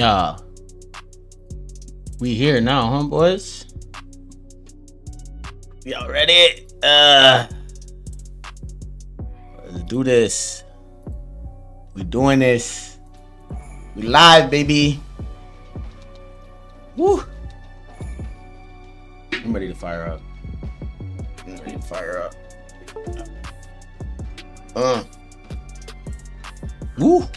Yeah. We here now, huh, boys? Y'all ready? Uh, let's do this. We doing this. We live, baby. Woo! I'm ready to fire up. I'm ready to fire up. Uh. Woo!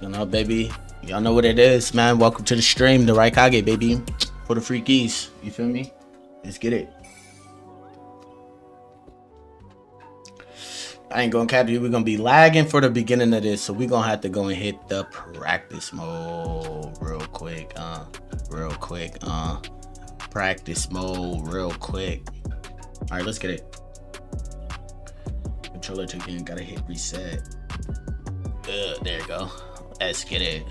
You know, baby. Y'all know what it is, man. Welcome to the stream, the Raikage, baby. For the freakies. You feel me? Let's get it. I ain't gonna cap you. We're gonna be lagging for the beginning of this, so we're gonna have to go and hit the practice mode real quick. Uh, real quick. Uh, practice mode real quick. All right, let's get it. Controller again. Gotta hit reset. There you go. Let's get it.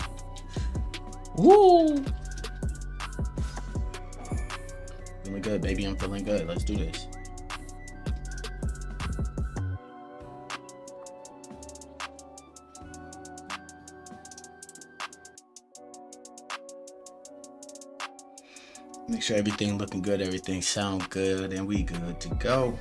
Woo! Feeling good, baby. I'm feeling good. Let's do this. Make sure everything looking good, everything sound good, and we good to go.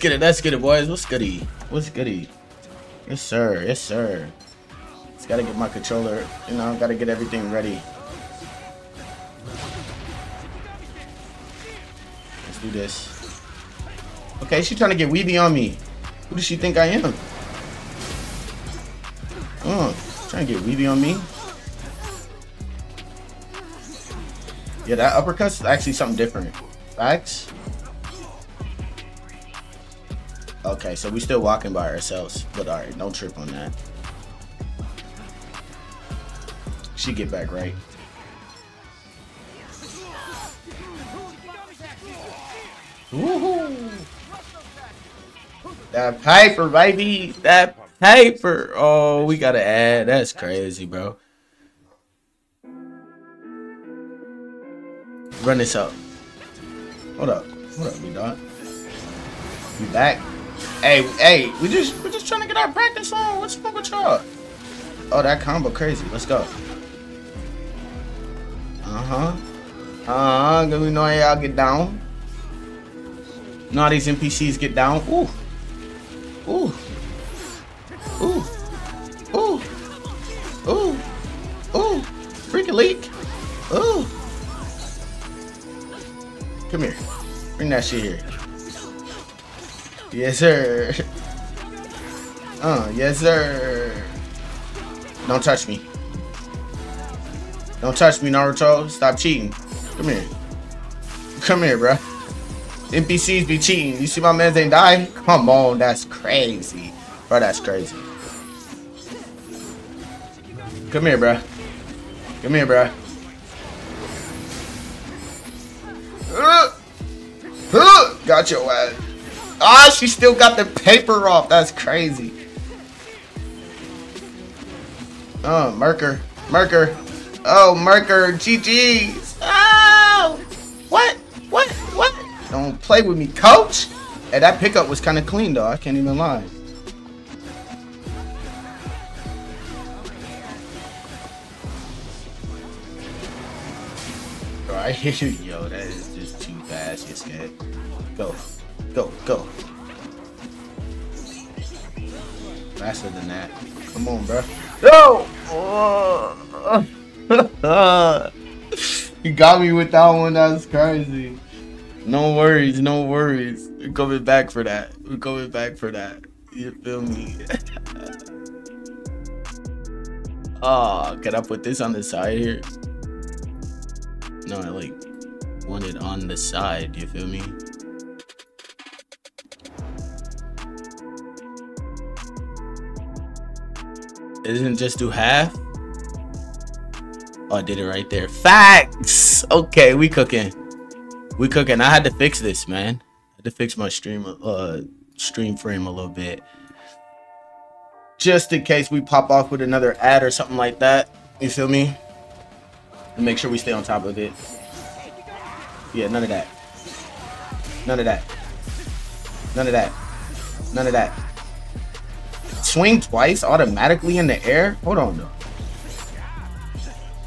Get it. Let's get it, boys. What's goody? What's goody? Yes, sir. Yes, sir. Just gotta get my controller. You know, gotta get everything ready. Let's do this. Okay, she trying to get weeby on me. Who does she think I am? Oh, trying to get weeby on me. Yeah, that uppercut's actually something different. Facts. Okay, so we still walking by ourselves, but all right, don't trip on that. She get back right. Woohoo! That paper, baby. That paper. Oh, we gotta add. That's crazy, bro. Run this up. Hold up. Hold up, we dog. We back. Hey, hey, we just we just trying to get our practice on. What's wrong with y'all? Oh, that combo crazy. Let's go. Uh-huh. Uh-huh. Me know how y'all get down. How these NPCs get down. Ooh. Ooh. Ooh. Ooh. Ooh. Ooh. Freaking leak. Ooh. Come here. Bring that shit here. Yes, sir. Uh, yes, sir. Don't touch me. Don't touch me, Naruto. Stop cheating. Come here. Come here, bro. NPCs be cheating. You see my man's ain't die? Come on, that's crazy. Bro, that's crazy. Come here, bro. Come here, bro. Got your ass. Ah, oh, she still got the paper off. That's crazy. Oh, Merker. Merker. Oh, Merker. GG's. Oh! What? What? What? Don't play with me, coach. Hey, that pickup was kind of clean, though. I can't even lie. You. Yo, that is just too fast. You're scared. Go. Go, go. Faster than that. Come on, bro. No! Oh. you got me with that one. That's crazy. No worries, no worries. We're coming back for that. We're coming back for that. You feel me? oh, can I put this on the side here? No, I like want it on the side. You feel me? Isn't just do half? Oh, I did it right there. Facts. Okay, we cooking. We cooking. I had to fix this, man. I had to fix my stream uh stream frame a little bit. Just in case we pop off with another ad or something like that. You feel me? And make sure we stay on top of it. Yeah, none of that. None of that. None of that. None of that. Swing twice automatically in the air? Hold on though.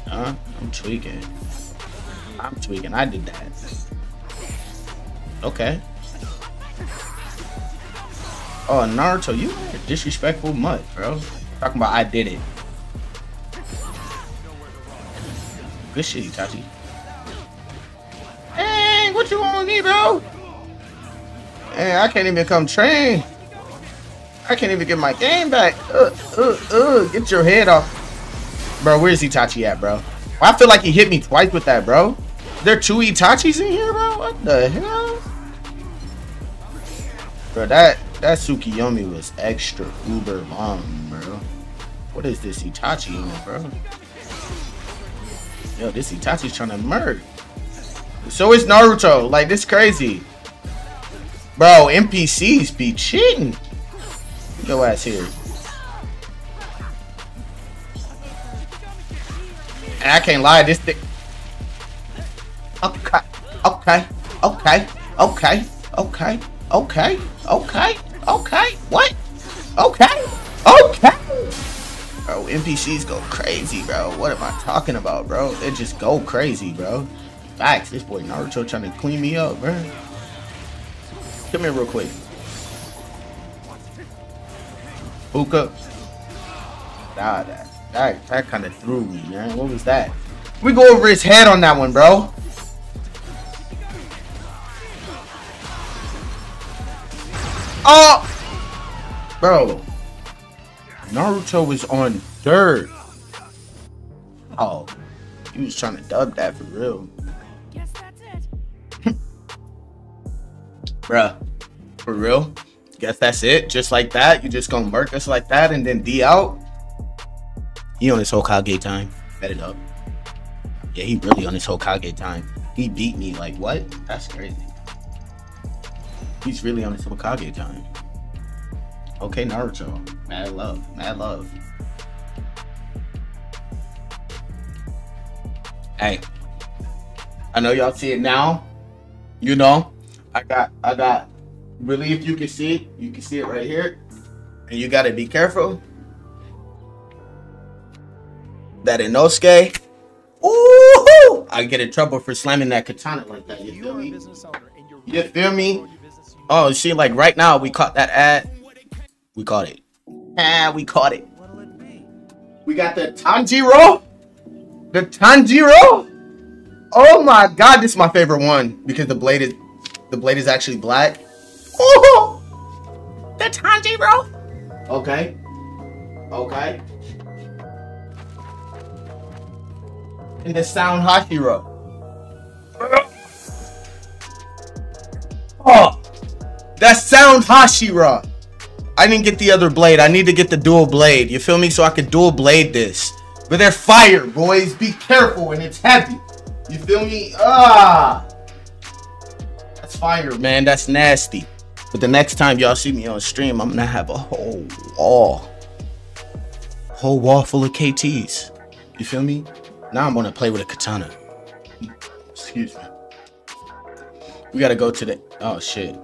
Huh? I'm tweaking. I'm tweaking. I did that. Okay. Oh, Naruto, you disrespectful mutt, bro. Talking about I did it. Good shit, Itachi. Hey, what you want with me, bro? Hey, I can't even come train. I can't even get my game back. Uh, uh, uh, get your head off. Bro, where's Itachi at, bro? I feel like he hit me twice with that, bro. There are two Itachis in here, bro? What the hell? Bro, that, that Tsukiyomi was extra uber long, bro. What is this Itachi there, bro? Yo, this Itachi's trying to murder. So is Naruto. Like, this crazy. Bro, NPCs be cheating. Go ass here. And I can't lie, this thing. Okay, okay, okay, okay, okay, okay, okay, okay. What? Okay, okay. Bro, NPCs go crazy, bro. What am I talking about, bro? They just go crazy, bro. Facts. This boy Naruto trying to clean me up, bro. Come here real quick. Hookah. Nah, that that, that kind of threw me, man. What was that? We go over his head on that one, bro. Oh! Bro. Naruto was on third. Oh. He was trying to dub that for real. Bruh. For real? Guess that's it? Just like that? You just gonna murk us like that and then D out? He on his Hokage time. Bet it up. Yeah, he really on his Hokage time. He beat me like what? That's crazy. He's really on his Hokage time. Okay, Naruto. Mad love. Mad love. Hey. I know y'all see it now. You know, I got I got really if you can see it, you can see it right here. And you gotta be careful. That Inosuke. Ooh! I get in trouble for slamming that katana like that. You feel me? You feel me? Oh, see, like right now, we caught that ad. We caught it. Ah, we caught it. We got the Tanjiro. The Tanjiro. Oh my god, this is my favorite one because the blade is the blade is actually black. Oh, the Tanjiro. Okay. Okay. And the Sound Hashira. Oh. That sound Hashira. I didn't get the other blade. I need to get the dual blade. You feel me? So I could dual blade this. But they're fire, boys. Be careful and it's heavy. You feel me? Ah. That's fire, man. That's nasty. But the next time y'all see me on stream, I'm gonna have a whole wall. Whole wall full of KTs. You feel me? Now I'm gonna play with a katana. Excuse me. We gotta go to the oh shit.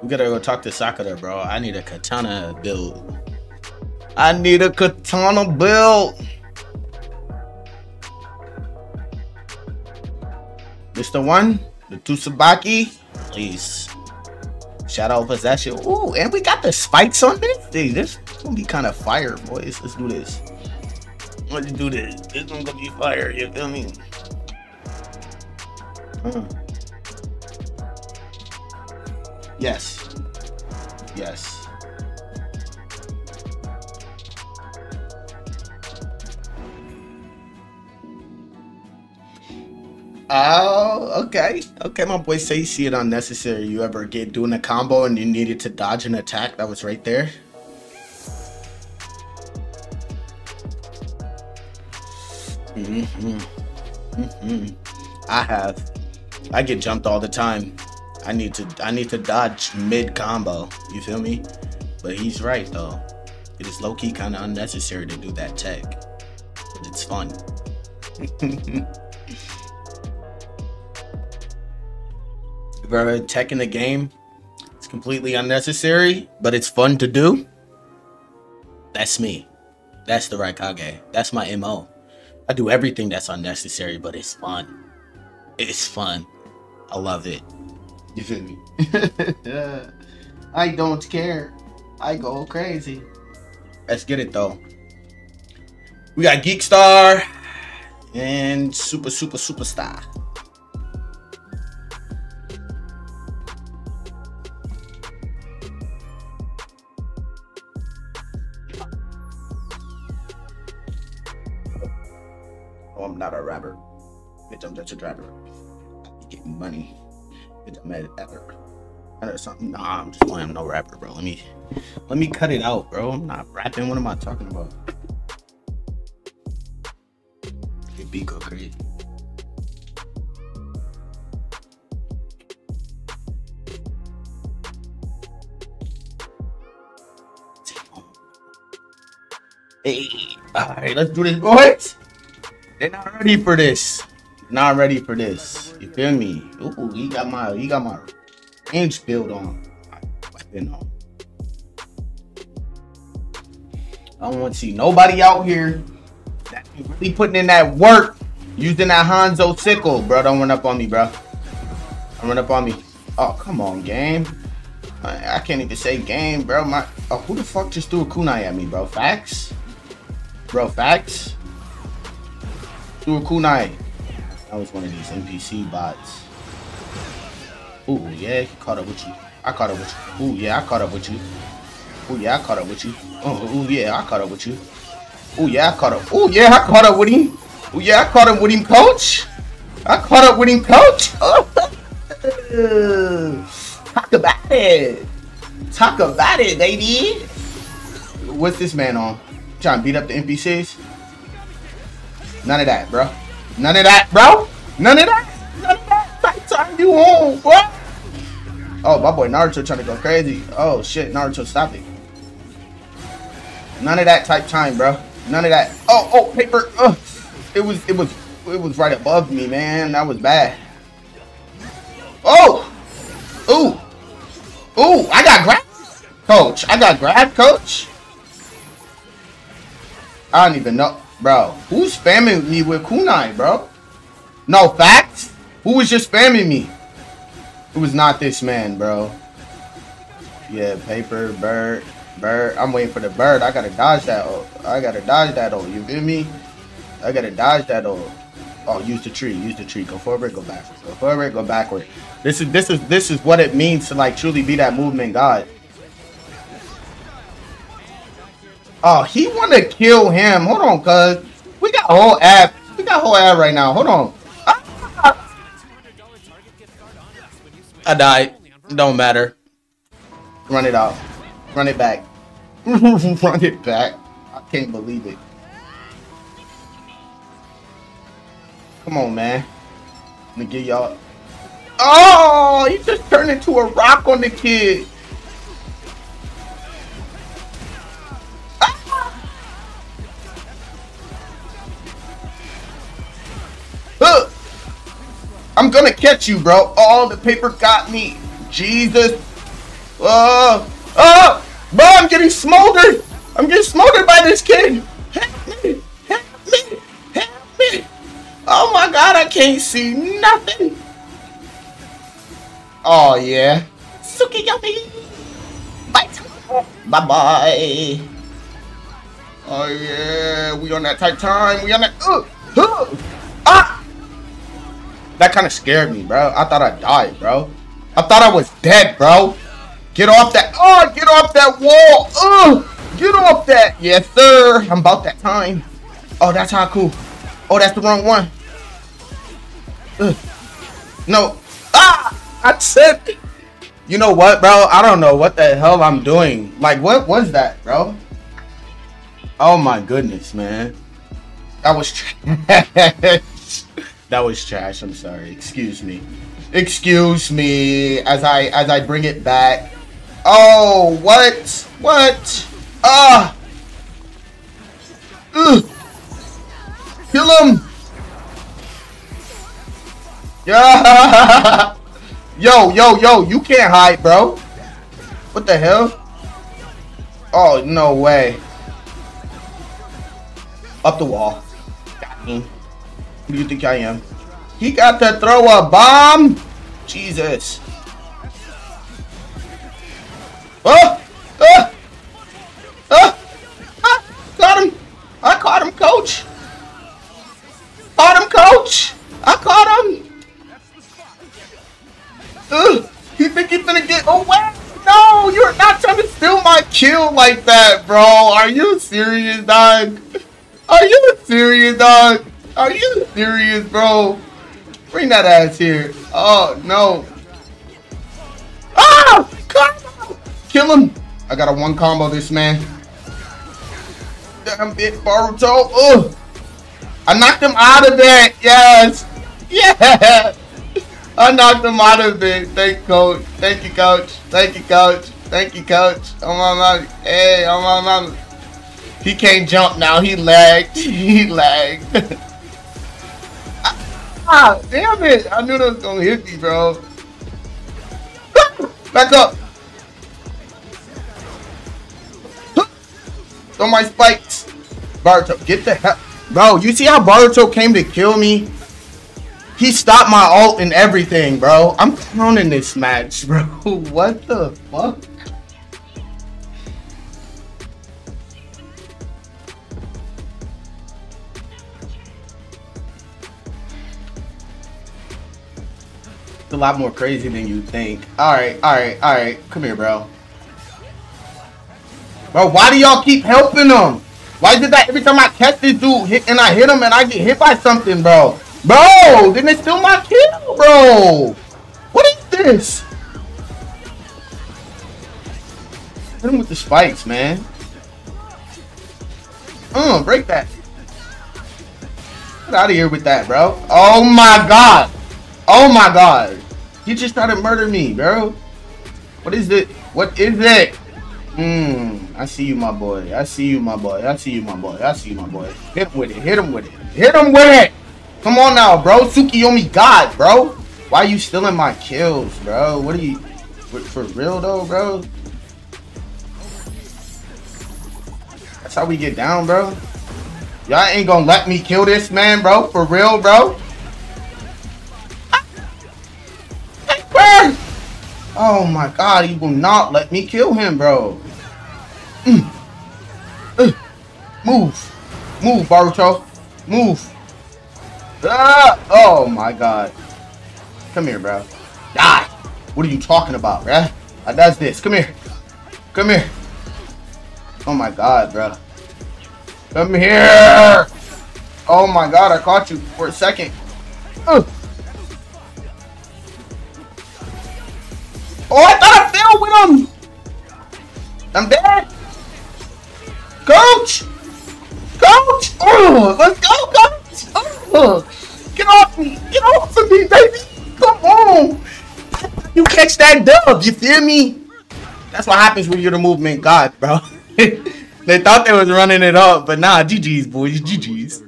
We gotta go talk to Sakura, bro. I need a katana build. I need a katana build. Mr. One, the Tsubaki, please. Shadow Possession. Ooh, and we got the spikes on this. Dude, this gonna be kind of fire, boys. Let's do this. Let's do this. This one gonna be fire. You feel me? Hmm. Yes. Yes. Oh, okay. Okay, my boy say you see it unnecessary. You ever get doing a combo and you needed to dodge an attack that was right there? Mm-hmm. Mm-hmm. I have. I get jumped all the time. I need to I need to dodge mid combo. You feel me? But he's right though. It is low key kind of unnecessary to do that tech. But it's fun. Bro, tech in the game, it's completely unnecessary, but it's fun to do. That's me. That's the Raikage. That's my MO. I do everything that's unnecessary, but it's fun. It's fun. I love it. You feel me? I don't care. I go crazy. Let's get it though. We got Geek Star and Super Super Superstar. I'm not a rapper. Bitch, I'm just a driver. Getting money. Bitch, I'm at rapper. Or something. Nah, I'm just playing. I'm no rapper, bro. Let me let me cut it out, bro. I'm not rapping. What am I talking about? It beat go crazy. Hey, all right, let's do this, boys. They're not ready for this. Not ready for this. You feel me? Ooh, he got my he got my inch build on. Weapon on. I don't want to see nobody out here that really putting in that work using that Hanzo sickle, bro. Don't run up on me, bro. Don't run up on me. Oh, come on, game. I, I can't even say game, bro. My oh, who the fuck just threw a kunai at me, bro? Facts, bro. Facts. A kunai. That was one of these NPC bots. Ooh, yeah, he caught up with you. I caught up with you. Ooh, yeah, I caught up with you. Ooh, yeah, I caught up with you. Oh, ooh, yeah, I caught up with you. Ooh, yeah, I caught up. Ooh, yeah, I caught up with him. Ooh, yeah, I caught up with him, coach. I caught up with him, coach. Uh, talk about it. Talk about it, baby. What's this man on? Trying to beat up the NPCs? None of that, bro. None of that, bro. None of that. None of that. Type time you home, bro. Oh, my boy Naruto trying to go crazy. Oh shit, Naruto, stop it. None of that type time, bro. None of that. Oh, oh, paper. Ugh. It was, it was, it was right above me, man. That was bad. Oh, ooh, ooh. I got grabbed, coach. I got grabbed, coach. I don't even know, bro. Who's spamming me with kunai, bro? No facts. Who was just spamming me? It was not this man, bro. Yeah, paper, bird, bird. I'm waiting for the bird. I gotta dodge that. Oh, I gotta dodge that. Oh, you feel me? I gotta dodge that. Oh, oh, use the tree. Use the tree. Go forward. Go backwards. Go forward. Go backward. This is this is this is what it means to like truly be that movement god. Oh, he want to kill him. Hold on, cuz. We got whole app. We got whole app right now. Hold on. I died. Don't matter. Run it out. Run it back. Run it back. I can't believe it. Come on, man. Let me get y'all. Oh, he just turned into a rock on the kid. Ah! I'm gonna catch you, bro. All the paper got me. Jesus. Oh, oh, bro, I'm getting smoldered. I'm getting smoldered by this kid. Help me, help me, help me. Oh my God, I can't see nothing. Oh yeah. Tsukiyomi. Bye. Bye bye. Oh yeah, we on that tight time. We on that. Uh, uh, ah that kind of scared me, bro. I thought I died, bro. I thought I was dead, bro. Get off that. Oh, get off that wall. Oh, get off that. Yes, sir. I'm about that time. Oh, that's how cool. Oh, that's the wrong one. Ugh. No. Ah, I said. You know what, bro? I don't know what the hell I'm doing. Like, what was that, bro? Oh my goodness, man. That was trash. That was trash. I'm sorry. Excuse me. Excuse me as I as I bring it back. Oh, what? What? Ah! Ugh. Kill him! Yeah! Yo, yo, yo, you can't hide, bro. What the hell? Oh, no way. Up the wall. Got me. Who do you think I am? He got to throw a bomb? Jesus. Oh! Oh! Oh! Ah! Got him! I caught him, coach! Caught him, coach! I caught him! Ugh! You think he's gonna get away? No! You're not trying to steal my kill like that, bro! Are you serious, dog? Are you serious, dog? Are you serious, bro? Bring that ass here. Oh, no. Ah! Kill him! I got a one combo this man. Damn bit Boruto. Ugh! I knocked him out of it. Yes. Yeah. I knocked him out of it. Thank you, coach. Thank you, coach. Thank you, coach. Thank you, coach. Oh my mama. Hey, oh my. He can't jump now. He lagged. he lagged. ah, damn it. I knew that was gonna hit me, bro. Back up. Throw my spikes. Boruto, get the hell. Bro, you see how Boruto came to kill me? He stopped my ult and everything, bro. I'm counting this match, bro. What the fuck? It's a lot more crazy than you think. Alright, alright, alright. Come here, bro. Bro, why do y'all keep helping him? Why did that every time I catch this dude hit, and I hit him and I get hit by something, bro? Bro, didn't they steal my kill, bro? What is this? Hit him with the spikes, man. Uh, break that. Get out of here with that, bro. Oh my god. Oh my god. You just tried to murder me, bro. What is it? What is it? Hmm. I see you, my boy. I see you, my boy. I see you, my boy. I see you, my boy. Hit him with it. Hit him with it. Hit him with it. Come on now, bro. Tsukiyomi God, bro. Why are you stealing my kills, bro? What are you... For real, though, bro? That's how we get down, bro. Y'all ain't gonna let me kill this man, bro. For real, bro. Oh my god, you will not let me kill him, bro. Mm. Uh. Move. Move, Boruto. Move. Ah! Oh my god. Come here, bro. Die. What are you talking about, bruh? Uh, that's this. Come here. Come here. Oh my god, bro. Come here. Oh my god, I caught you for a second. Uh. Oh, I thought I fell with him. I'm dead. Coach. Coach. Oh, let's go, coach. Oh, get off me. Get off of me, baby. Come on. You catch that dub. You feel me? That's what happens when you're the movement god, bro. they thought they was running it up, but nah, GG's, boys. GG's.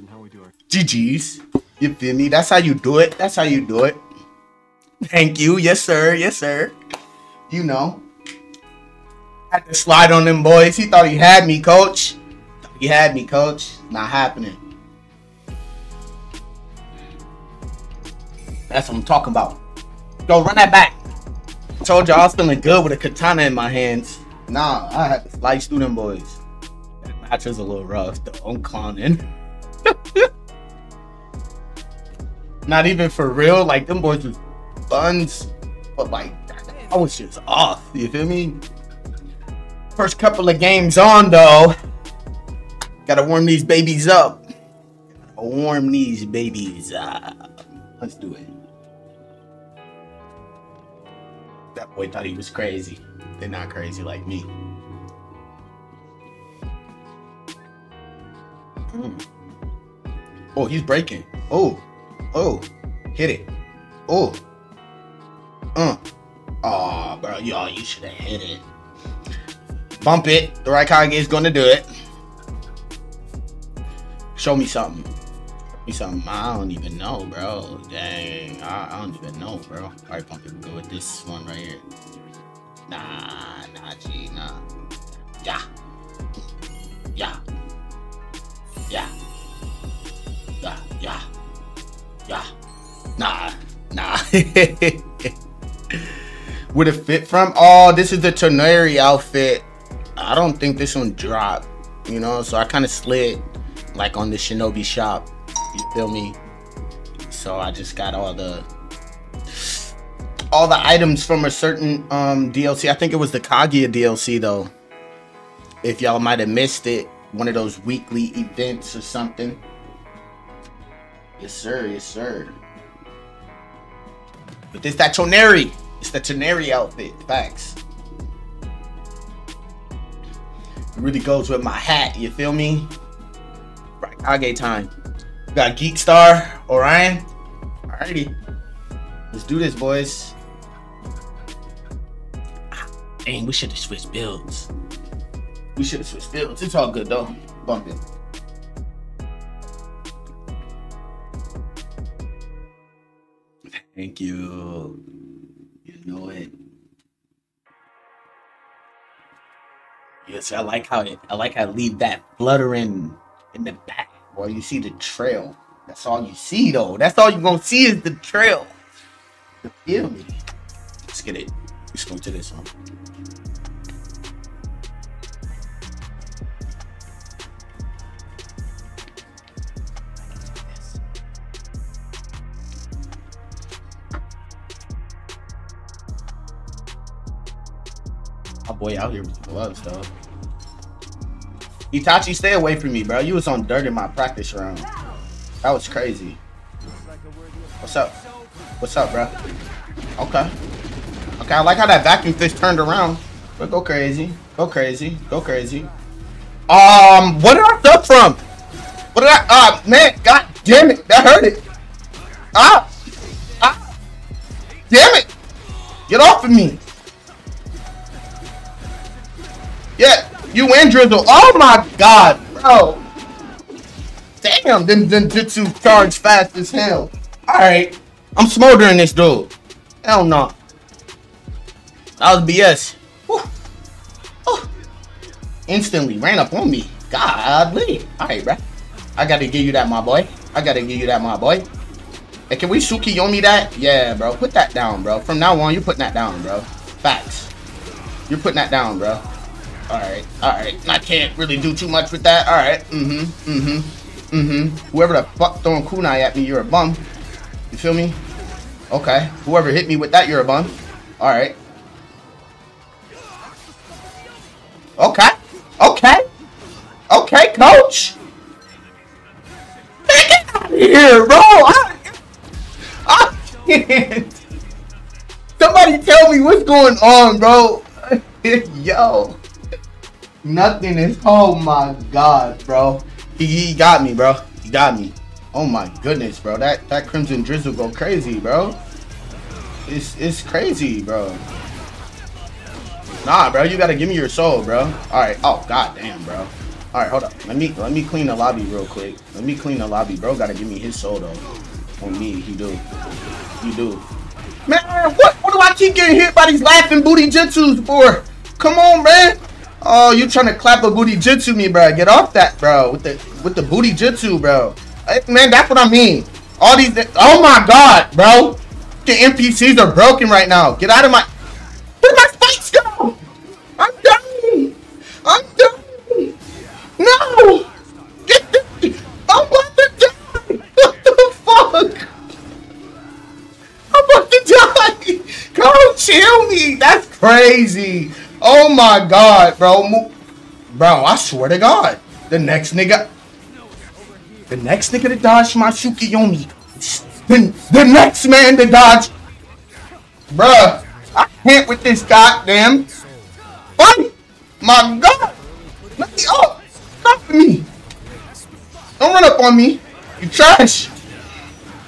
GG's. You feel me? That's how you do it. That's how you do it. Thank you. Yes, sir. Yes, sir. You know. Had to slide on them boys. He thought he had me, coach. He had me, coach. Not happening. That's what I'm talking about. Go run that back. Told you I was feeling good with a katana in my hands. Nah, I had to slice through them boys. That match was a little rough, though. I'm clowning. Not even for real. Like, them boys was buns. But, like, I was just off. You feel me? First couple of games on though. Gotta warm these babies up. Warm these babies up. Let's do it. That boy thought he was crazy. They're not crazy like me. Mm. Oh, he's breaking. Oh, oh, hit it. Oh, Uh. Oh, bro. Yo, you should have hit it. Bump it. The right Raikage is going to do it. Show me something. Show me something. I don't even know, bro. Dang. I, I don't even know, bro. All right, bump it. We'll go with this one right here. Nah, nah, G, nah. Yeah. Yeah. Yeah. Yeah. Yeah. Yeah. Nah. Nah. Would it fit from? Oh, this is the Toneri outfit. I don't think this one dropped. You know, so I kind of slid like on the Shinobi shop. You feel me? So I just got all the all the items from a certain um DLC. I think it was the Kaguya DLC though. If y'all might have missed it, one of those weekly events or something. Yes, sir. Yes, sir. But this that Toneri. It's the Toneri outfit. Facts. It really goes with my hat. You feel me? Right, Kage time. We got Geek Star, Orion. Alrighty. Let's do this, boys. Ah, dang, we should have switched builds. We should have switched builds. It's all good though. Bump it. Thank you. Know it. Yes, I like how it, I like how I leave that fluttering in the back. Boy, you see the trail. That's all you see though. That's all you're gonna see is the trail. You feel me? Let's get it. Let's go to this one. My boy out here with the gloves though. Itachi, stay away from me, bro. You was on dirt in my practice room. That was crazy. What's up? What's up, bro? Okay. Okay, I like how that vacuum fish turned around. But go crazy. Go crazy. Go crazy. Um, what did I start from? What did I, uh, man, god damn it. That hurt it. Ah. Ah. Damn it. Get off of me. You and Drizzle. Oh my god, bro. Damn, them, them Jutsu charge fast as hell. Alright. I'm smoldering this dude. Hell no. That was BS. Oh. Instantly ran up on me. Godly. Alright, bro. I gotta give you that, my boy. I gotta give you that, my boy. Hey, can we Tsukiyomi that? Yeah, bro. Put that down, bro. From now on, you're putting that down, bro. Facts. You're putting that down, bro. Alright, alright. I can't really do too much with that. Alright. Mm-hmm. Mm-hmm. Mm-hmm. Whoever the fuck throwing kunai at me, you're a bum. You feel me? Okay. Whoever hit me with that, you're a bum. Alright. Okay. Okay. Okay, coach. Man, get out of here, bro. I, I can't. Somebody tell me what's going on, bro. Yo. Nothing is. Oh my god, bro. He, he got me, bro. He got me. Oh my goodness, bro. That that Crimson Drizzle go crazy, bro. It's it's crazy, bro. Nah, bro. You gotta give me your soul, bro. All right. Oh god damn, bro. All right, hold up. Let me let me clean the lobby real quick. Let me clean the lobby, bro. Gotta give me his soul though. On me, he do. He do. Man, what what do I keep getting hit by these laughing booty jutsus for? Come on, man. Oh, you trying to clap a booty jutsu me, bro? Get off that, bro. With the with the booty jutsu, bro. Hey, eh, man, that's what I mean. All these. Oh my god, bro. The NPCs are broken right now. Get out of my. Where'd my spikes go? I'm dying. I'm dying. No. Get the. I'm about to die. What the fuck? I'm about to die. Come chill me. That's crazy. Oh my god, bro. Bro, I swear to God. The next nigga. The next nigga to dodge my Tsukiyomi. The, the next man to dodge. Bruh. I can't with this goddamn. Fight. My god. Let me up. Stop me. Don't run up on me. You trash.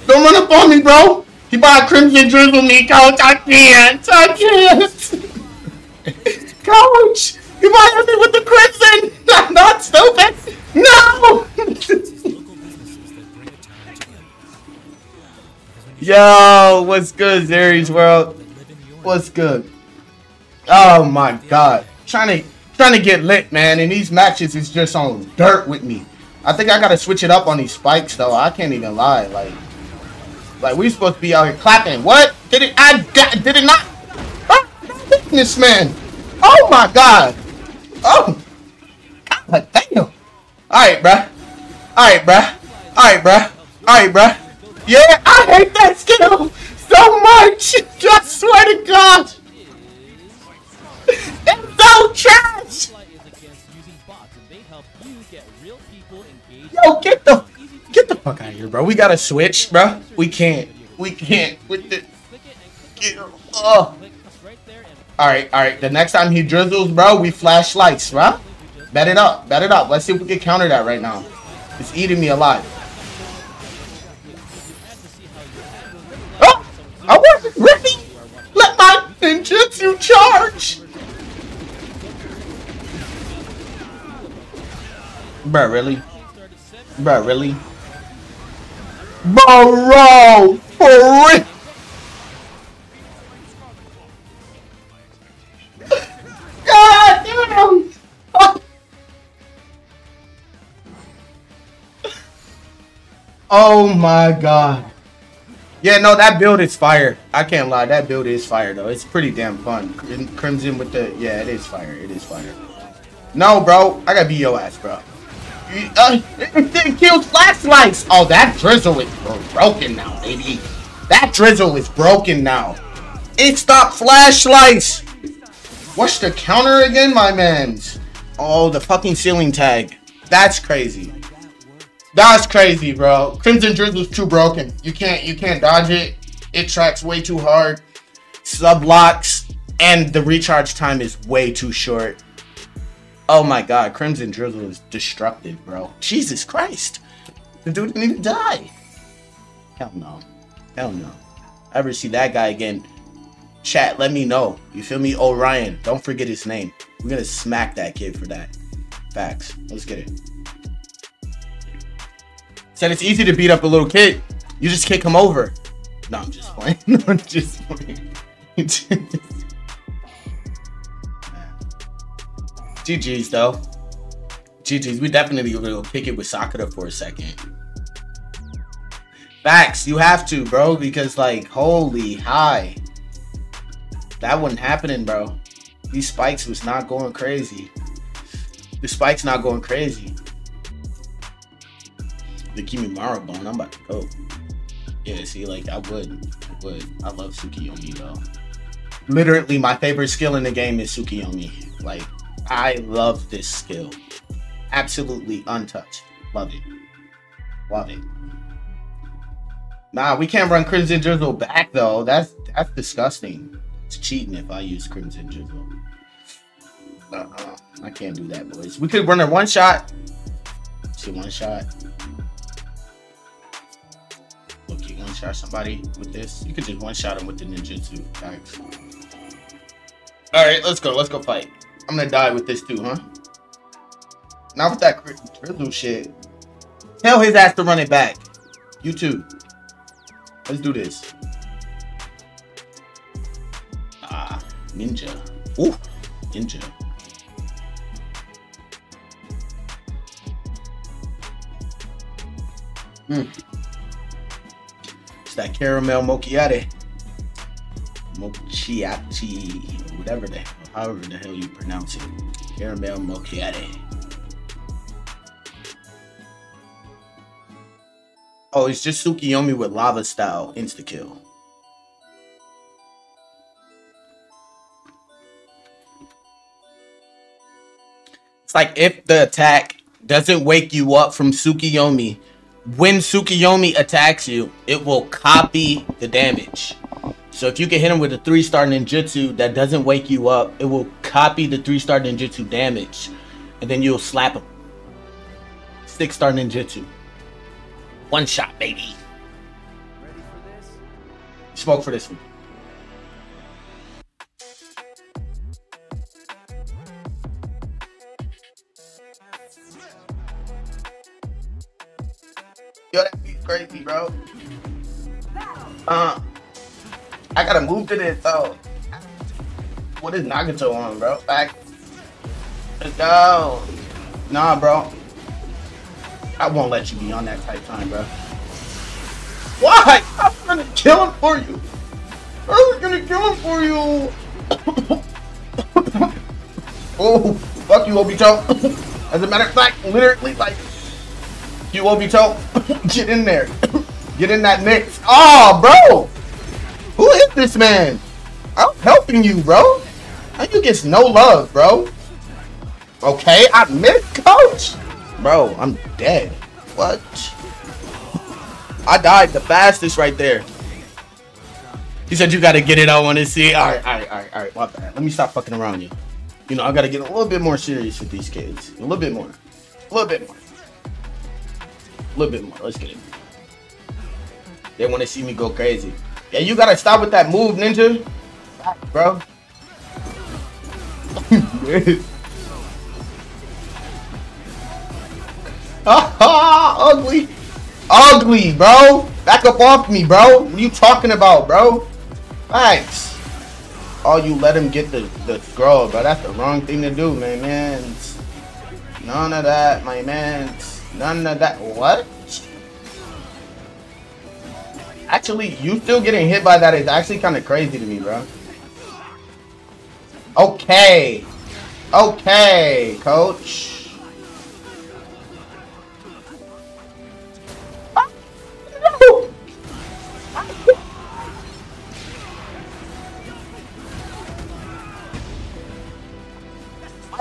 Don't run up on me, bro. He bought Crimson Drizzle me, coach. I can't. I can't. Coach, he bought me with the Crimson. I'm not stupid. No. Yo, what's good, Zeres World? What's good? Oh my god. Trying to trying to get lit, man, and these matches is just on dirt with me. I think I gotta switch it up on these spikes though. I can't even lie. Like like we supposed to be out here clapping. What? Did it I did it not oh, this man. Oh my god. Oh God damn. Alright, bruh. Alright, bruh. Alright, bruh. Alright, bruh. Yeah, I hate that skill so much. I swear to God. It's so trash. Yo, get the get the fuck out of here, bro. We gotta switch, bro. We can't. We can't with the. Oh. All right, all right. The next time he drizzles, bro, we flash lights, bro. Bet it up, bet it up. Let's see if we can counter that right now. It's eating me alive. Oh! I wasn't ready! Let my ninjutsu charge! Bruh, really? Bruh, really? Bro, for real? Oh my god. Yeah, no, that build is fire. I can't lie, that build is fire though. It's pretty damn fun. Crimson with the yeah, it is fire. It is fire. No, bro, I gotta be your ass, bro. Uh, it, it kills flashlights. Oh, that drizzle is broken now, baby. That drizzle is broken now. It stopped flashlights. What's the counter again, my mans? Oh, the fucking ceiling tag. That's crazy. That's crazy, bro. Crimson Drizzle's too broken. You can't you can't dodge it. It tracks way too hard. Sub locks and the recharge time is way too short. Oh my god, Crimson Drizzle is destructive, bro. Jesus Christ. The dude didn't even die. Hell no. Hell no. Ever see that guy again? Chat, let me know. You feel me? Orion. Don't forget his name. We're gonna smack that kid for that. Facts. Let's get it. Said it's easy to beat up a little kid. You just kick him over. No, I'm just playing. No, I'm just playing. GG's though. GG's. We definitely gonna go kick it with Sakura for a second. Facts. You have to, bro, because like, holy high. That wasn't happening, bro. These spikes was not going crazy. The spike's not going crazy the Kimimaro bone, I'm about to go. Yeah, see, like I would, I would. I love Tsukiyomi though. Literally, my favorite skill in the game is Tsukiyomi. Like, I love this skill. Absolutely untouched. Love it. Love it. Nah, we can't run Crimson Drizzle back though. That's that's disgusting. It's cheating if I use Crimson Drizzle. Uh-uh. I can't do that, boys. We could run a one shot. See one shot one shot somebody with this. You could just one shot him with the ninjutsu. Thanks. All right, let's go. Let's go fight. I'm gonna die with this too, huh? Not with that drizzle shit. Tell his ass to run it back. You too. Let's do this. Ah, ninja. Ooh, ninja. Hmm. It's that caramel mochiate. Mochiati, whatever the however the hell you pronounce it. Caramel mochiate. Oh, it's just Tsukiyomi with lava style insta kill. It's like if the attack doesn't wake you up from Tsukiyomi when Tsukiyomi attacks you, it will copy the damage. So if you can hit him with a 3-star ninjutsu that doesn't wake you up, it will copy the 3-star ninjutsu damage. And then you'll slap him. 6-star ninjutsu. One shot, baby. Spoke for this one. Yo, that beat's crazy, bro. Uh, I gotta move to this though. What is Nagato on, bro? Back. Let's go. Nah, bro. I won't let you be on that type time, bro. Why? I'm gonna kill him for you. I was gonna kill him for you. oh, fuck you, Obito. As a matter of fact, literally, like, you Obito, get in there. Get in that mix. Oh, bro. Who is this man? I'm helping you, bro. How you get no love, bro? Okay, I missed, coach. Bro, I'm dead. What? I died the fastest right there. He said you gotta get it I wanna see. Alright, alright, alright, alright, my bad. Let me stop fucking around you. You know, I gotta get a little bit more serious with these kids. A little bit more. A little bit more. A little bit more. Let's get it. They wanna see me go crazy. Yeah, you gotta stop with that move, ninja. Bro. ugly. Ugly, bro. Back up off me, bro. What are you talking about, bro? Thanks. Oh, you let him get the, the scroll, bro. That's the wrong thing to do, my man. None of that, my man. None of that. What? Actually, you still getting hit by that is actually kind of crazy to me, bro. Okay. Okay, coach.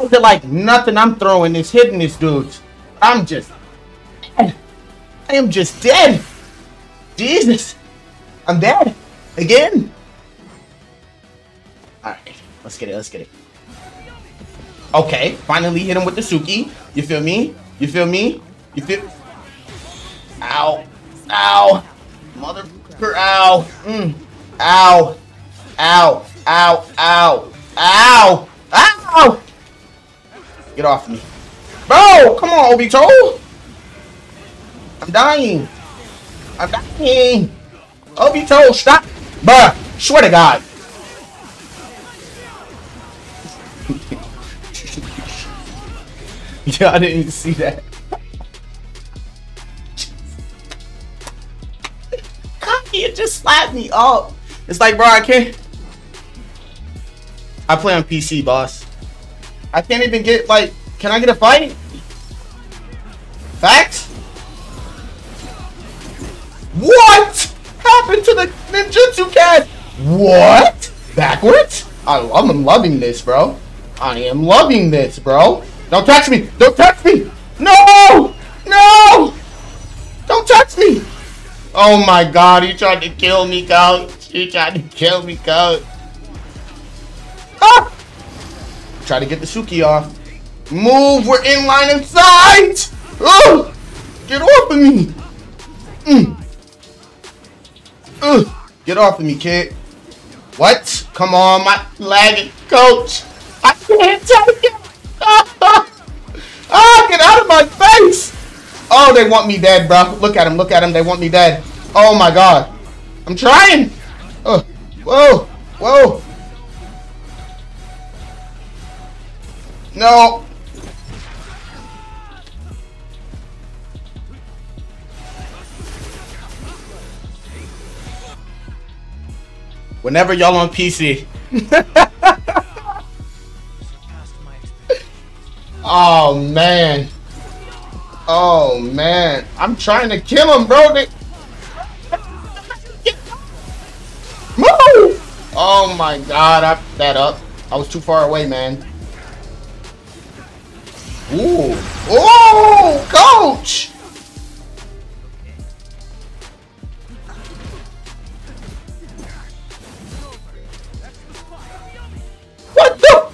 I feel like nothing I'm throwing is hitting this dude. I'm just. I am just dead. Jesus. I'm dead. Again. Alright. Let's get it. Let's get it. Okay. Finally hit him with the Suki. You feel me? You feel me? You feel... Ow. Ow. Motherfucker. Ow. Mm. Ow. Ow. Ow. Ow. Ow. Ow. Get off me. Bro, come on, Obito. I'm dying. I'm dying. Obito, stop. Bruh, swear to God. yeah, I didn't even see that. It just slapped me up. It's like, bro, I can't. I play on PC, boss. I can't even get, like, can I get a fight? Facts? What happened to the ninjutsu cat? What? Backwards? I, I'm loving this, bro. I am loving this, bro. Don't touch me. Don't touch me. No! No! Don't touch me. Oh my god, he tried to kill me, coach. He tried to kill me, coach. Ah! Try to get the Suki off. Move, we're in line of sight! Oh! Get off of me! Mm. Uh, get off of me, kid. What? Come on, my leg, coach. I can't take it. ah, get out of my face. Oh, they want me dead, bro. Look at him. Look at him. They want me dead. Oh, my God. I'm trying. Oh, whoa. Whoa. No. Whenever y'all on PC. oh man. Oh man. I'm trying to kill him, bro. Move! Oh my god, I that up. I was too far away, man. Ooh. Oh, coach! What the?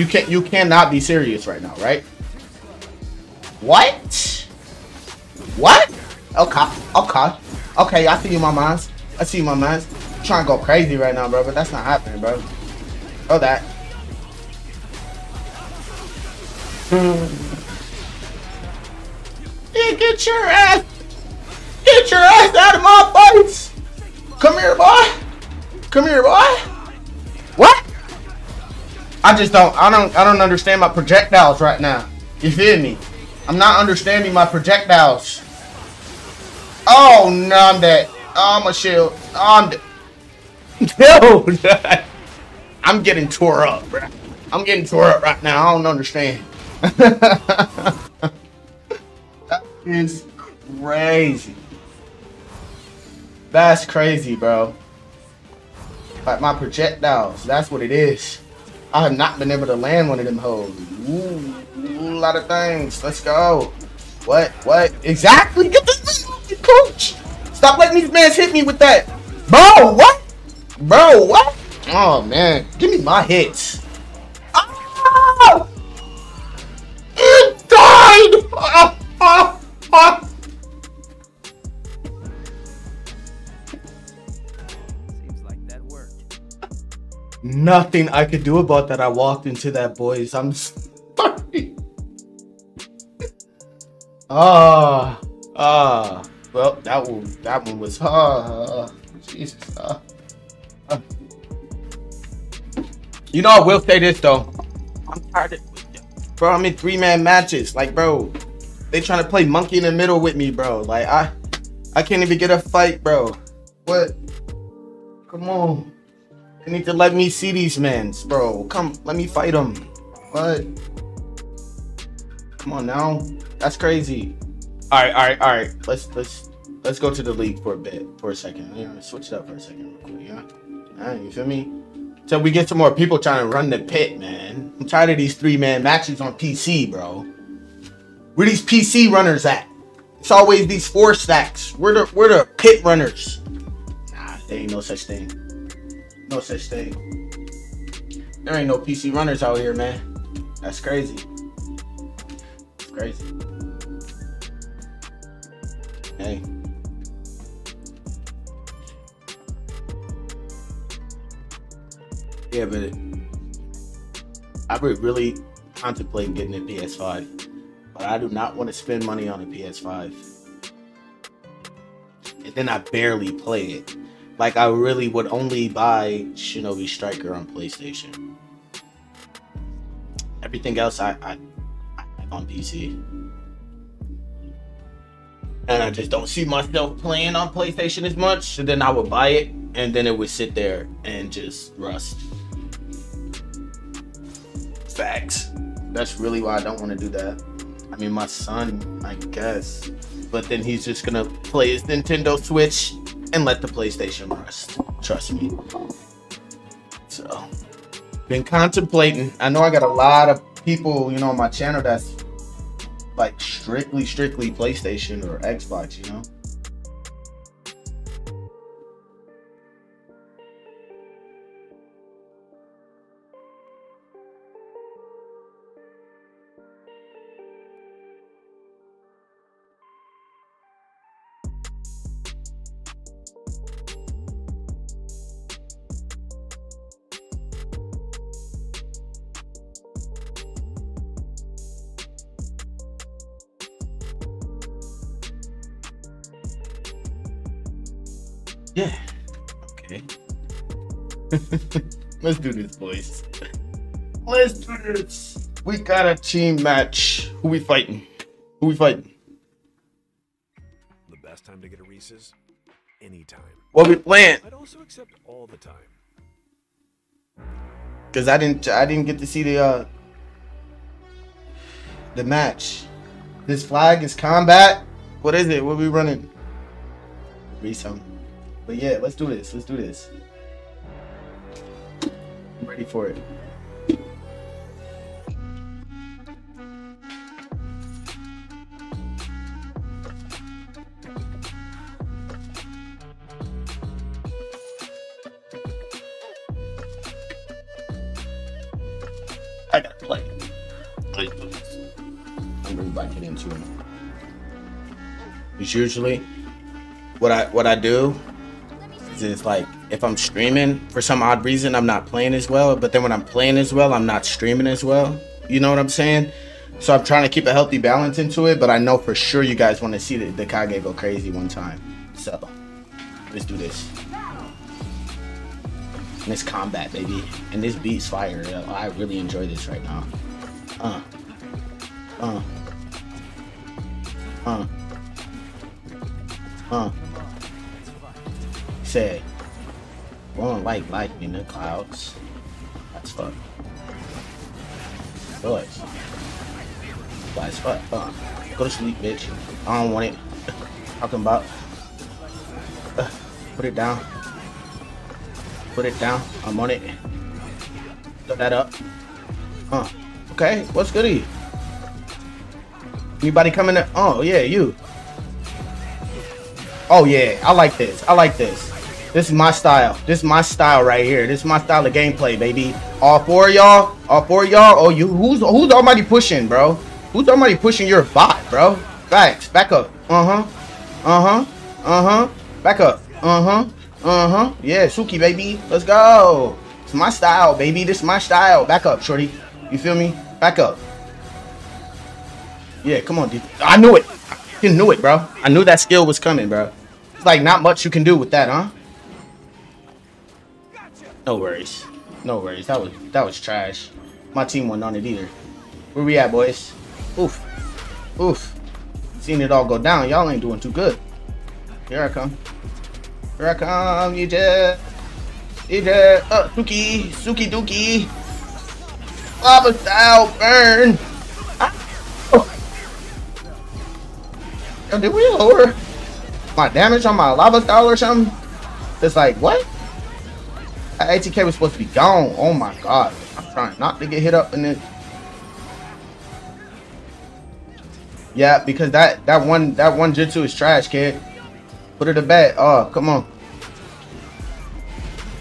You can't. You cannot be serious right now, right? What? What? Okay, okay, okay. I see you, my mans. I see you, my mans. Trying to go crazy right now, bro, but that's not happening, bro. Oh, that. Yeah, get your ass, get your ass out of my face. Come here, boy. Come here, boy. What? I just don't, I don't, I don't understand my projectiles right now. You feel me? I'm not understanding my projectiles. Oh, no, I'm dead. Oh, my shield. Oh, I'm dead. I'm getting tore up, bro. I'm getting tore up right now. I don't understand. that is crazy. That's crazy, bro. Like my projectiles, that's what it is. I have not been able to land one of them hoes. Ooh, a lot of things. Let's go. What? What? Exactly? Get this coach. Stop letting these mans hit me with that. Bro, what? Bro, what? Oh, man. Give me my hits. Ah! It died! Ah, ah, ah. Nothing I could do about that. I walked into that, boys. I'm sorry. Ah, ah. Well, that one, that one was ah, Jesus. ah. Ah. You know, I will say this though. I'm tired of, bro. I'm in three man matches. Like, bro, they trying to play monkey in the middle with me, bro. Like, I, I can't even get a fight, bro. What? Come on. You need to let me see these men, bro. Come, let me fight them. What? Come on now. That's crazy. All right, all right, all right. Let's let's let's go to the league for a bit, for a second. Yeah, switch it up for a second, real quick. Yeah, all right, you feel me? So we get some more people trying to run the pit, man. I'm tired of these three man matches on PC, bro. Where these PC runners at? It's always these four stacks. We're the we're the pit runners. Nah, there ain't no such thing. No such thing. There ain't no PC runners out here, man. That's crazy. It's crazy. Hey. Yeah, but I would really contemplate getting a PS5, but I do not want to spend money on a PS5. And then I barely play it. Like I really would only buy Shinobi Striker on PlayStation. Everything else I I, I on PC. And I just don't see myself playing on PlayStation as much. So then I would buy it and then it would sit there and just rust. Facts. That's really why I don't want to do that. I mean, my son, I guess. But then he's just gonna play his Nintendo Switch and let the PlayStation rest. Trust me. So, been contemplating. I know I got a lot of people, you know, on my channel that's like strictly, strictly PlayStation or Xbox, you know? Got a team match. Who we fighting? Who we fighting? The best time to get a Reese's? Anytime. What we playing? I'd also accept all the time. Cause I didn't I didn't get to see the uh the match. This flag is combat. What is it? What we running? Read some. But yeah, let's do this. Let's do this. I'm ready for it. Usually what I what I do is like if I'm streaming for some odd reason I'm not playing as well, but then when I'm playing as well, I'm not streaming as well. You know what I'm saying? So I'm trying to keep a healthy balance into it, but I know for sure you guys want to see the, the Kage go crazy one time. So let's do this. And it's combat, baby. And this beat's fire. I really enjoy this right now. Uh. Uh. Uh. Uh. Say, won't like light in the clouds. That's fun. Boys. Why as fuck? Uh, go to sleep, bitch. I don't want it. Talking about. Uh, put it down. Put it down. I'm on it. Put that up. Huh. Okay, what's goody? Anybody coming in? Oh, yeah, you. Oh, yeah, I like this. I like this. This is my style. This is my style right here. This is my style of gameplay, baby. All four y'all. All four y'all. Oh, you. Who's who's already pushing, bro? Who's already pushing your bot, bro? Facts. Back up. Uh huh. Uh huh. Uh huh. Back up. Uh huh. Uh huh. Yeah, Suki, baby. Let's go. It's my style, baby. This is my style. Back up, shorty. You feel me? Back up. Yeah, come on, dude. I knew it. You knew it, bro. I knew that skill was coming, bro. It's like not much you can do with that, huh? No worries. No worries. That was that was trash. My team wasn't on it either. Where we at, boys? Oof. Oof. Seeing it all go down. Y'all ain't doing too good. Here I come. Here I come, Egypt. Egypt. Uh, Suki. Suki Dookie. Lava style burn. Did we lower my damage on my lava style or something? It's like, what? That ATK was supposed to be gone. Oh my god. I'm trying not to get hit up in this. Yeah, because that that one that one jutsu is trash, kid. Put it to bed. Oh, come on.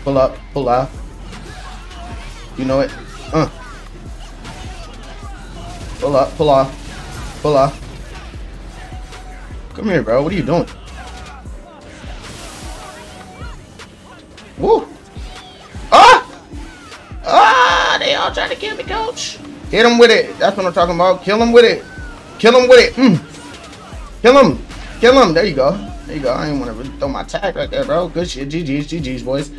Pull up, pull out. You know it. Uh. Pull up, pull off, pull off. Come here, bro. What are you doing? Woo! Ah! Ah! They all trying to kill me, coach. Hit him with it. That's what I'm talking about. Kill him with it. Kill him with it. Mm. Kill him. Kill him. There you go. There you go. I didn't want to really throw my tag right there, bro. Good shit. GG's. GG's, boys.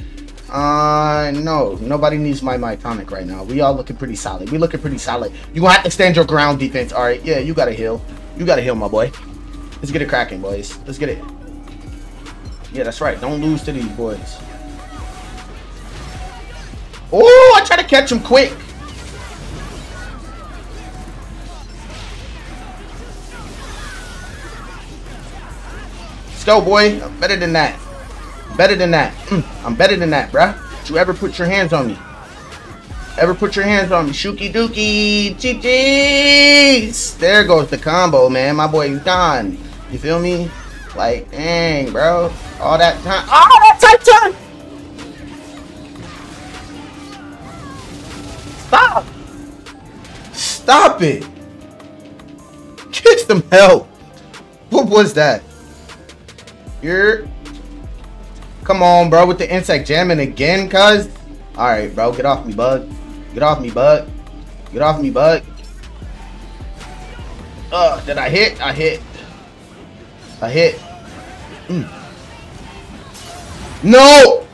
Uh, no. Nobody needs my my tonic right now. We all looking pretty solid. We looking pretty solid. You gonna have to stand your ground defense. All right. Yeah, you got to heal. You got to heal, my boy. Let's get it cracking, boys. Let's get it. Yeah, that's right. Don't lose to these boys. Oh, I try to catch him quick. Let's go, boy. I'm better than that. Better than that. Mm, I'm better than that, bruh. Don't you ever put your hands on me. Ever put your hands on me. Shuki dookie. GG's. There goes the combo, man. My boy is gone. You feel me? Like, dang, bro. All that time. All that time time. Stop! Stop it! Get some help! What was that? Here. Come on, bro, with the insect jamming again, cuz. Alright, bro, get off me, bug. Get off me, bug. Get off me, bug. Uh, did I hit? I hit. I hit. Mm. No!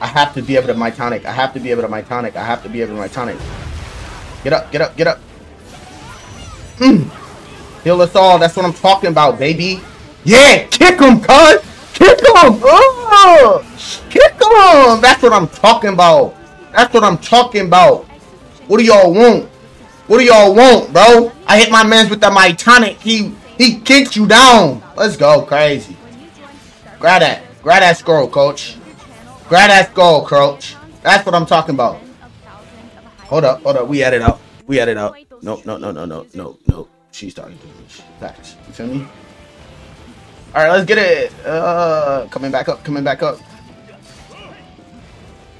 I have to be able to my tonic. I have to be able to my tonic. I have to be able to my tonic. Get up, get up, get up. Mm. Heal us all. That's what I'm talking about, baby. Yeah, kick him, cuz. Kick him. Oh, kick him. That's what I'm talking about. That's what I'm talking about. What do y'all want? What do y'all want, bro? I hit my man's with the my tonic. He he kicked you down. Let's go, crazy. Grab that. Grab that scroll, coach. Grab that skull, coach. That's what I'm talking about. Hold up, hold up. We had it out. We had it out. No, no, no, no, no, no, no. She's talking to me. Facts. You feel me? All right, let's get it. Uh, coming back up. Coming back up.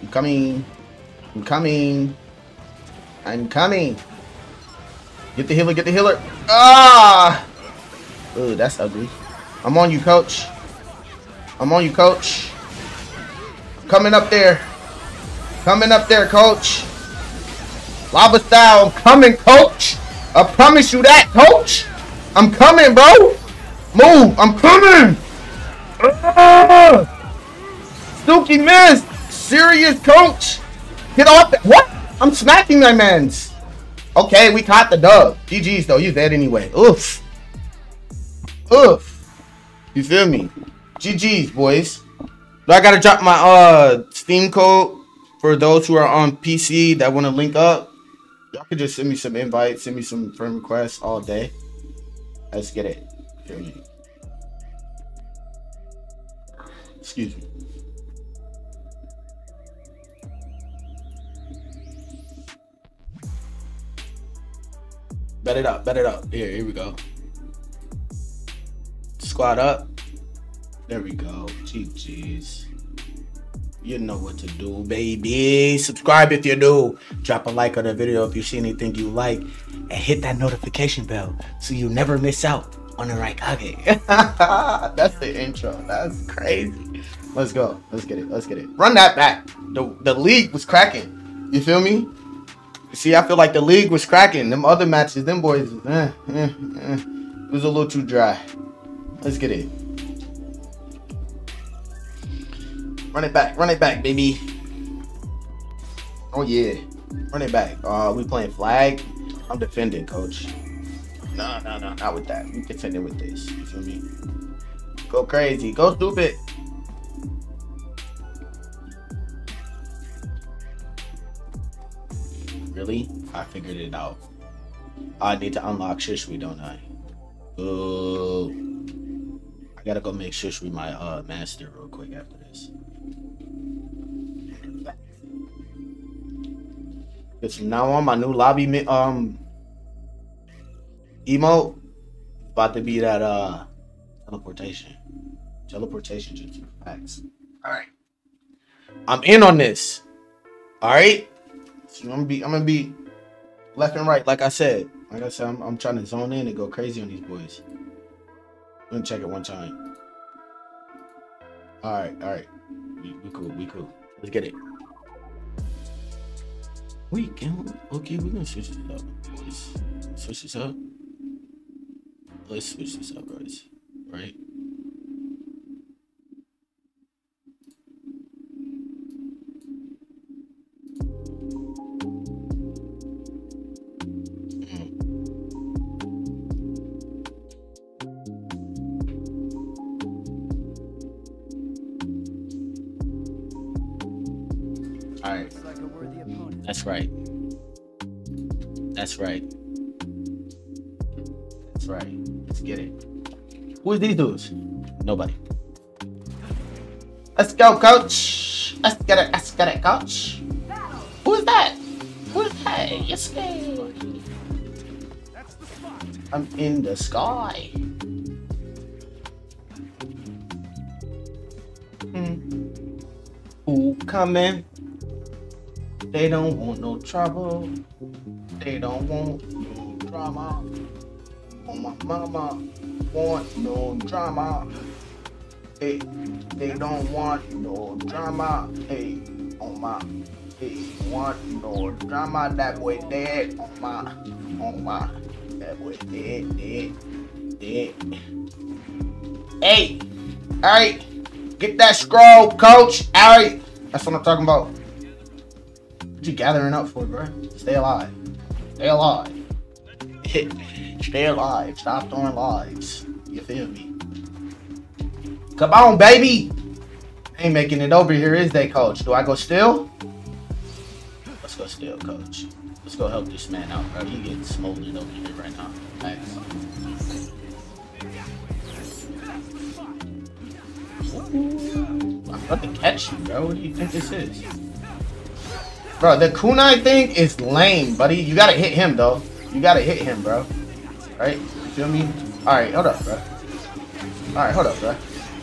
I'm coming. I'm coming. I'm coming. Get the healer. Get the healer. Ah. Ooh, that's ugly. I'm on you, coach. I'm on you, coach. Coming up there. Coming up there, coach. Lava style. I'm coming, coach. I promise you that, coach. I'm coming, bro. Move. I'm coming. Ah! Stooky missed. Serious, coach. Get off. The what? I'm smacking my mans. Okay, we caught the dub. GG's though. You dead anyway. Oof. Oof. You feel me? GG's, boys. Do I gotta drop my uh Steam code for those who are on PC that want to link up? Y'all can just send me some invites, send me some friend requests all day. Let's get it. Feel me? Excuse me. Bet it up, bet it up. Here, here we go. Squat up. There we go. GG's. You know what to do, baby. Subscribe if you do. Drop a like on the video if you see anything you like. And hit that notification bell so you never miss out on the right Raikage. That's the intro. That's crazy. Let's go. Let's get it. Let's get it. Run that back. The, the league was cracking. You feel me? See, I feel like the league was cracking. Them other matches, them boys, eh, eh, eh. it was a little too dry. Let's get it. Run it back, run it back, baby. Oh yeah, run it back. Uh, we playing flag. I'm defending, coach. No, no, no, not with that. We defending with this. You feel me? Go crazy, go stupid. Really? I figured it out. I need to unlock Shisui, don't I? Ooh. I gotta go make sure Shisui my uh master real quick after this. Because from now on, my new lobby um emote about to be that uh teleportation. Teleportation just facts. Alright. I'm in on this. Alright? So I'm gonna be I'm gonna be left and right, like I said. Like I said, I'm, I'm trying to zone in and go crazy on these boys. Let me check it one time. Alright, alright. We, we cool, we cool. Let's get it. We can okay, we're gonna switch this up. Let's switch this up. Let's switch this up, guys. Right? Right. That's right. That's right. Let's get it. Who is these dudes? Nobody. Let's go, coach. Let's get it. Let's get it, coach. Who is that? Who is that? Yes. I'm in the sky. Hmm. Who coming? They don't want no trouble. They don't want no drama. Oh my mama want no drama. Hey, they don't want no drama. Hey, on my hey, want no drama. That boy dead. On my, on my, that boy dead, dead, dead. Hey, all right, get that scroll, coach. All right, that's what I'm talking about. What you gathering up for, bro? Stay alive. Stay alive. Stay alive. Stop throwing lives. You feel me? Come on, baby. Ain't making it over here, is they, coach? Do I go still? Let's go still, coach. Let's go help this man out, bro. He getting smoldered over here right now. Ooh, I'm about to catch you, bro. What do you think this is? Bro, the kunai thing is lame, buddy. You gotta hit him, though. You gotta hit him, bro. Right? You feel me? Alright, hold up, bro. Alright, hold up, bro.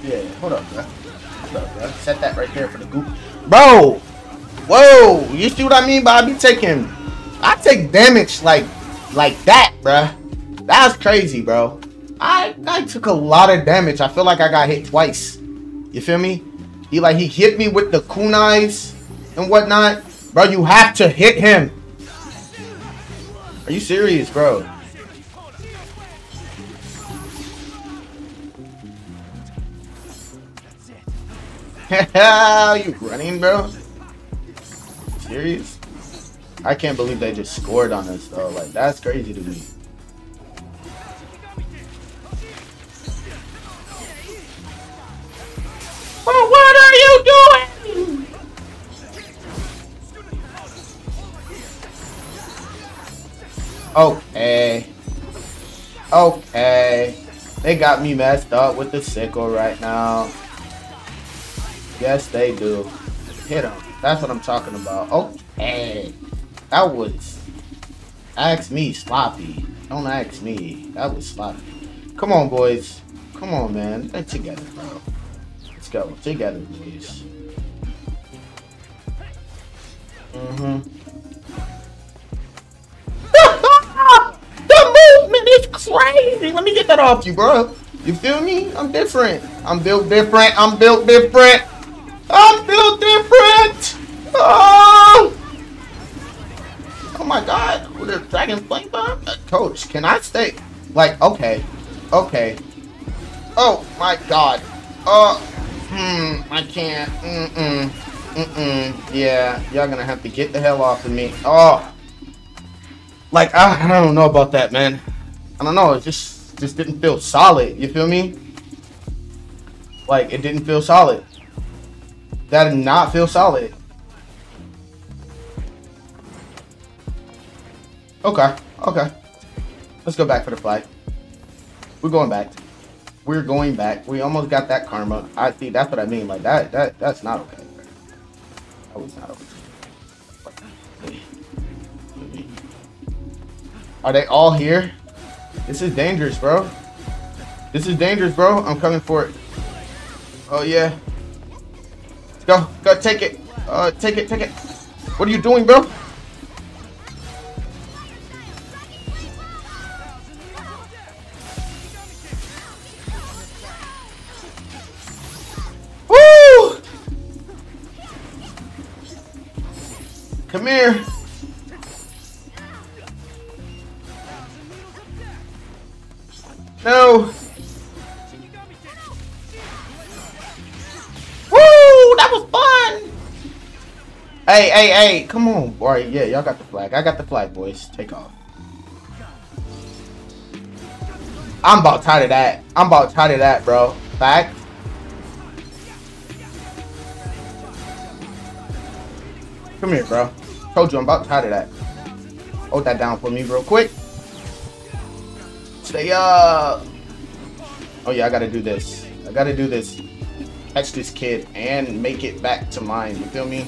Yeah, hold up, bro. Hold up, bro. Set that right there for the goop. Bro! Whoa! You see what I mean, Bobby? Taking... I take damage like... Like that, bro. That's crazy, bro. I I took a lot of damage. I feel like I got hit twice. You feel me? He like he hit me with the kunais and whatnot. Bro, you have to hit him. Are you serious, bro? Are you running, bro? Serious? I can't believe they just scored on us though. Like that's crazy to me. Oh, what are you Okay. Okay. They got me messed up with the sickle right now. Yes, they do. Hit him. That's what I'm talking about. Okay. That was... Ask me, sloppy. Don't ask me. That was sloppy. Come on, boys. Come on, man. Let's get together, bro. Let's go. Together, boys. Mm-hmm. the movement is crazy. Let me get that off you, bro. You feel me? I'm different. I'm built different. I'm built different. I'm built different. Oh, oh my God. With a dragon flame bomb? Uh, Coach, can I stay? Like, okay. Okay. Oh my God. Uh, hmm, I can't. Mm-mm. Mm-mm. Yeah, y'all gonna have to get the hell off of me. Oh. Like, I, I don't know about that, man. I don't know. It just, just didn't feel solid. You feel me? Like, it didn't feel solid. That did not feel solid. Okay, okay. Let's go back for the flag. We're going back. We're going back. We almost got that karma. I see. That's what I mean. Like that. That. That's not okay. That was not okay. Are they all here? This is dangerous, bro. This is dangerous, bro. I'm coming for it. Oh yeah. Go, go, take it. Uh, take it, take it. What are you doing, bro? Woo! Come here. No. Woo! That was fun. Hey, hey, hey! Come on, right? Yeah, y'all got the flag. I got the flag, boys. Take off. I'm about tired of that. I'm about tired of that, bro. Back. Come here, bro. Told you I'm about tired of that. Hold that down for me real quick. Stay up. Oh yeah, I gotta do this. I gotta do this. Catch this kid and make it back to mine. You feel me?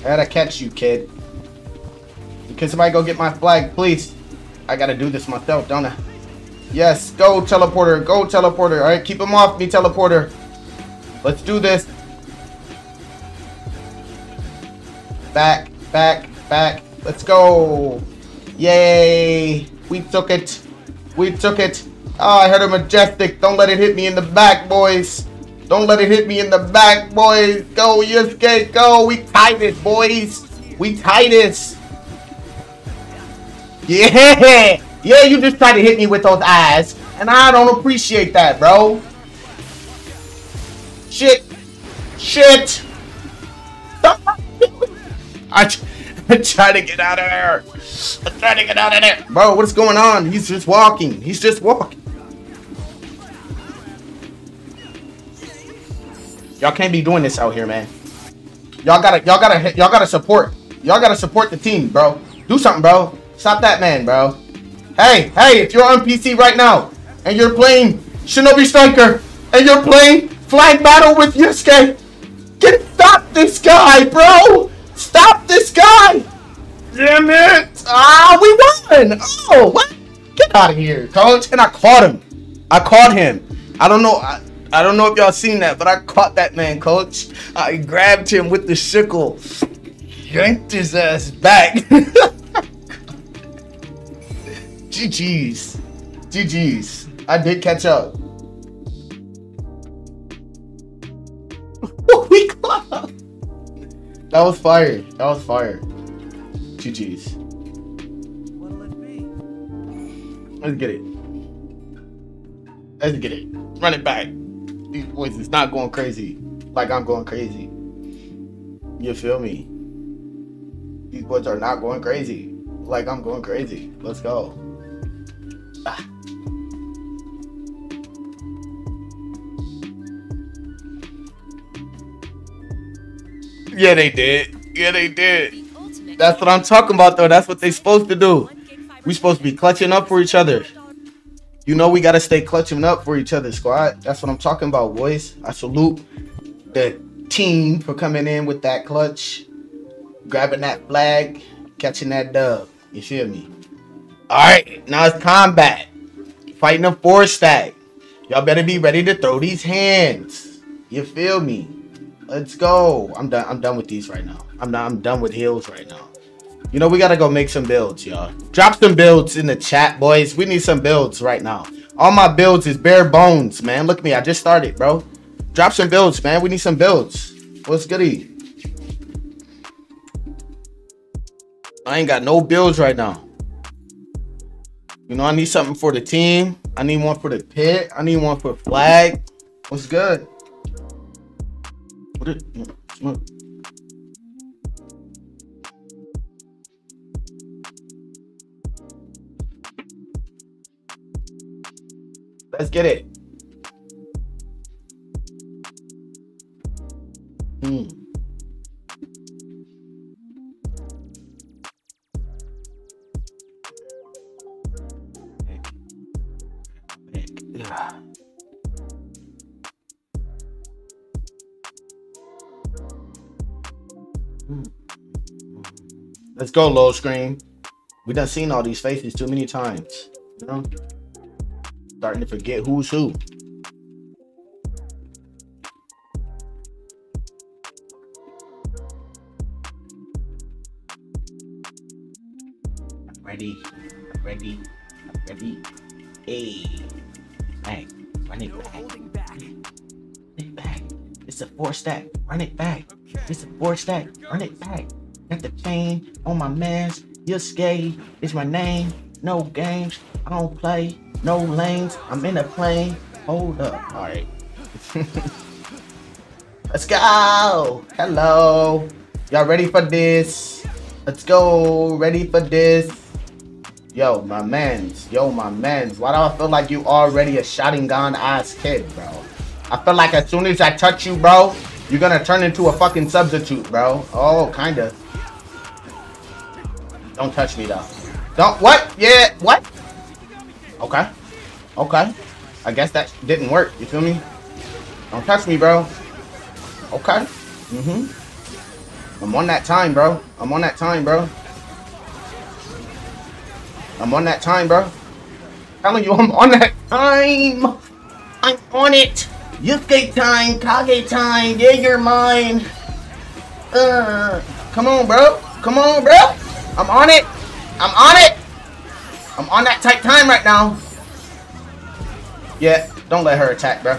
I gotta catch you, kid. Can somebody go get my flag, please? I gotta do this myself, don't I? Yes, go teleporter, go teleporter. All right, keep him off me, teleporter. Let's do this. Back, back, back. Let's go. Yay. We took it. We took it. Oh, I heard a majestic. Don't let it hit me in the back, boys. Don't let it hit me in the back, boys. Go, Yusuke, go. We tied it, boys. We tied it. Yeah. Yeah, you just tried to hit me with those eyes. And I don't appreciate that, bro. Shit. Shit. I, I try to get out of there. I try to get out of there. Bro, what's going on? He's just walking. He's just walking. Y'all can't be doing this out here, man. Y'all gotta, y'all gotta, y'all gotta support. Y'all gotta support the team, bro. Do something, bro. Stop that man, bro. Hey, hey, if you're on PC right now and you're playing Shinobi Striker and you're playing Flag Battle with Yusuke, get stop this guy, bro. Stop this guy. Damn it. Ah, we won. Oh, what? Get out of here, coach. And I caught him. I caught him. I don't know. I, I don't know if y'all seen that, but I caught that man, coach. I grabbed him with the sickle, yanked his ass back. GG's. GG's. I did catch up. That was fire. That was fire. GG's. What'll it be? Let's get it. Let's get it. Run it back. These boys is not going crazy like I'm going crazy. You feel me? These boys are not going crazy like I'm going crazy. Let's go. Ah. Yeah, they did. Yeah, they did. That's what I'm talking about, though. That's what they're supposed to do. We supposed to be clutching up for each other. You know we gotta stay clutching up for each other, squad. That's what I'm talking about, boys. I salute the team for coming in with that clutch, grabbing that flag, catching that dub. You feel me? All right, now it's combat. Fighting a four stack. Y'all better be ready to throw these hands. You feel me? Let's go. I'm done. I'm done with these right now. I'm not. I'm done with heals right now. You know we gotta go make some builds, y'all. Drop some builds in the chat, boys. We need some builds right now. All my builds is bare bones, man. Look at me. I just started, bro. Drop some builds, man. We need some builds. What's goody? I ain't got no builds right now. You know, I need something for the team. I need one for the pit. I need one for flag. What's good? Let's get it. Hmm. Let's go, low screen. We done seen all these faces too many times. You know? Starting to forget who's who. Ready, ready, ready. Hey, back, run it back. run it back. It's a four stack, run it back. Four stack, run it back. Got the chain on my mans. You're scared. It's my name. No games. I don't play. No lanes. I'm in a plane. Hold up. All right. Let's go. Hello. Y'all ready for this? Let's go. Ready for this? Yo, my mans. Yo, my mans. Why do I feel like you already a shotting gun ass kid, bro? I feel like as soon as I touch you, bro, you're gonna turn into a fucking substitute, bro. Oh, kinda. Don't touch me though. Don't what? Yeah, what? Okay. Okay. I guess that didn't work. You feel me? Don't touch me, bro. Okay. Mm-hmm. I'm on that time, bro. I'm on that time, bro. I'm on that time, bro. telling you, I'm on that time. I'm on it. Yusuke time, Kage time. You're mine. Uh, come on, bro. Come on, bro. I'm on it. I'm on it. I'm on that tight time right now. Yeah, don't let her attack, bro.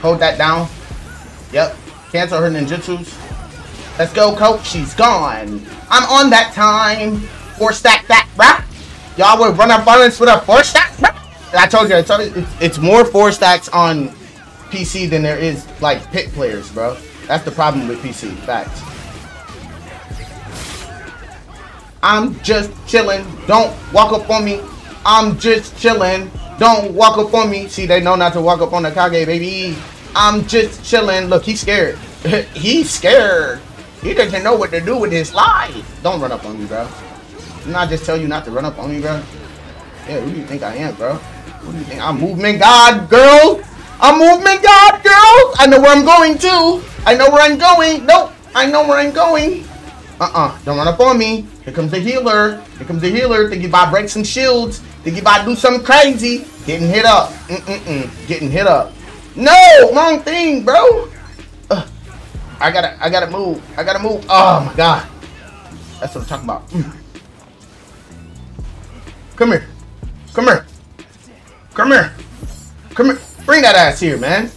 Hold that down. Yep. Cancel her ninjutsus. Let's go, coach. She's gone. I'm on that time. Four stack that. Y'all would run up on us with a four stack. I told you, I told you, it's, it's more four stacks on PC than there is like pit players, bro. That's the problem with PC. Facts. I'm just chilling. Don't walk up on me. I'm just chilling. Don't walk up on me. See, they know not to walk up on the Kage, baby. I'm just chilling. Look, he's scared. he's scared. He doesn't know what to do with his life. Don't run up on me, bro. Didn't I just tell you not to run up on me, bro? Yeah, who do you think I am, bro? Who do you think? I'm movement god, girl. I'm movement god, girls? I know where I'm going to. I know where I'm going. Nope. I know where I'm going. Uh-uh. Don't run up on me. Here comes the healer. Here comes the healer. Think you about break some shields. Think about to do something crazy. Getting hit up. Mm-mm-mm. Getting hit up. No! Wrong thing, bro. Ugh. I gotta, I gotta move. I gotta move. Oh, my God. That's what I'm talking about. Mm. Come here. Come here. Come here. Come here. Bring that ass here, man.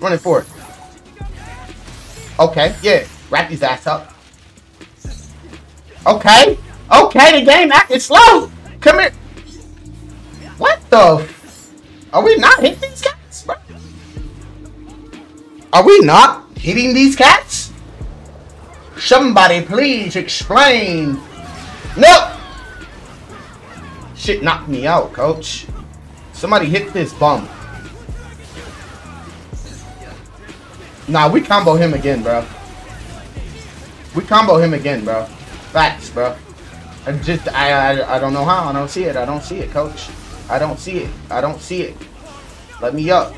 Running forward. Okay, yeah. Wrap his ass up. Okay. Okay, the game acting slow. Come here. What the? Are we not hitting these cats, bro? Are we not hitting these cats? Somebody please explain. No! Shit knocked me out, coach. Somebody hit this bum. Nah, we combo him again, bro. We combo him again, bro. Facts, bro. I just, I, I, I don't know how. I don't see it. I don't see it, coach. I don't see it. I don't see it. Let me up.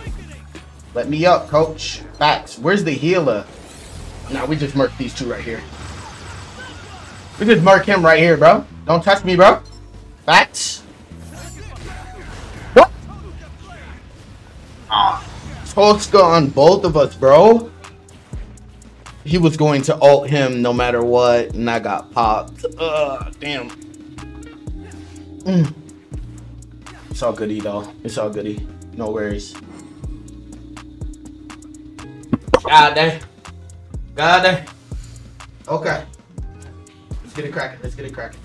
Let me up, coach. Facts. Where's the healer? Nah, we just murk these two right here. We just murk him right here, bro. Don't touch me, bro. Facts. What? Ah, Tosca on both of us, bro. He was going to ult him no matter what, and I got popped. Ugh, damn. Mm. It's all goody, though. It's all goody. No worries. God damn. God damn. Okay. Let's get it cracking. Let's get it cracking,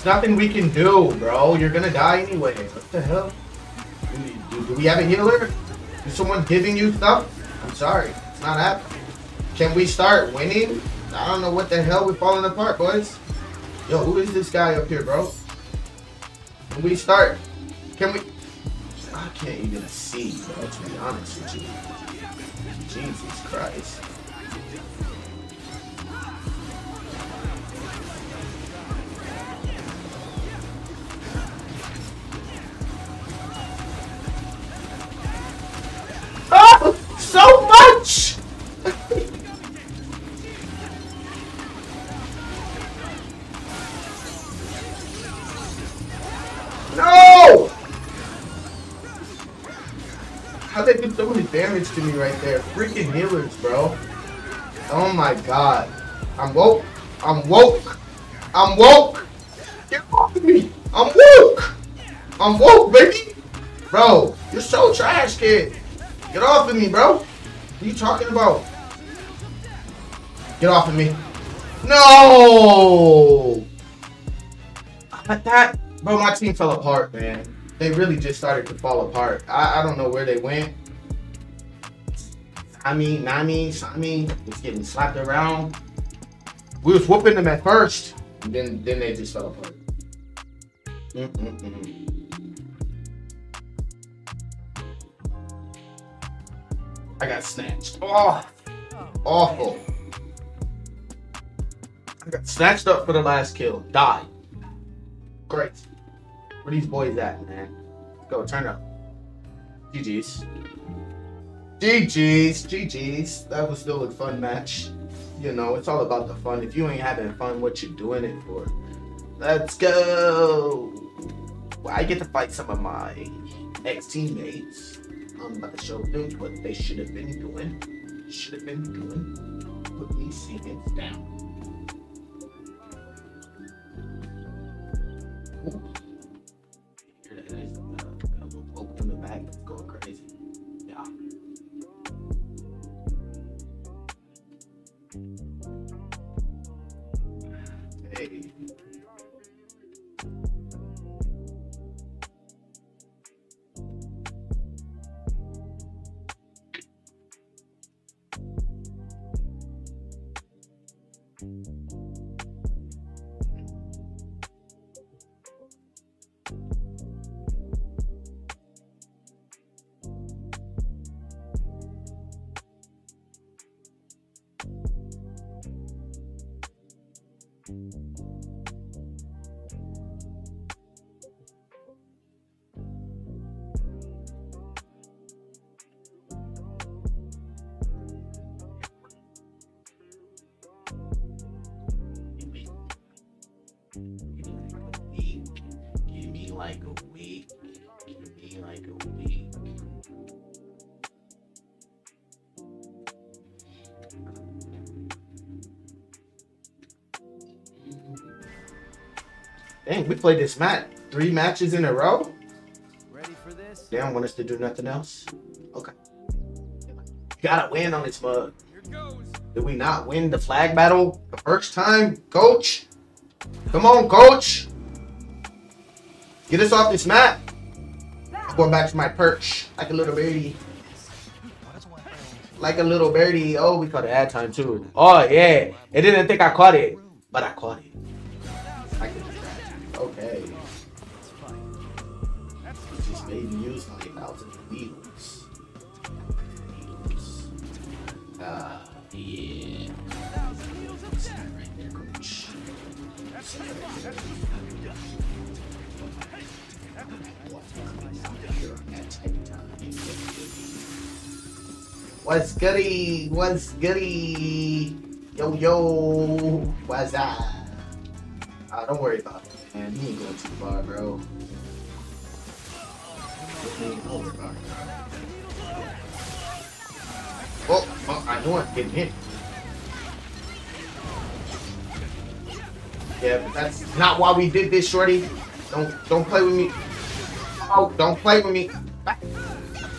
It's nothing we can do, bro. You're gonna die anyway. What the hell? Do do, do we have a healer? Is someone giving you stuff? I'm sorry. It's not happening. Can we start winning? I don't know what the hell we're falling apart, boys. Yo, who is this guy up here, bro? Can we start? Can we? I can't even see, bro, to be honest with you. Jesus Christ. My god. I'm woke. I'm woke. I'm woke. Get off of me. I'm woke. I'm woke, baby. Bro, you're so trash, kid. Get off of me, bro. What are you talking about? Get off of me. No! But that, bro, my team fell apart, man. They really just started to fall apart. I, I don't know where they went. I mean, Nami, Sami was getting slapped around. We was whooping them at first, then then they just fell apart. Mm-mm-mm. I got snatched. Oh, awful. I got snatched up for the last kill. Died. Great. Where these boys at, man? Go, turn up. GG's. GG's. GG's. That was still a fun match. You know, it's all about the fun. If you ain't having fun, what you doing it for? Let's go. Well, I get to fight some of my ex-teammates. I'm about to show them what they should have been doing. Should have been doing. Put these seconds down. Ooh. That? Uh, in the back. Played this match three matches in a row. Ready for this? They don't want us to do nothing else. Okay. Gotta win on this mug. Here goes. Did we not win the flag battle the first time, coach? Come on, coach. Get us off this map. I'm going back to my perch like a little birdie. Like a little birdie. Oh, we caught it ad time too. Oh yeah. It didn't think I caught it, but I caught it. Made use my thousand wheels. Ah, yeah. What's goody? What's goody? Yo yo, what's that? Uh, don't worry about it, man. He ain't going too far, bro. Oh, oh, I know I'm getting hit. Yeah, but that's not why we did this, shorty. Don't don't play with me. Oh, don't play with me.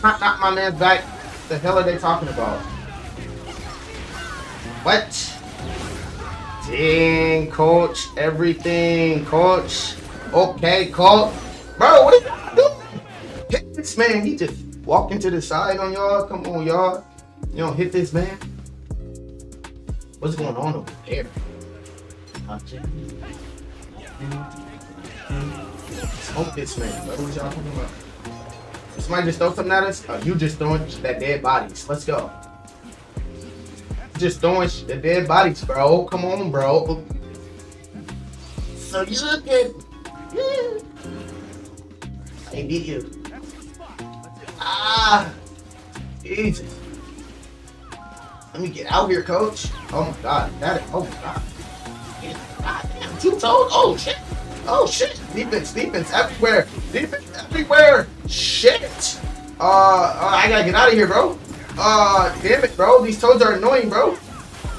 Not, not my man's back. The hell are they talking about? What? Dang, coach. Everything, coach. Okay, coach. Bro, what are you doing? This man. He just walking to the side on y'all. Come on, y'all. You don't hit this man. What's going on over there? Smoke this man. What was y'all talking about? Somebody just throw something at us? Oh, you just throwing that dead bodies. Let's go. Just throwing the dead bodies, bro. Come on, bro. So you looking? Yeah. I beat hmm. you. Ah, Jesus. Let me get out here, coach. Oh my God, that is, Oh my God. God damn, two toes. Oh shit. Oh shit! Defense, defense everywhere! Defense everywhere! Shit! Uh, uh, I gotta get out of here, bro. Uh, damn it, bro. These toads are annoying, bro.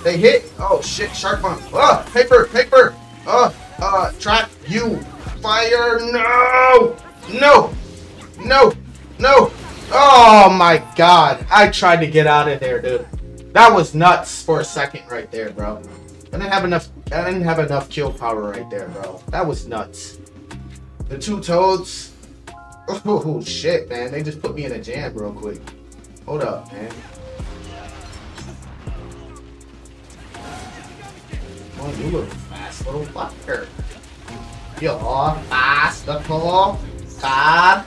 They hit. Oh shit! Shark bomb. Uh, paper, paper. Uh, uh, trap you. Fire! No! No! No! No! Oh my god! I tried to get out of there, dude. That was nuts for a second right there, bro. I didn't have enough. I didn't have enough kill power right there, bro. That was nuts. The two toads. Oh shit, man! They just put me in a jam real quick. Hold up, man. Oh, you little fast little fucker. You're fast little God.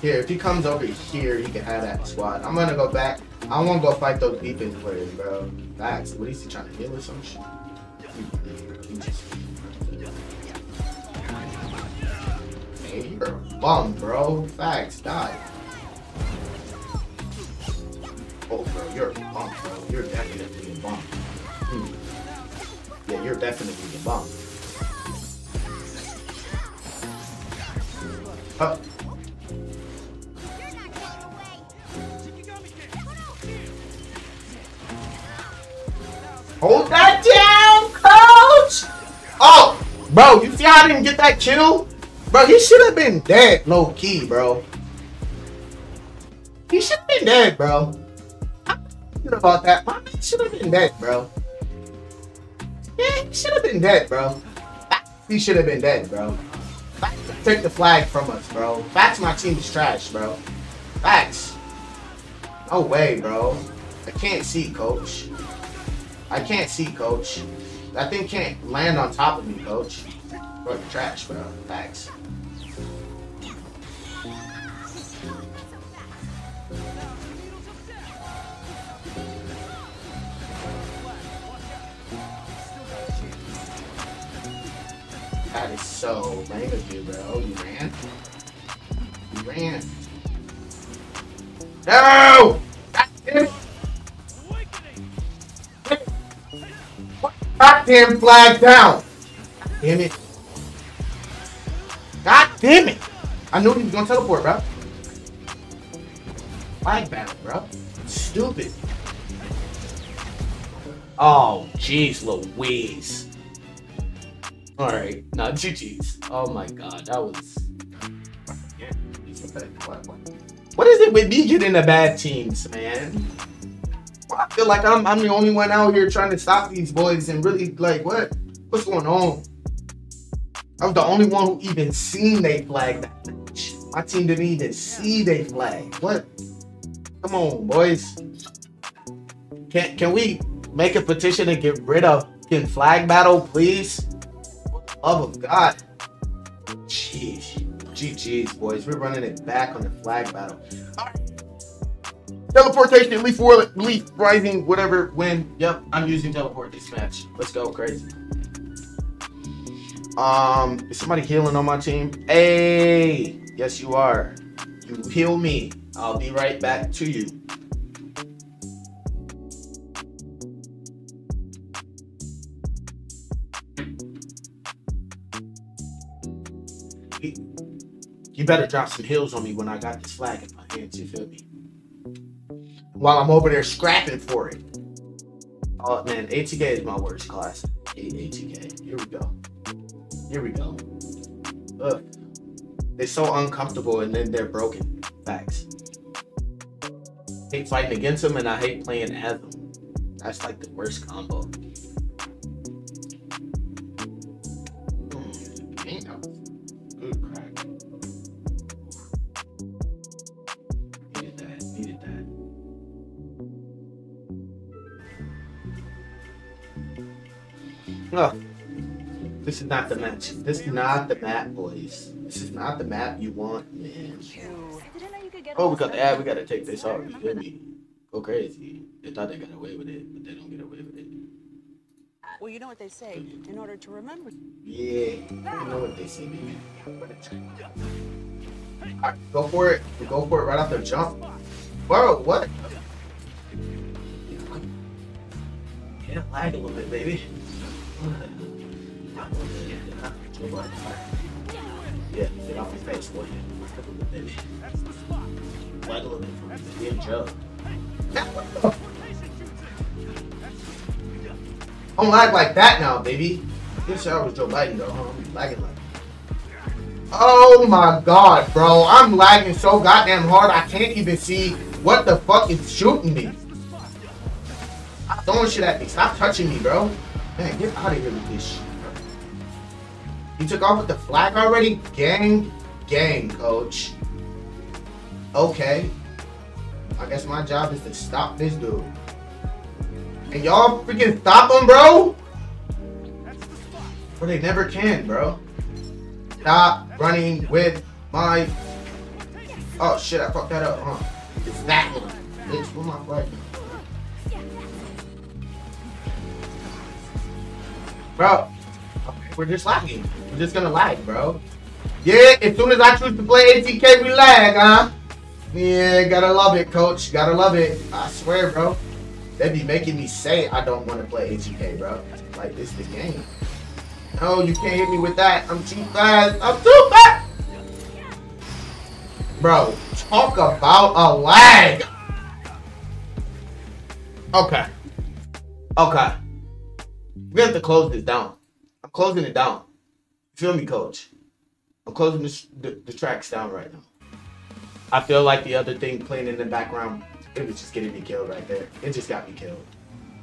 Here, if he comes over here, he can have that squad. I'm gonna go back. I want to go fight those defense players, bro. Facts. What is he trying to heal or some shit? Hey, you're a bum, bro. Facts. Die. Oh, bro, you're a bum, bro. You're definitely a bum. Hmm. Yeah, you're definitely a bum. Huh. Hold that down, coach! Oh, bro, you see how I didn't get that kill? Bro, he should have been dead, low key, bro. He should have been dead, bro. I'm thinking about that. My man should have been dead, bro. Yeah, he should have been dead, bro. He should have been dead, bro. Take the flag from us, bro. Facts my team is trash, bro. Facts. No way, bro. I can't see, coach. I can't see, coach. That thing can't land on top of me, coach. Bro, you're trash, bro. Facts. That is so lame of you, bro. Oh, you ran. You ran. No! Damn it! Goddamn flag down! Damn it. God damn it! I knew he was gonna teleport, bro. Flag battle, bro. Stupid. Oh, jeez Louise. All right, nah, GG's. Oh my god, that was. What is it with me getting the bad teams, man? I feel like I'm I'm the only one out here trying to stop these boys and really like what what's going on? I was the only one who even seen they flag that match. My team didn't even see they flag. What? Come on, boys. Can can we make a petition to get rid of fucking flag battle, please? Love of God. Jeez. GG's, boys. We're running it back on the flag battle. Teleportation, Leaf Leaf Rising, whatever, win. Yep, I'm using teleport this match. Let's go, crazy. Um, is somebody healing on my team? Hey, yes you are. You heal me. I'll be right back to you. You better drop some heals on me when I got this flag in my hands, you feel me? While I'm over there scrapping for it. Oh man, ATK is my worst class. ATK. Here we go. Here we go. Ugh. They're so uncomfortable and then they're broken. Facts. Hate fighting against them and I hate playing as them. That's like the worst combo. Oh. This is not the match. This is not the map, boys. This is not the map you want, man. Oh, we got the ad. We gotta take this off. You feel me? Go crazy. They thought they got away with it, but they don't get away with it. Well, you know what they say. In order to remember, Yeah, you know what they say, baby. Alright, go for it. Go for it right off the jump. Bro, what? Yeah, lag a little bit, baby. Face, boy. Lag like that now, baby. This I was Joe Biden though, huh? I'm lagging like. Oh my god, bro. I'm lagging so goddamn hard I can't even see what the fuck is shooting me. Stop throwing shit at me. Stop touching me, bro. Man, get out of here with this shit. You took off with the flag already? Gang, gang, coach. Okay. I guess my job is to stop this dude. And y'all freaking stop him, bro? Or they never can, bro. Stop running with my. Oh shit, I fucked that up, huh? It's that one. Bitch, where my flag? Bro, we're just lagging. We're just gonna lag, bro. Yeah, as soon as I choose to play ATK, we lag, huh? Yeah, gotta love it, coach. Gotta love it. I swear, bro. They be making me say I don't want to play ATK, bro. Like, this is the game. No, you can't hit me with that. I'm too fast. I'm too fast. Bro, talk about a lag. Okay. Okay. We have to close this down. I'm closing it down. Feel me, coach? I'm closing this, the, the tracks down right now. I feel like the other thing playing in the background, it was just getting me killed right there. It just got me killed.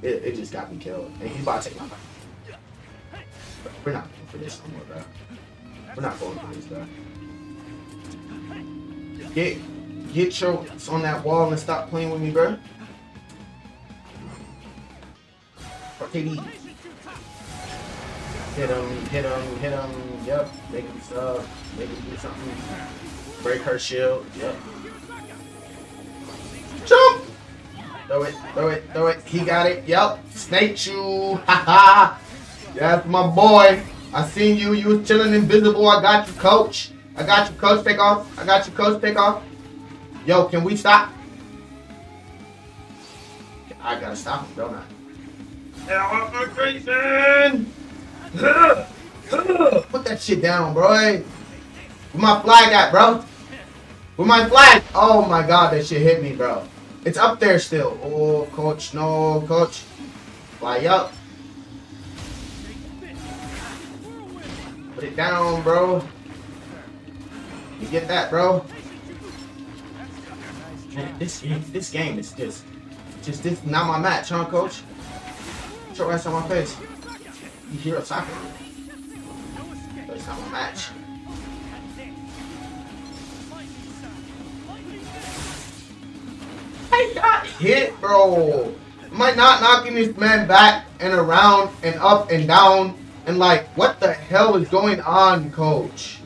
It, it just got me killed. And he's about to take my life. We're not going for this no more, bro. We're not going for this, bro. Get, get your on that wall and stop playing with me, bro. Okay, these. Hit him, hit him, hit him. Yep, make him stop. Make him do something. Break her shield. Yep. Jump! Throw it, throw it, throw it. He got it. Yep. Snake shoe. Haha. That's my boy. I seen you. You was chilling invisible. I got you, coach. I got you, coach. Take off. I got you, coach. Take off. Yo, can we stop? I gotta stop him, don't I? Teleportation! Put that shit down, bro. Where my flag at, bro? Where my flag? Oh my god, that shit hit me, bro. It's up there still. Oh, coach, no, coach. Fly up. Put it down, bro. You get that, bro? Man, this this game is just, just this not my match, huh, coach? Get your ass on my face. You hear a soccer? That's not a match. I got hit, bro. Am I not knocking this man back and around and up and down? And like, what the hell is going on, coach?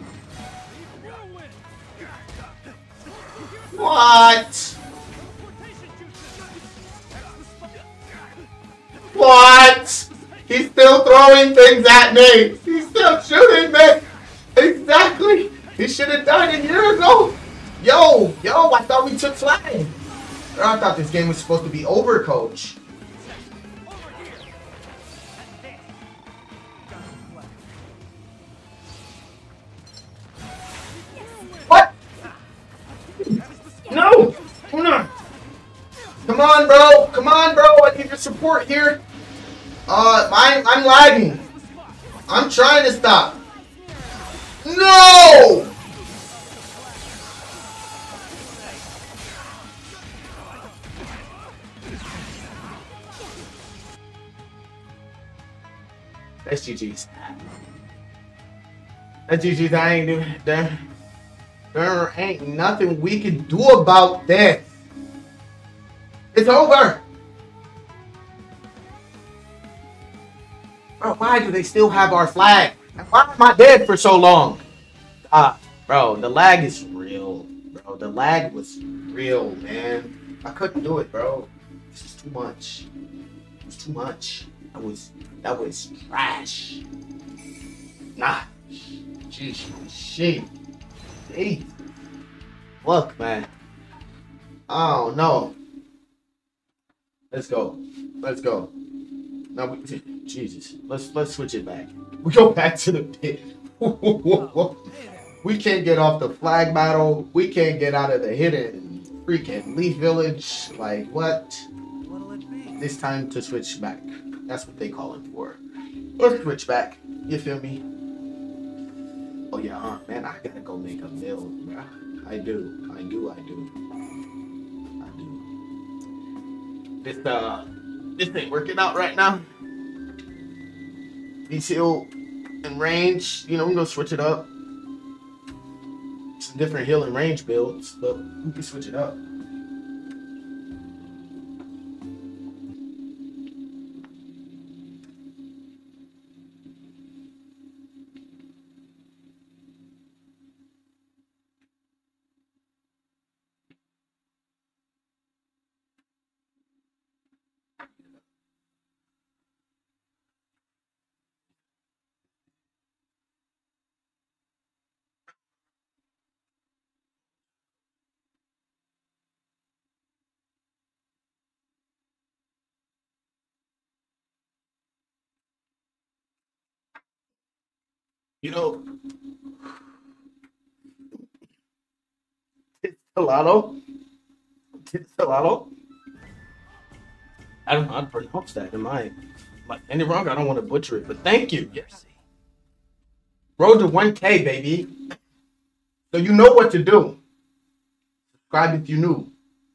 What? What? He's still throwing things at me. He's still shooting me. Exactly. He should have died a year ago. Yo, yo, I thought we took flag. I thought this game was supposed to be over, coach. What? No! Come on! Come on, bro! Come on, bro! I need your support here. Uh, I'm, I'm lagging. I'm trying to stop. No! That's GG's. That's GG's. I ain't do there. There ain't nothing we can do about this. It's over. Bro, why do they still have our flag? And why am I dead for so long? Ah, bro, the lag is real, bro. The lag was real, man. I couldn't do it, bro. This is too much. It was too much. That was that was trash. Nah. Jeez, shit. Hey. Look, man. Oh no. Let's go. Let's go. Now we Jesus. Let's let's switch it back. We go back to the pit. we can't get off the flag battle. We can't get out of the hidden freaking Leaf Village. Like what? It's time to switch back. That's what they call it for. Let's switch back. You feel me? Oh yeah, uh, man, I gotta go make a meal, bruh. I do. I do. I do. I do. This uh, this ain't working out right now. Heal and range, you know, we're gonna switch it up. Some different heal and range builds, but we can switch it up. You know, Titsalado. Titsalado. I don't know how to pronounce that. Am I like any wrong? I don't want to butcher it, but thank you. Yes. Road to 1K, baby. So you know what to do. Subscribe if you're new.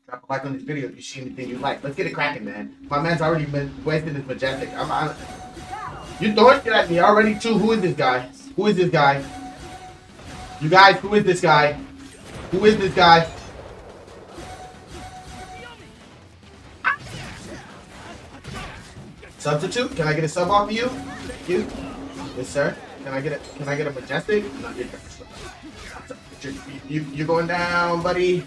Drop a like on this video if you see anything you like. Let's get it cracking, man. My man's already been wasting his majestic. I'm on. You throwing shit at me already too. Who is this guy? Who is this guy? You guys, who is this guy? Who is this guy? Substitute? Can I get a sub off of you? Thank you. Yes, sir. Can I get a Can I get a majestic? You're, you, you're going down, buddy.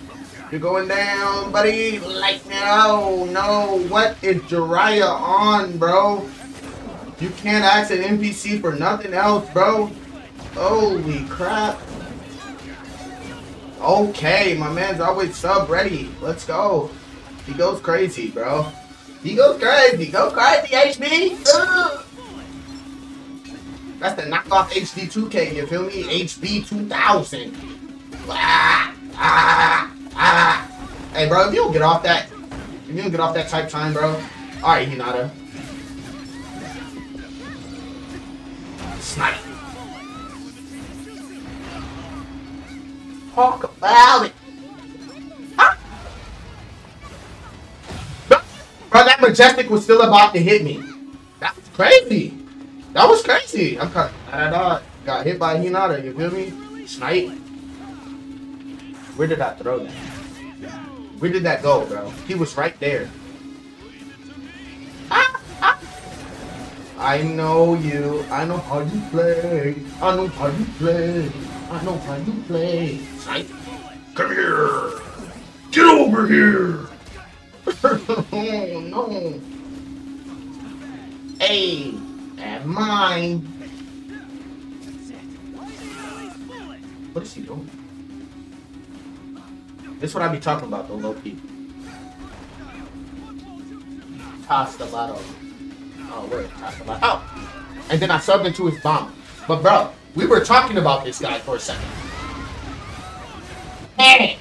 You're going down, buddy. Like no, oh, no. What is Jiraiya on, bro? You can't ask an NPC for nothing else, bro. Holy crap. Okay, my man's always sub ready. Let's go. He goes crazy, bro. He goes crazy. Go crazy, HB. That's the knockoff HD 2K, you feel me? HB 2000. Ah, ah, ah. Hey, bro, if you don't get off that, if you don't get off that type time, bro. All right, Hinata. Snipe. Talk about it. Bro, that majestic was still about to hit me. That was crazy. That was crazy. I'm kind of got hit by Hinata. You feel me? Snipe. Where did I throw that? Where did that go, bro? He was right there. Ah, ah. I know you. I know how you play. I know how you play. I know how you play. Snipe. Come here. Get over here. oh no. Hey, that's mine. What is he doing? This is what I be talking about, though, low key. Toss the bottle. Oh, wait, toss the bottle. Oh! And then I subbed into his bomb. But, bro, we were talking about this guy for a second. Man!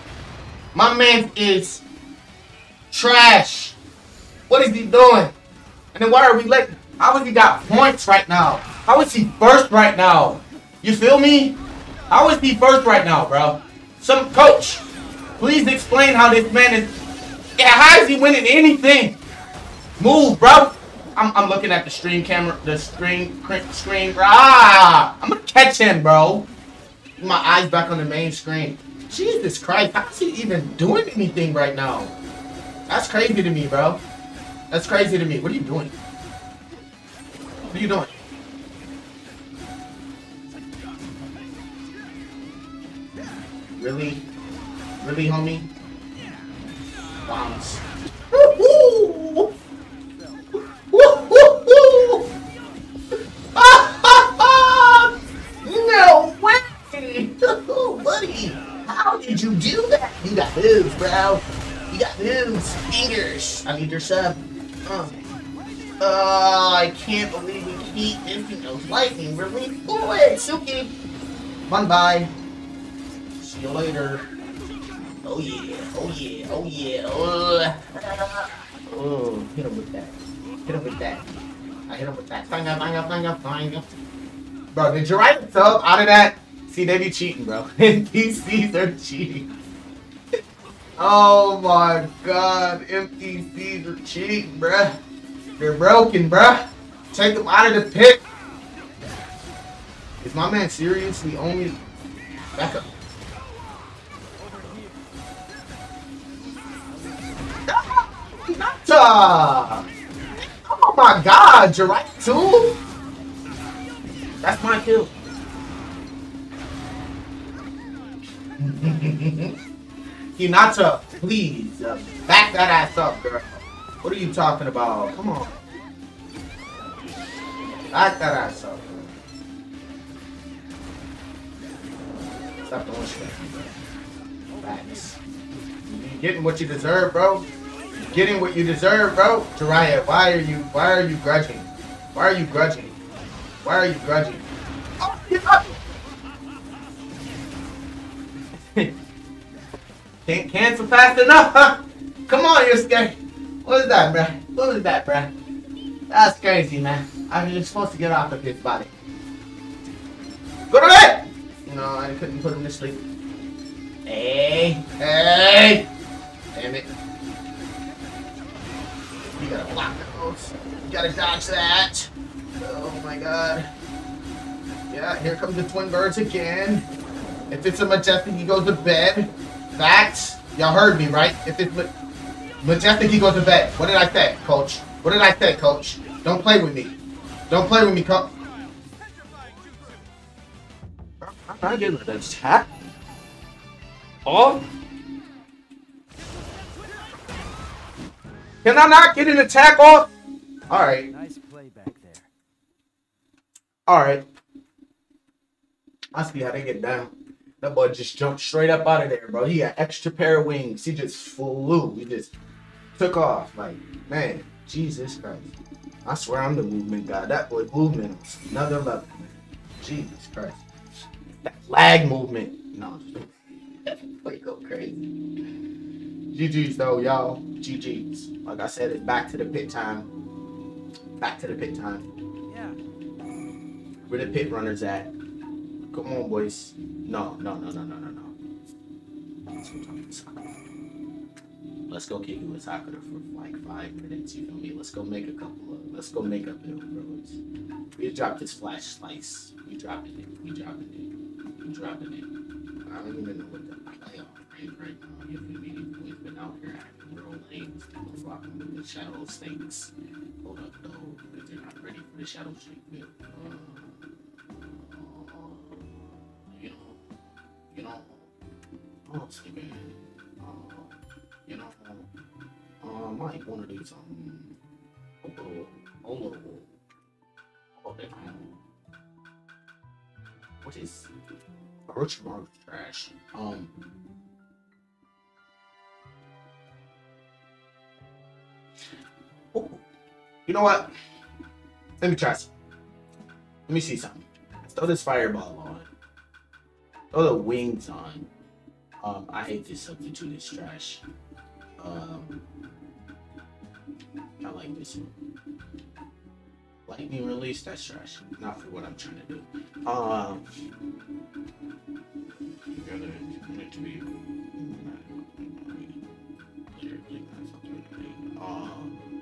My man is trash. What is he doing? And then why are we letting... How has he got points right now? How is he first right now? You feel me? How is he first right now, bro? Some coach, please explain how this man is... Yeah, how is he winning anything? Move, bro. I'm, I'm looking at the stream camera, the screen, screen. Ah, I'm gonna catch him, bro. My eyes back on the main screen. Jesus Christ, how is he even doing anything right now? That's crazy to me, bro. That's crazy to me. What are you doing? What are you doing? Really? Really, homie? Bombs. Woo-hoo! Woo-hoo-hoo! no way! Buddy, how did you do that? You got moves, bro. You got moves. Fingers. I need your sub. Uh. Oh, I can't believe we keep missing those lightning release bullets. Suki. Bye bye. See you later. Oh yeah, oh yeah, oh yeah. Oh, oh hit him with that. Hit him with that. I hit him with that. Bang up, bang up, bang up, bang up. Bro, did you write a sub out of that? See, they be cheating, bro. NPCs are cheating. Oh my god, NPCs are cheating, bruh. They're broken, bruh. Take them out of the pit. Is my man serious? seriously only up? Nata! Oh my god, you're right too? That's my kill. Hinata, please, uh, back that ass up, girl. What are you talking about? Come on. Back that ass up. Stop doing shit. Facts. You getting what you deserve, bro. You getting what you deserve, bro. Jiraiya, why are you why are you grudging? Why are you grudging? Why are you grudging? Oh, Can't cancel fast enough, huh? Come on, you're scared. What is that, bruh? What was that, bruh? That's crazy, man. I was just supposed to get off of his body. Go to bed! No, I couldn't put him to sleep. Hey! Hey! Damn it. You gotta block those. You gotta dodge that. Oh my god. Yeah, here comes the twin birds again. If it's a majestic, he goes to bed. Facts. Y'all heard me, right? If it's... Majestic, he goes to bed. What did I say, coach? What did I say, coach? Don't play with me. Don't play with me, coach. I'm not getting an attack. Oh? Can I not get an attack off? Alright. Nice play back there. Alright. I see how they get down. That boy just jumped straight up out of there, bro. He got extra pair of wings. He just flew. He just took off. Like, man, Jesus Christ. I swear I'm the movement guy. That boy movement was another level, man. Jesus Christ. That lag movement. No, boy go crazy. GG's though, y'all. GG's. Like I said, it's back to the pit time. Back to the pit time. Yeah. Where the pit runners at? Come on, boys. No, no, no, no, no, no, no. let's go kick it with Sakura for like five minutes. You feel me? Let's go make a couple of. Let's go make up Hill Roads. We dropped this flash slice. We dropping it. We dropping it. We dropping it. I don't even know what the playoff rank right now. You feel me? We've been out here acting real. Still rocking with the shadow snakes. Hold up though, because they're not ready for the shadow snake. Uh, you know, honestly, man, uh, you know, uh, I might want to do something a little, a little, a little different. What is Orochimaru trash? Um. Oh, you know what? Let me try some. Let me see something. Throw this fireball on. Throw the wings on. Um, I hate this substitute. It's trash. Um, I like this one. Lightning release. That's trash. Not for what I'm trying to do. Um, want it to be. Um, um,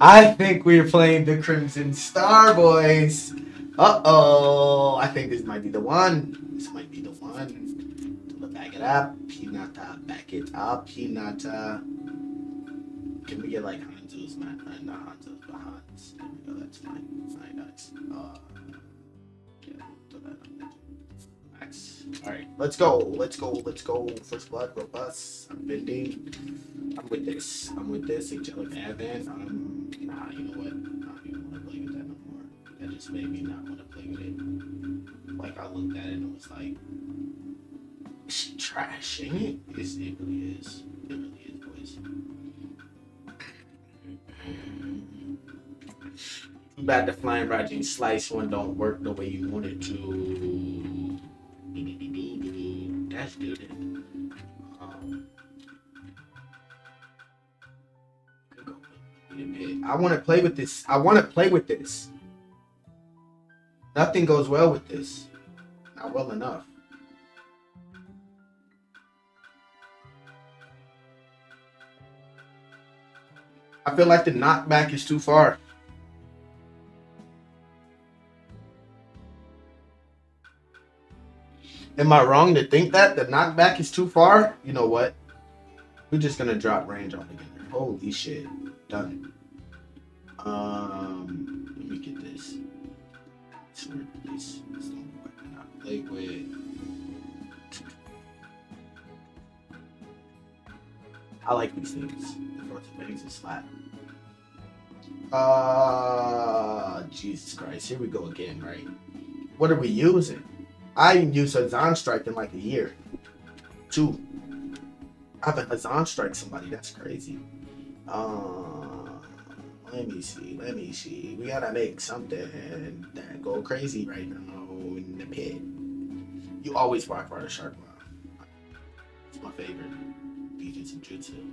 I think we're playing the Crimson Star Boys. Uh oh. I think this might be the one. This might be the one. To back it up. Hinata, back it up. Hinata. Can we get like Hanzo's, man? Uh, not Hanzo's, but Hans. There go. That's fine. Fine, that's. Uh, yeah, throw Alright, let's go. Let's go. Let's go. First blood, robust. I'm bending. I'm with this. I'm with this. Angelic Advent. Um, nah, you know what? You don't want to play with that no more. That just made me not want to play with it. Like I looked at it and was like, it's trash, ain't it? It's, it really is. It really is, boys. Too bad the flying Raging Slice one don't work the way you want it to. I want to play with this. I want to play with this. Nothing goes well with this. Not well enough. I feel like the knockback is too far. Am I wrong to think that the knockback is too far? You know what? We're just gonna drop range on altogether. Holy shit. Done. Um let me get this. It's the only weapon I play with. I like these things. The first things is slap. Uh Jesus Christ. Here we go again, right? What are we using? I didn't use Hazan Strike in like a year. Two. I haven't Hazan Strike somebody. That's crazy. Uh, let me see. Let me see. We gotta make something that go crazy right now in the pit. You always rock for the shark mouth. It's my favorite defensive jutsu.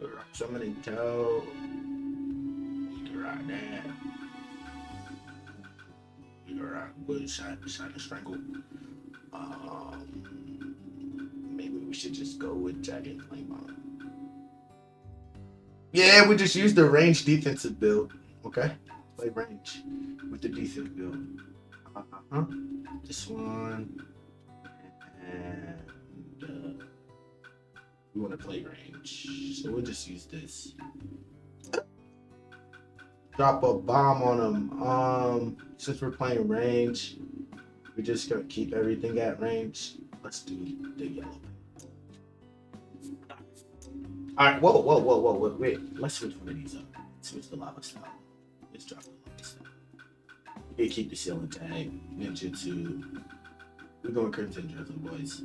Rock summoning toe. You can rock that. You can rock wood shot, shot and strangle. Um, maybe we should just go with Dragon Flame Bomb. Yeah, we just use the range defensive build. Okay, play range with the defensive build. Uh huh. This one, and uh, we want to play range, so we'll just use this. Drop a bomb on them. Um, since we're playing range, we're just gonna keep everything at range. Let's do the yellow. All right, whoa, whoa, whoa, whoa, wait, wait. Let's switch one of these up. Switch the lava style. Let's drop the lava style. You keep the sealing tag, ninjutsu. We're going Crimson Drizzle, boys.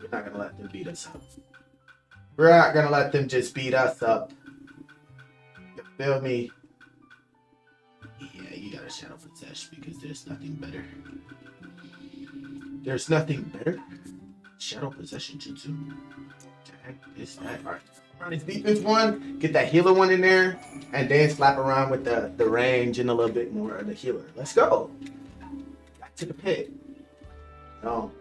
We're not gonna let them beat us up. We're not gonna let them just beat us up. You feel me? Yeah, you gotta Shadow Possess because there's nothing better. There's nothing better. Shadow Possession Jutsu. Tag this that. Alright. His defense one, get that healer one in there, and then slap around with the, the range and a little bit more of the healer. Let's go. Back to the pit. No.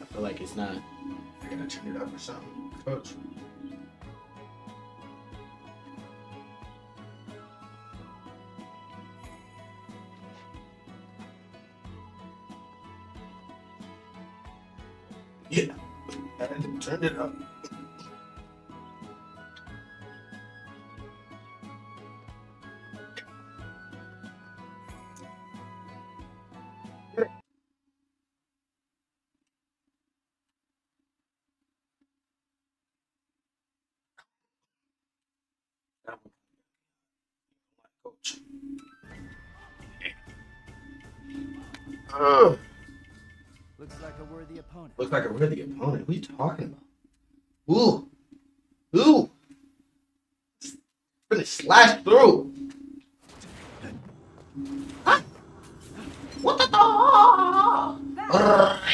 I feel like it's not. I gotta turn it up or something. Coach. Yeah. I had to turn it up. Ugh. Opponent. Looks like a worthy opponent. What are you talking about? Ooh. Ooh. Gonna slash through. What the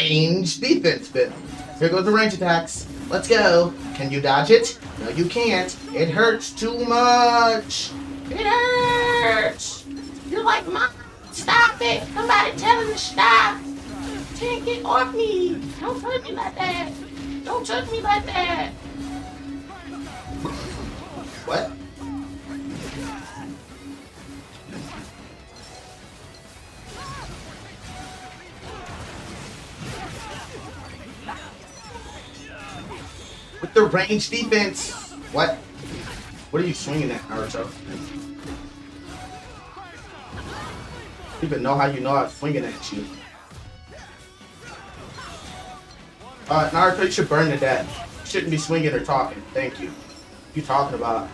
Range defense bit. Here goes the range attacks. Let's go. Can you dodge it? No, you can't. It hurts too much. It hurts. You're like, Mom, stop it. Somebody tell him to stop. Take it off me. Don't touch me like that. Don't touch me like that. What? With the range defense. What? What are you swinging at, Naruto? You even know how you know I'm swinging at you. Uh, Naruto, should burn to death. Shouldn't be swinging or talking. Thank you. You talking about?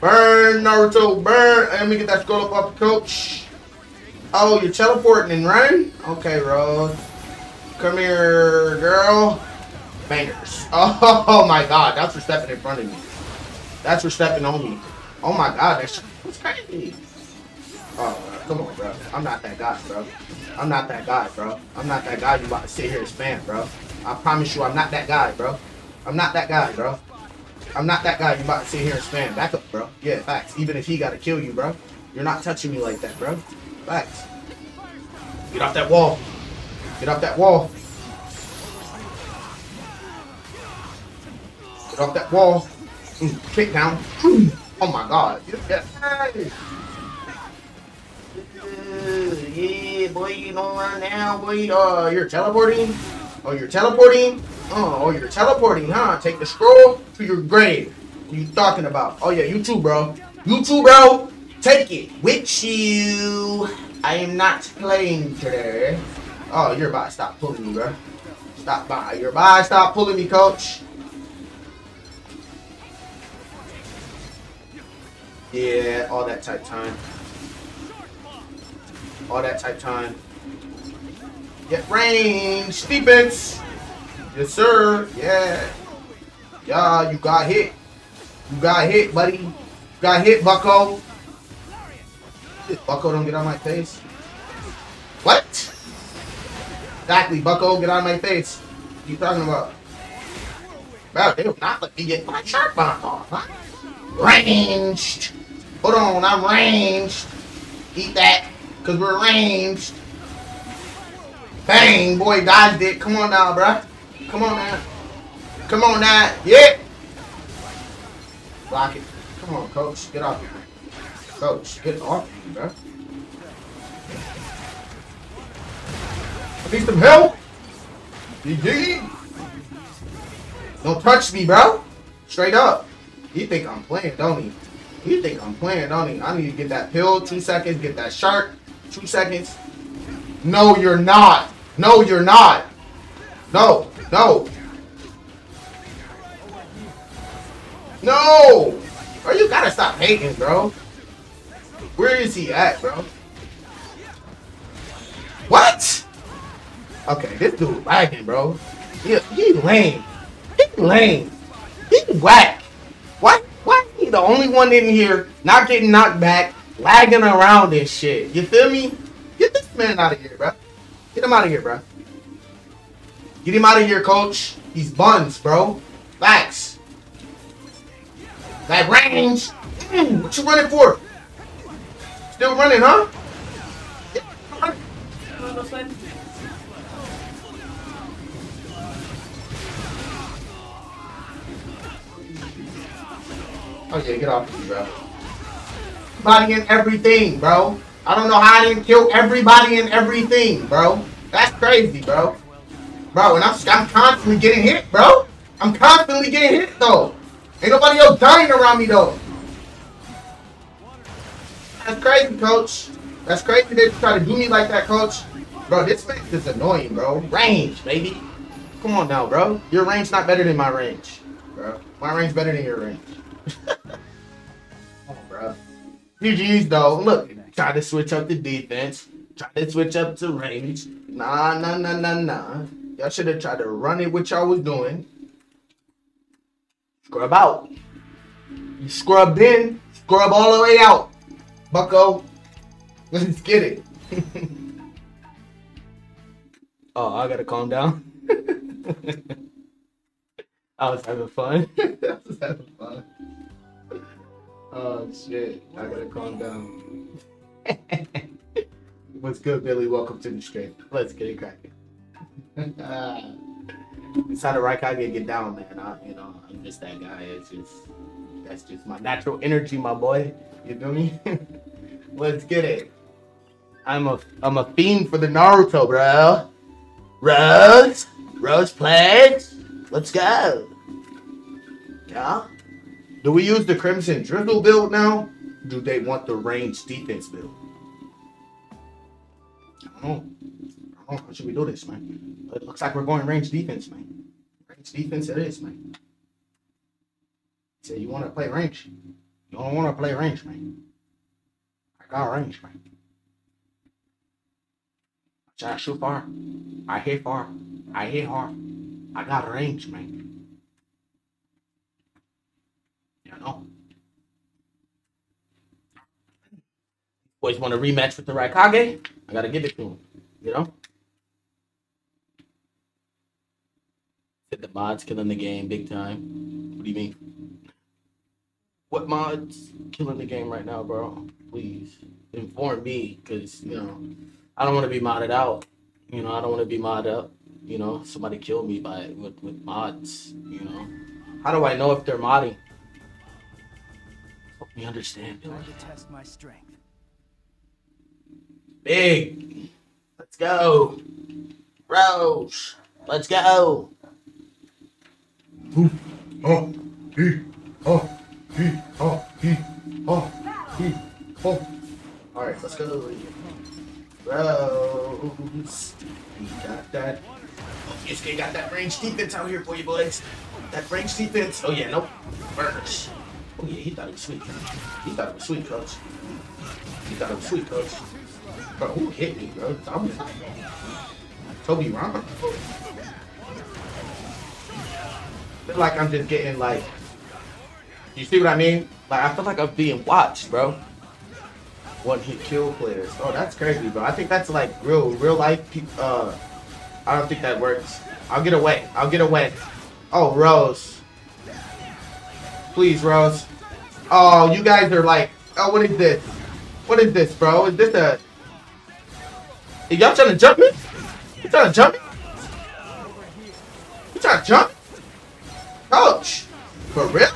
Burn, Naruto, burn. Let me get that skull up off the coach. Oh, you're teleporting and running? Okay, Rose. Come here, girl. Bangers. Oh, my god, that's for stepping in front of me. That's for stepping on me. Oh my god, that's, that's crazy. Oh, come on, bro. I'm not that guy, bro. I'm not that guy, bro. I'm not that guy you about to sit here and spam, bro. I promise you, I'm not that guy, bro. I'm not that guy, bro. I'm not that guy you about to sit here and spam. Back up, bro. Yeah, facts. Even if he gotta kill you, bro. You're not touching me like that, bro. Facts. Get off that wall. Get off that wall. Get off that wall. Mm, kick down. Oh my god. Yeah. Yeah, boy, you don't run now, boy. Uh, you're teleporting. Oh, you're teleporting. Oh, oh, you're teleporting, huh? Take the scroll to your grave. What are you talking about? Oh yeah, you too, bro. You too, bro. Take it with you. I am not playing today. Oh, you're about to stop pulling me, bro. Stop by. You're to stop pulling me, coach. Yeah, all that type time. All that type time. Get range. Defense. Yes, sir. Yeah. Yeah, you got hit. You got hit, buddy. You got hit, Bucko. Bucko, don't get on my face. What? Exactly, Bucko, get on my face. What you talking about? Bro, they will not let me get my shark bomb off, huh? Ranged. Hold on, I'm ranged. Eat that, because we're ranged. Bang, boy, dodged it. Come on now, bruh. Come on now. Come on now. Yeah. Block it. Come on, coach. Get off here. Coach, get off bro. I need some help. GG. Don't touch me, bro. Straight up. You think I'm playing, don't he? You think I'm playing, don't he? I need to get that pill, two seconds, get that shark, two seconds. No, you're not. No, you're not. No. No. No. Bro, you gotta stop hating, bro. Where is he at, bro? What? Okay, this dude lagging, bro. He, he lame. He lame. He whack. Why? Why he the only one in here not getting knocked back, lagging around and shit? You feel me? Get this man out of here, bro. Get him out of here, bro. Get him out of here, coach. He's buns, bro. Facts. That range. Mm, what you running for? Still running, huh? Oh yeah, get off of me, bro. Everybody and everything, bro. I don't know how I didn't kill everybody and everything, bro. That's crazy, bro. Bro, and I'm, I'm constantly getting hit, bro. I'm constantly getting hit, though. Ain't nobody else dying around me, though. That's crazy, coach. That's crazy you try to do me like that, coach. Bro, this man is annoying, bro. Range, baby. Come on now, bro. Your range not better than my range, bro. My range better than your range. Come on, bro. GG's, though. Look, try to switch up the defense. Try to switch up to range. Nah, nah, nah, nah, nah. Y'all should have tried to run it what y'all was doing. Scrub out. You scrubbed in, scrub all the way out. Bucko. Let's get it. oh, I gotta calm down. I was having fun. I was having fun. Oh shit. I gotta calm down. What's good, Billy? Welcome to the stream. Let's get it cracking. it's how the right guy get down, man. I, you know, I'm just that guy. It's just that's just my natural energy, my boy. You feel me? Let's get it. I'm a I'm a fiend for the Naruto, bro. Rose, Rose pledge. Let's go. Yeah. Do we use the Crimson Drizzle build now? Do they want the range defense build? I don't know. I don't know. How should we do this, man? It looks like we're going range defense, man. Range defense it is, man. Say you want to play range. You don't want to play range, man. I got range, man. I to shoot far. I hit far. I hit hard. I got range, man. You know. Boys want a rematch with the Raikage? I gotta give it to him. You know? Said the mods killing the game big time. What do you mean? What mods killing the game right now, bro? Please inform me, cause you know I don't want to be modded out. You know I don't want to be modded up. You know somebody killed me by with with mods. You know how do I know if they're modding? Help me understand. To test my strength. Big. Let's go. Rose. Let's go. Oh, he, oh, he, oh, he, oh, he, oh. All right, let's go. Rose. He got that. Oh, Yuske got that range defense out here for you, boys. That range defense. Oh, yeah, nope. Burns. Oh, yeah, he thought it was sweet. He thought it was sweet, coach. He thought it was sweet, coach. Bro, who hit me, bro? Tommy? Tobirama? feel like I'm just getting like, you see what I mean? Like I feel like I'm being watched, bro. One hit kill players. Oh, that's crazy, bro. I think that's like real, real life. Uh, I don't think that works. I'll get away. I'll get away. Oh, Rose. Please, Rose. Oh, you guys are like, oh, what is this? What is this, bro? Is this a? Y'all trying to jump me? You trying to jump me? You trying to jump? Coach, for real?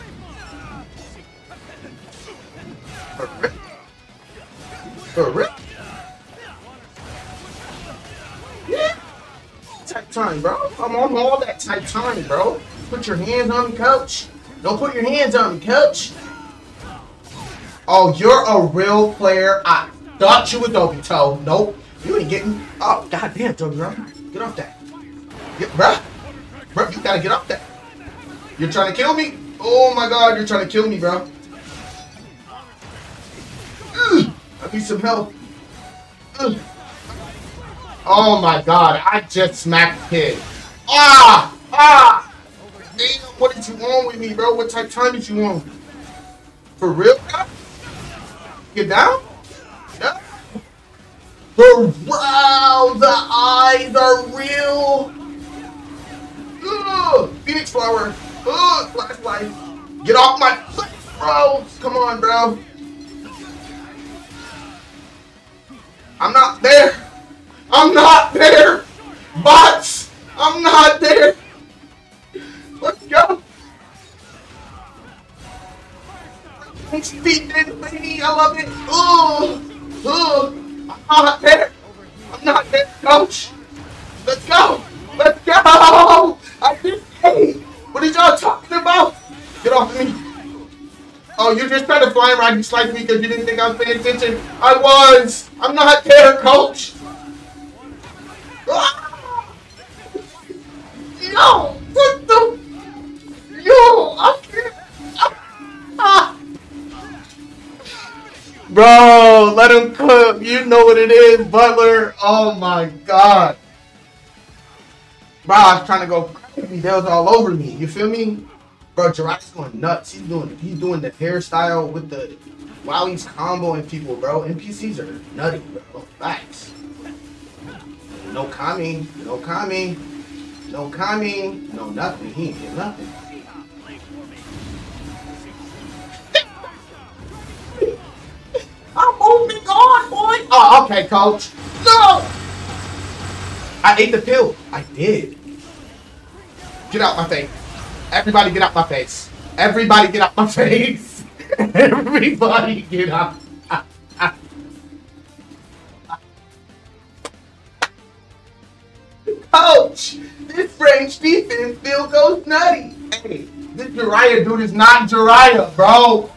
For real? For real? Yeah. Tight time, bro. I'm on all that tight time, bro. Put your hands on me, coach. Don't put your hands on me, coach. Oh, you're a real player. I thought you were Obito. Nope. You ain't getting. Oh, goddamn, Tobi, bro. Get off that. Get, bro. Bro, you gotta get off that. You're trying to kill me? Oh my god, you're trying to kill me, bro. Ugh, I need some help. Ugh. Oh my god, I just smacked kid. Ah! Ah! Damn, what did you want with me, bro? What type of time did you want? For real, bro? Get down? The wow, the eyes are real. Ugh, Phoenix flower. Ugh, flashlight. Get off my bro. Come on, bro. I'm not there. I'm not there. Bots. I'm not there. Let's go. Thanks, feet baby. I love it. Ugh. Ugh. I'm not there. I'm not there, coach. Let's go. Let's go. I did hey. What are y'all talking about? Get off me. Oh, you're just trying to fly around you slice me because you didn't think I was paying attention. I was. I'm not there, coach. Ah! Yo, Bro, let him cook. You know what it is, Butler. Oh my god. Bro, I was trying to go crazy. They was all over me. You feel me? Bro, Jiraiya's going nuts. He's doing he's doing the hairstyle with the while he's comboing people, bro. NPCs are nutty, bro. Facts. No Kami, no Kami, no Kami, no nothing. He ain't get nothing. I'm moving on, boy. Oh, okay, coach. No! I ate the pill. I did. Get out my face. Everybody get out my face. Everybody get out my face. Everybody get out. Coach, this range defense still goes nutty. Hey, this Jiraiya dude is not Jiraiya, bro.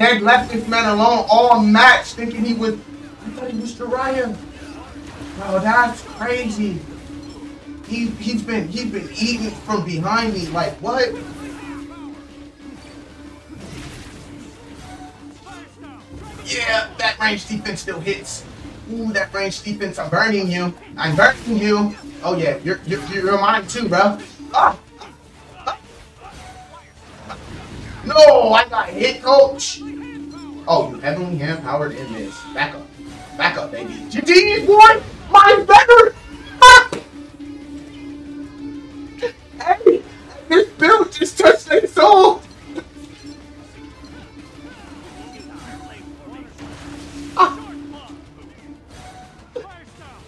They left this man alone all match thinking he was, I thought he was Jiraiya. Bro, that's crazy. He, he's been he's been eating from behind me like what? Yeah, that range defense still hits. Ooh, that range defense, I'm burning you. I'm burning you. Oh yeah, you're you're, you're mine too, bro. Ah. No, I got hit, coach. Oh, you heavily hand powered in this. Back up. Back up, baby. GG's boy! Mine's better! Hey! This build just touched their soul! Ah!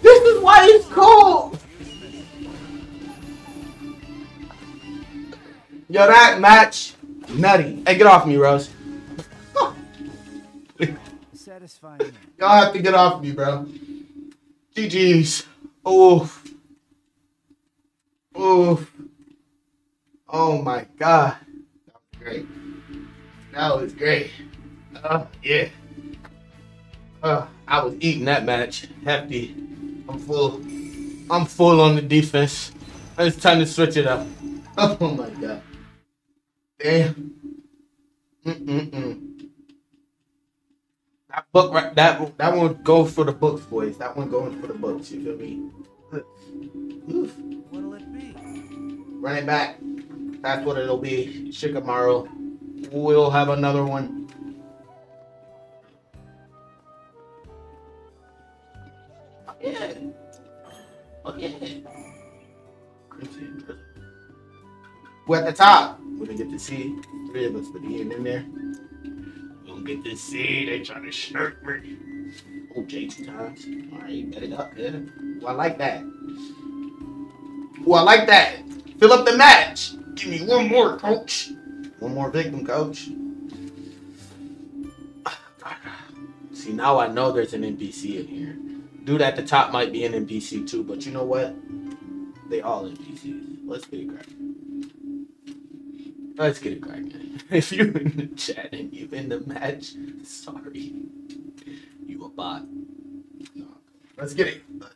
This is why it's cold! Yo, that match, nutty. Hey, get off me, Rose. Satisfying. Y'all have to get off me, bro. GG's. Oof. Oof. Oh my god. That was great. That was great. Uh, yeah. Uh, I was eating that match. Hefty. I'm full. I'm full on the defense. It's time to switch it up. Oh my god. Damn. Mm-mm-mm. That book, right? That that one go for the books, boys. That one going for the books. You feel me? Oof. What'll it be? Run it back. That's what it'll be. Shikamaru. We'll have another one. Yeah. Oh yeah. We're at the top. We're gonna get to see three of us with Ian in there. We'll get to see. They trying to shirk me. Oh, JT times. All right, bet it up, yeah. Oh, I like that. Oh, I like that. Fill up the match. Give me one more, coach. One more victim, coach. See, now I know there's an NPC in here. Dude at the top might be an NPC too, but you know what? They all NPCs. Let's get it cracking. Let's get it cracking. If you're in the chat and you in the match, sorry. You a bot. No. Let's get it. Let's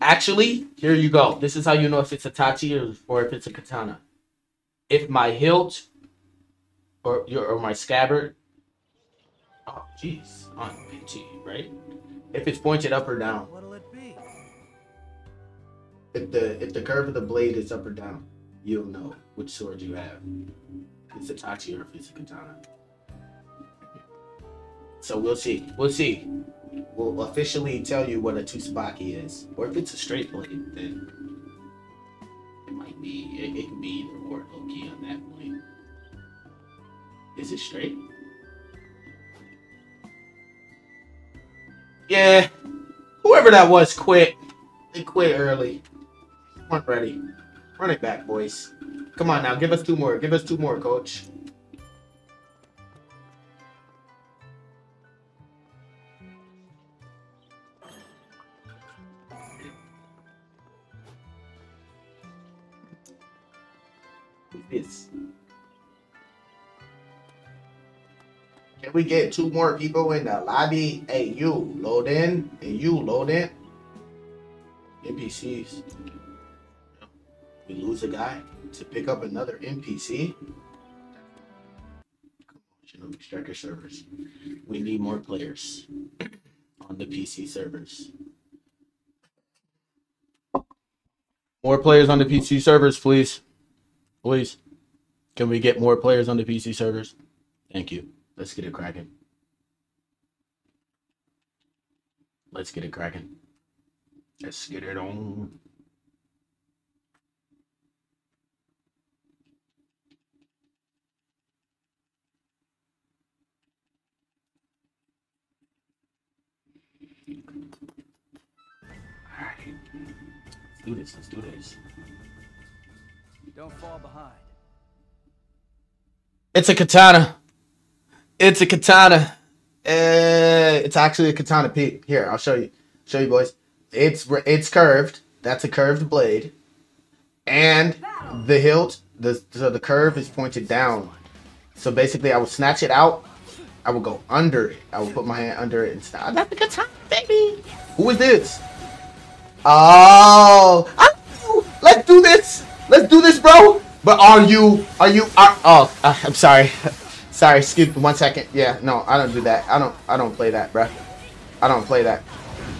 Actually, here you go. This is how you know if it's a tachi or, or if it's a katana. If my hilt or your or my scabbard, oh jeez, on PT, right? If it's pointed up or down. What'll it be? If the if the curve of the blade is up or down, you'll know which sword you have. If it's a tachi or if it's a katana. So we'll see. We'll see. We'll officially tell you what a Tsubaki is. Or if it's a straight blade, then it might be it, it can be either or low key on that point. Is it straight? Yeah. Whoever that was quit. They quit early. Weren't ready. Run it back, boys. Come on now, give us two more. Give us two more, coach. It's Can we get two more people in the lobby? Hey, you load in, and you load in. NPCs. We lose a guy to pick up another NPC. Shinobi Striker servers. We need more players on the PC servers. More players on the PC servers, please. Please. Can we get more players on the PC servers? Thank you. Let's get it cracking. Let's get it cracking. Let's get it on. Alright. Let's do this. Let's do this. Don't fall behind. It's a katana. It's a katana. Uh, it's actually a katana. Here, I'll show you. Show you, boys. It's it's curved. That's a curved blade, and the hilt, the so the curve is pointed down. So basically, I will snatch it out. I will go under it. I will put my hand under it and stop. That's a katana, baby. Who is this? Oh, I, let's do this. Let's do this, bro. But are you? Are you? Are, oh, uh, I'm sorry. sorry. Excuse me. One second. Yeah. No, I don't do that. I don't. I don't play that, bro. I don't play that.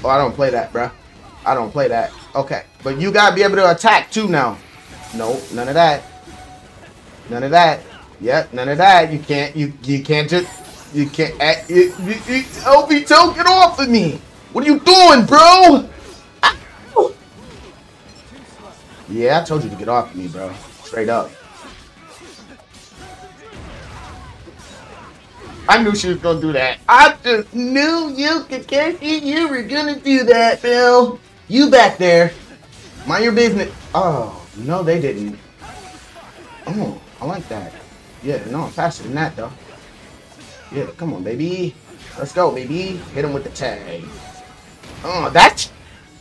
Oh, I don't play that, bro. I don't play that. Okay, but you gotta be able to attack too now. No, none of that. None of that. Yep, none of that. You can't. You you can't just. You can't. Uh, you, you, you, Obito, get off of me! What are you doing, bro? Yeah, I told you to get off of me, bro. Straight up. I knew she was gonna do that. I just knew you could catch it. You were gonna do that, Bill. You back there. Mind your business. Oh, no, they didn't. Oh, I like that. Yeah, no, faster than that, though. Yeah, come on, baby. Let's go, baby. Hit him with the tag. Oh, that's...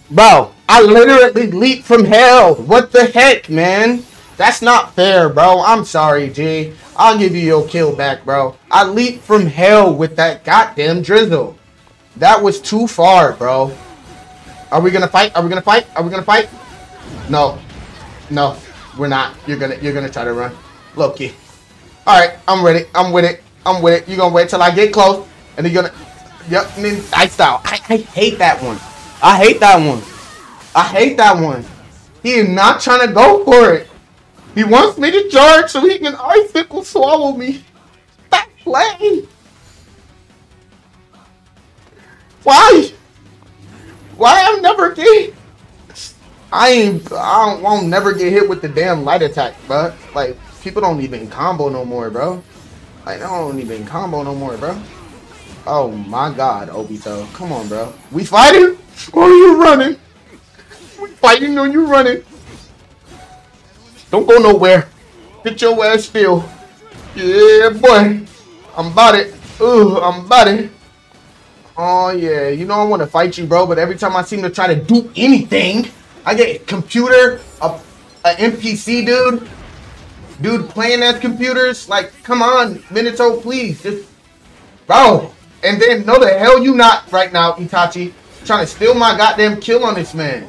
Bro, I literally leaped from hell. What the heck, man? That's not fair, bro. I'm sorry, G. I'll give you your kill back, bro. I leaped from hell with that goddamn drizzle. That was too far, bro. Are we gonna fight? Are we gonna fight? Are we gonna fight? No. No. We're not. You're gonna you're gonna try to run. Loki. Alright, I'm ready. I'm with it. I'm with it. You're gonna wait till I get close. And you're gonna Yep, ice style. I, I hate that one. I hate that one. I hate that one. He is not trying to go for it. He wants me to charge so he can icicle swallow me. That play. Why? Why I'm never get? I ain't. I don't, won't never get hit with the damn light attack, bro. Like people don't even combo no more, bro. Like they don't even combo no more, bro. Oh my God, Obito, come on, bro. We fighting are you running? We fighting or you running? Don't go nowhere. Get your ass still. Yeah, boy. I'm about it. Ooh, I'm about it. Oh, yeah. You know I want to fight you, bro, but every time I seem to try to do anything, I get a computer, a, a NPC dude, dude playing as computers. Like, come on, Minato, please. Just, bro. And then, no the hell you not right now, Itachi. Trying to steal my goddamn kill on this man.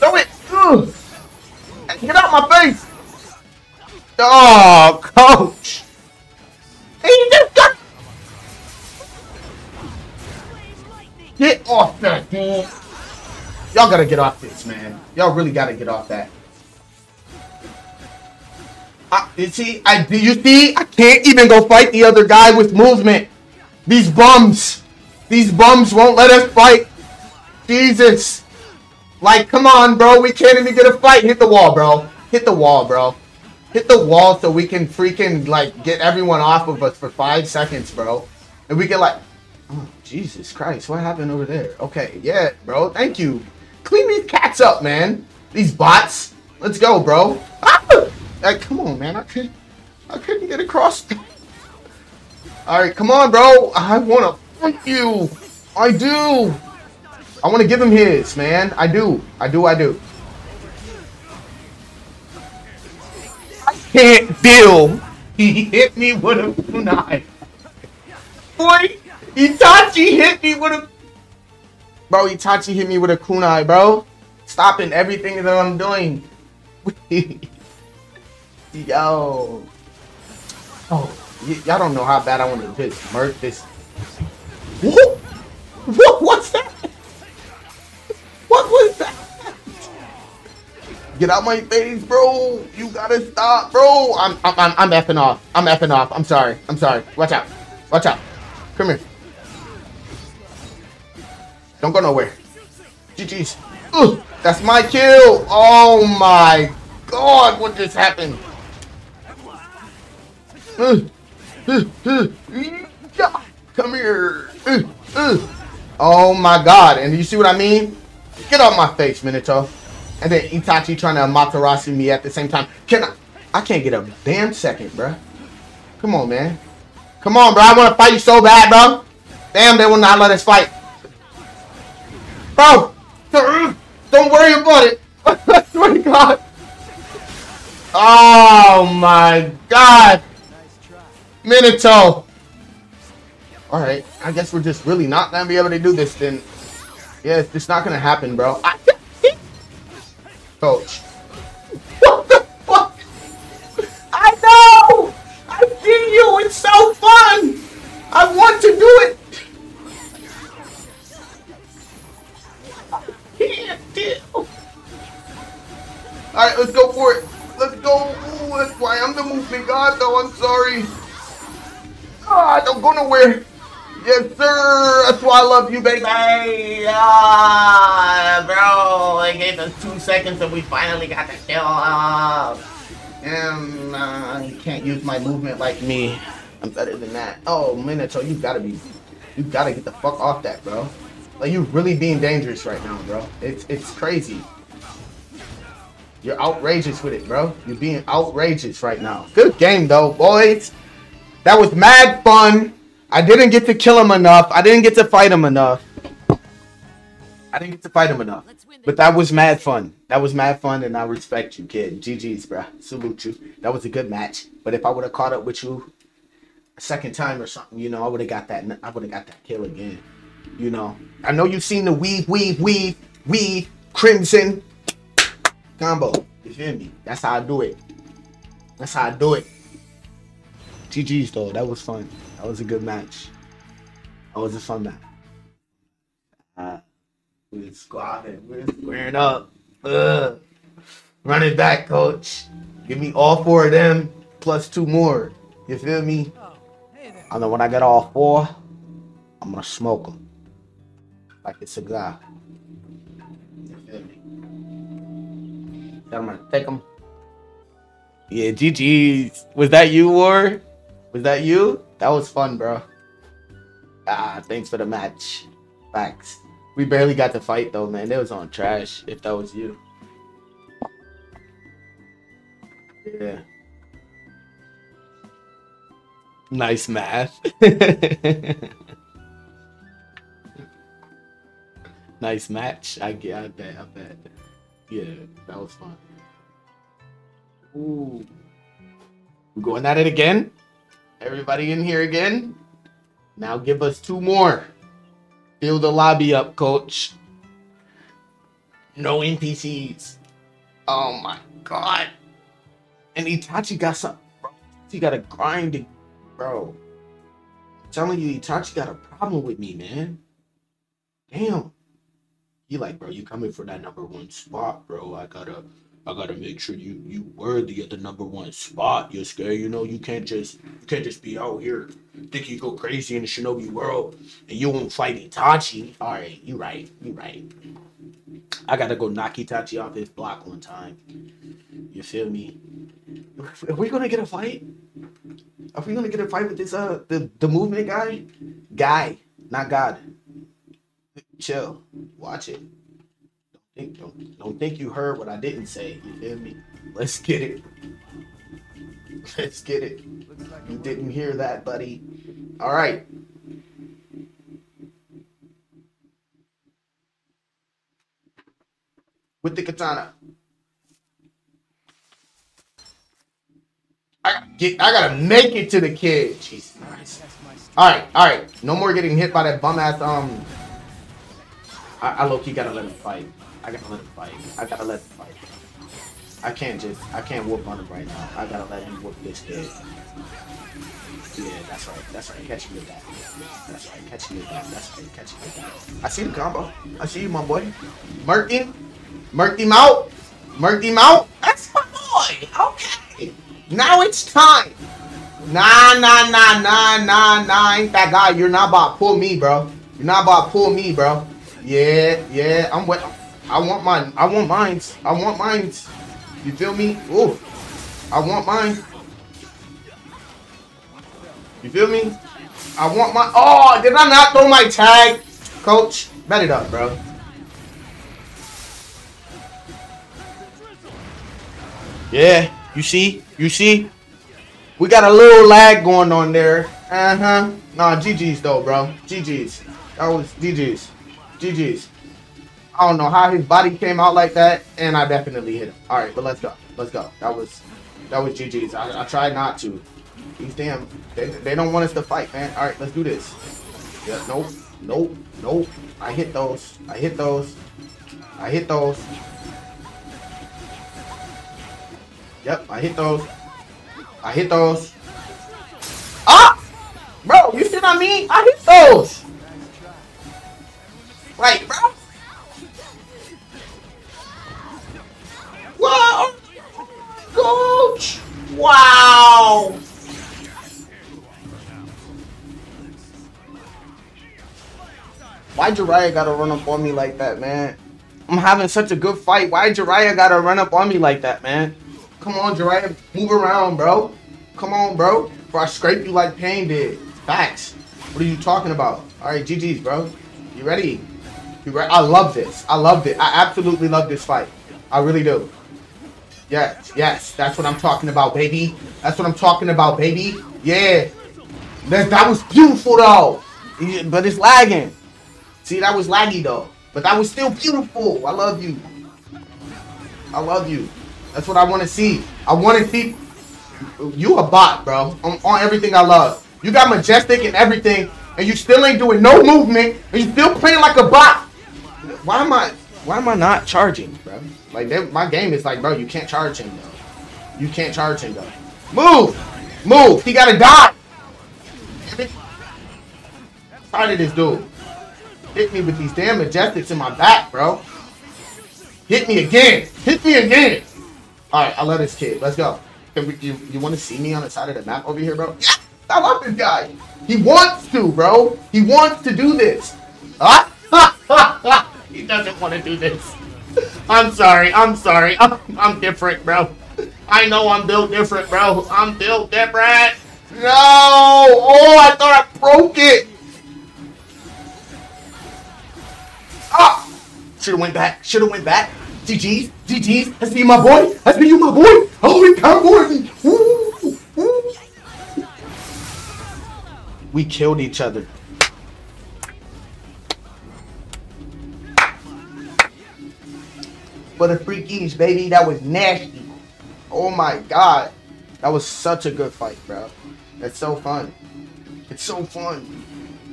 Throw it! Ugh. Get out my face! Oh, coach! He just got... Get off that, dude! Y'all gotta get off this, man. Y'all really gotta get off that. I, you see, I do you see? I can't even go fight the other guy with movement. These bums, these bums won't let us fight. Jesus, like, come on, bro. We can't even get a fight. Hit the wall, bro. Hit the wall, bro. Hit the wall so we can freaking like get everyone off of us for five seconds, bro. And we can, like, oh Jesus Christ, what happened over there? Okay, yeah, bro. Thank you. Clean these cats up, man. These bots. Let's go, bro. Ah! Like, come on, man. I couldn't, I couldn't get across. All right, come on, bro. I want to fuck you. I do. I want to give him his, man. I do. I do. I do. I can't deal. He hit me with a kunai. Boy, Itachi hit me with a. Bro, Itachi hit me with a kunai, bro. Stopping everything that I'm doing. Yo. Oh, y'all don't know how bad I want to just murk this. What? What? What's that? What was that? Get out my face, bro. You gotta stop, bro. I'm, I'm, I'm, effing off. I'm effing off. I'm sorry. I'm sorry. Watch out. Watch out. Come here. Don't go nowhere. GG's. Ugh, that's my kill. Oh my god, what just happened? Yeah. Come here. Oh my god. And you see what I mean? Get off my face, Minato. And then Itachi trying to Amaterasu me at the same time. Can I? I can't get a damn second, bro. Come on, man. Come on, bro. I want to fight you so bad, bro. Damn, they will not let us fight. Bro. Don't worry about it. I swear to God. Oh, my God. Minato. Alright, I guess we're just really not to be able to do this then. Yeah, it's just not to happen, bro. I Coach. What the fuck? I know! I see you! It's so fun! I want to do it! I can't deal. Alright, let's go for it. Let's go. Ooh, that's why I'm the movement god, though. I'm sorry. Ah, don't go nowhere. Yes, sir. That's why I love you, baby. Ah, bro. It gave us two seconds and we finally got the kill. And uh, you can't use my movement like me. I'm better than that. Oh, Minato, you gotta be, you gotta get the fuck off that, bro. Like you're really being dangerous right now, bro. It's it's crazy. You're outrageous with it, bro. You're being outrageous right now. Good game though, boys. That was mad fun. I didn't get to kill him enough. I didn't get to fight him enough. I didn't get to fight him enough. But that was mad fun. That was mad fun, and I respect you, kid. GG's, bro. Salute you. That was a good match. But if I would have caught up with you a second time or something, you know, I would have got that. I would have got that kill again. You know, I know you've seen the weave, weave, weave, weave, crimson combo. You feel me? That's how I do it. That's how I do it. GG's though. That was fun. That was a good match. That was a fun match. Uh, we're squabbing. We're squaring up. Ugh. Run it back, coach. Give me all four of them plus two more. You feel me? And then when I get all four, I'm gonna smoke them like a cigar. You feel me? I'm gonna take them. Yeah, GG's. Was that you, War? Was that you? That was fun, bro. Ah, thanks for the match. Facts. We barely got to fight though, man. It was on trash. If that was you. Yeah. Nice math. nice match. I get. I bet. I bet. Yeah, that was fun. Ooh. We going at it again? Everybody in here again? Now give us two more. Fill the lobby up, coach. No NPCs. Oh my god. And Itachi got some. He got a grinding, bro. I'm telling you, Itachi got a problem with me, man. Damn. He like, bro, you coming for that number one spot, bro. I gotta I gotta make sure you you worthy of the number one spot. You're scared, you know. You can't just you can't just be out here think you go crazy in the Shinobi world and you won't fight Itachi. All right, you right, you right. I gotta go knock Itachi off his block one time. You feel me? Are we gonna get a fight? Are we gonna get a fight with this uh the the movement guy? Guy, not God. Chill. Watch it. Don't think, don't, don't think you heard what I didn't say. You feel me? Let's get it. Let's get it. You didn't hear that, buddy. All right. With the katana. I get. I gotta make it to the kid. Jesus Christ. All right, all right. No more getting hit by that bum ass. Um, I, I low key gotta let him fight. I gotta let him fight. I gotta let him fight. I can't just. I can't whoop on him right now. I gotta let him whoop this kid. Yeah, that's right. That's right. Catch me with that. That's right. Catch me with that. That's right. Catch me with that. I see the combo. I see you, my boy. Murked him. Murked him out. Murked him out. That's my boy. Okay. Now it's time. Nah, nah, nah, nah, nah, nah. Ain't that guy. You're not about to pull me, bro. You're not about to pull me, bro. Yeah, yeah. I'm with. I want mine. I want mines. I want mines. You feel me? Ooh. I want mine. You feel me? I want my. Oh, did I not throw my tag? Coach, bet it up, bro. Yeah, you see? You see? We got a little lag going on there. Uh huh. Nah, GG's though, bro. GG's. That was GG's. GG's. I don't know how his body came out like that, and I definitely hit him. All right, but let's go. Let's go. That was that was GG's. I, I tried not to. These damn, they, they don't want us to fight, man. All right, let's do this. Yeah, nope, nope, nope. I hit those. I hit those. I hit those. Yep, I hit those. I hit those. Ah! Bro, you see what I mean? I hit those. Like, bro. Wow. Coach. Wow. Why Jiraiya gotta run up on me like that, man? I'm having such a good fight. Why Jiraiya gotta run up on me like that, man? Come on, Jiraiya, move around, bro. Come on, bro. Before I scrape you like Pain did. Facts. What are you talking about? All right, GG's, bro. You ready? You re- I love this. I loved it. I absolutely love this fight. I really do. Yes, yes, that's what I'm talking about, baby. That's what I'm talking about, baby. Yeah. That, that was beautiful, though. But it's lagging. See, that was laggy, though. But that was still beautiful. I love you. I love you. That's what I want to see. I want to see you a bot, bro. On, on everything I love. You got majestic and everything, and you still ain't doing no movement, and you still playing like a bot. Why am I? Why am I not charging, bro? Like that, my game is like, bro, you can't charge him though. You can't charge him though. Move, move. He gotta die. Tired of this dude. Hit me with these damn majestics in my back, bro. Hit me again. Hit me again. All right, I love this kid. Let's go. We, you you want to see me on the side of the map over here, bro? Yeah, I love this guy. He wants to, bro. He wants to do this. Ah, he doesn't want to do this. I'm sorry. I'm sorry. I'm, I'm different, bro. I know I'm built different, bro. I'm built different. No. Oh, I thought I broke it. Ah. Should have went back. Should have went back. GG's. GG's. I see you, my boy. I see you, my boy. Holy cowboy. Ooh, ooh. We killed each other. For the freakies, baby. That was nasty. Oh my god. That was such a good fight, bro. It's so fun. It's so fun.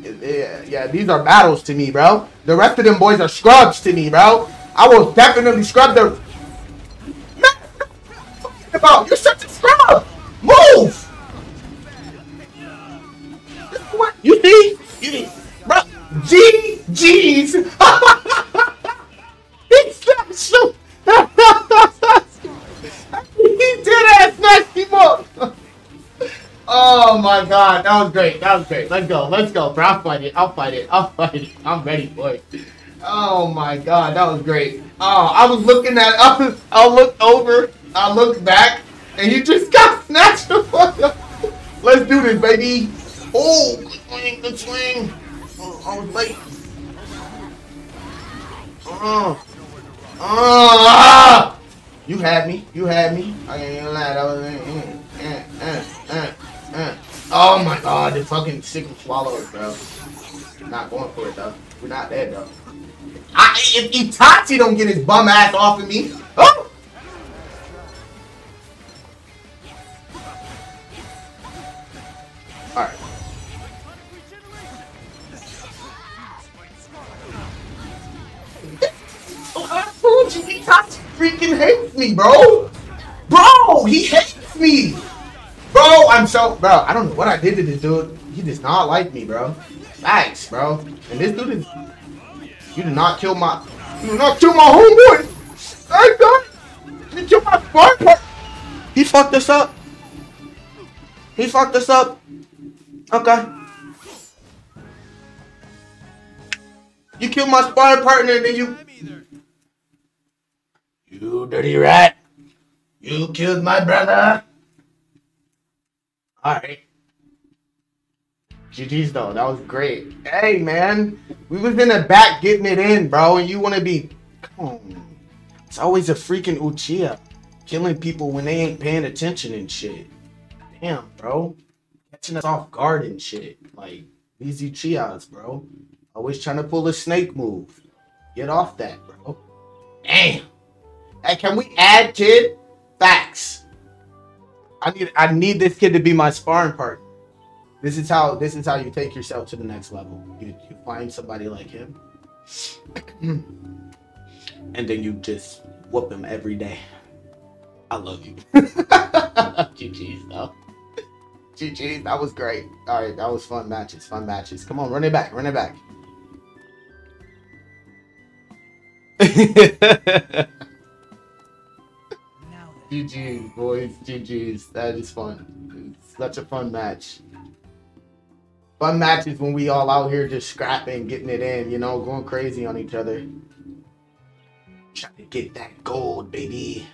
yeah, yeah, these are battles to me, bro. The rest of them boys are scrubs to me, bro. I will definitely scrub them. About you're such a scrub. Move. What you see? You see, bro? G G's. He's not so. he did ass nasty more. Oh my god, that was great. That was great. Let's go. Let's go, bro. I'll fight it. I'll fight it. I'll fight it. I'm ready for it. Oh my god, that was great. Oh, I was looking at I, was, I looked over, I looked back, and you just got snatched. Let's do this, baby. Oh, good swing, good swing. Oh, I was late. Oh. Oh, you had me. You had me. I ain't gonna lie. That was. Uh, uh, uh, uh. Oh my god, the fucking sick swallows, bro. Not going for it though. We're not dead though. I, if Itachi don't get his bum ass off of me. Oh! Alright. Oh, I told you Itachi freaking hates me, bro. Bro, he hates me. Bro, I'm so bro. I don't know what I did to this dude. He does not like me, bro. Thanks, bro. And this dude is. You did not kill my. You did not kill my homeboy. Thank God. You did kill my partner. He fucked us up. He fucked us up. Okay. You killed my sparring partner, and then you. You dirty rat. You killed my brother. Alright. GG's though, that was great. Hey man, we was in the back getting it in, bro, and you wanna be come on. It's always a freaking Uchiha killing people when they ain't paying attention and shit. Damn, bro. Catching us off guard and shit. Like, these Uchihas, bro. Always trying to pull a snake move. Get off that, bro. Damn. Hey, can we add kid? Facts. I need I need this kid to be my sparring partner. This is how this is how you take yourself to the next level. You, you find somebody like him, and then you just whoop him every day. I love you. GG's though. GG's, that was great. All right, that was fun matches. Fun matches. Come on, run it back. Run it back. GG's, boys. GG's. That is fun. It's such a fun match. Fun matches when we all out here just scrapping, getting it in, you know, going crazy on each other. Trying to get that gold, baby.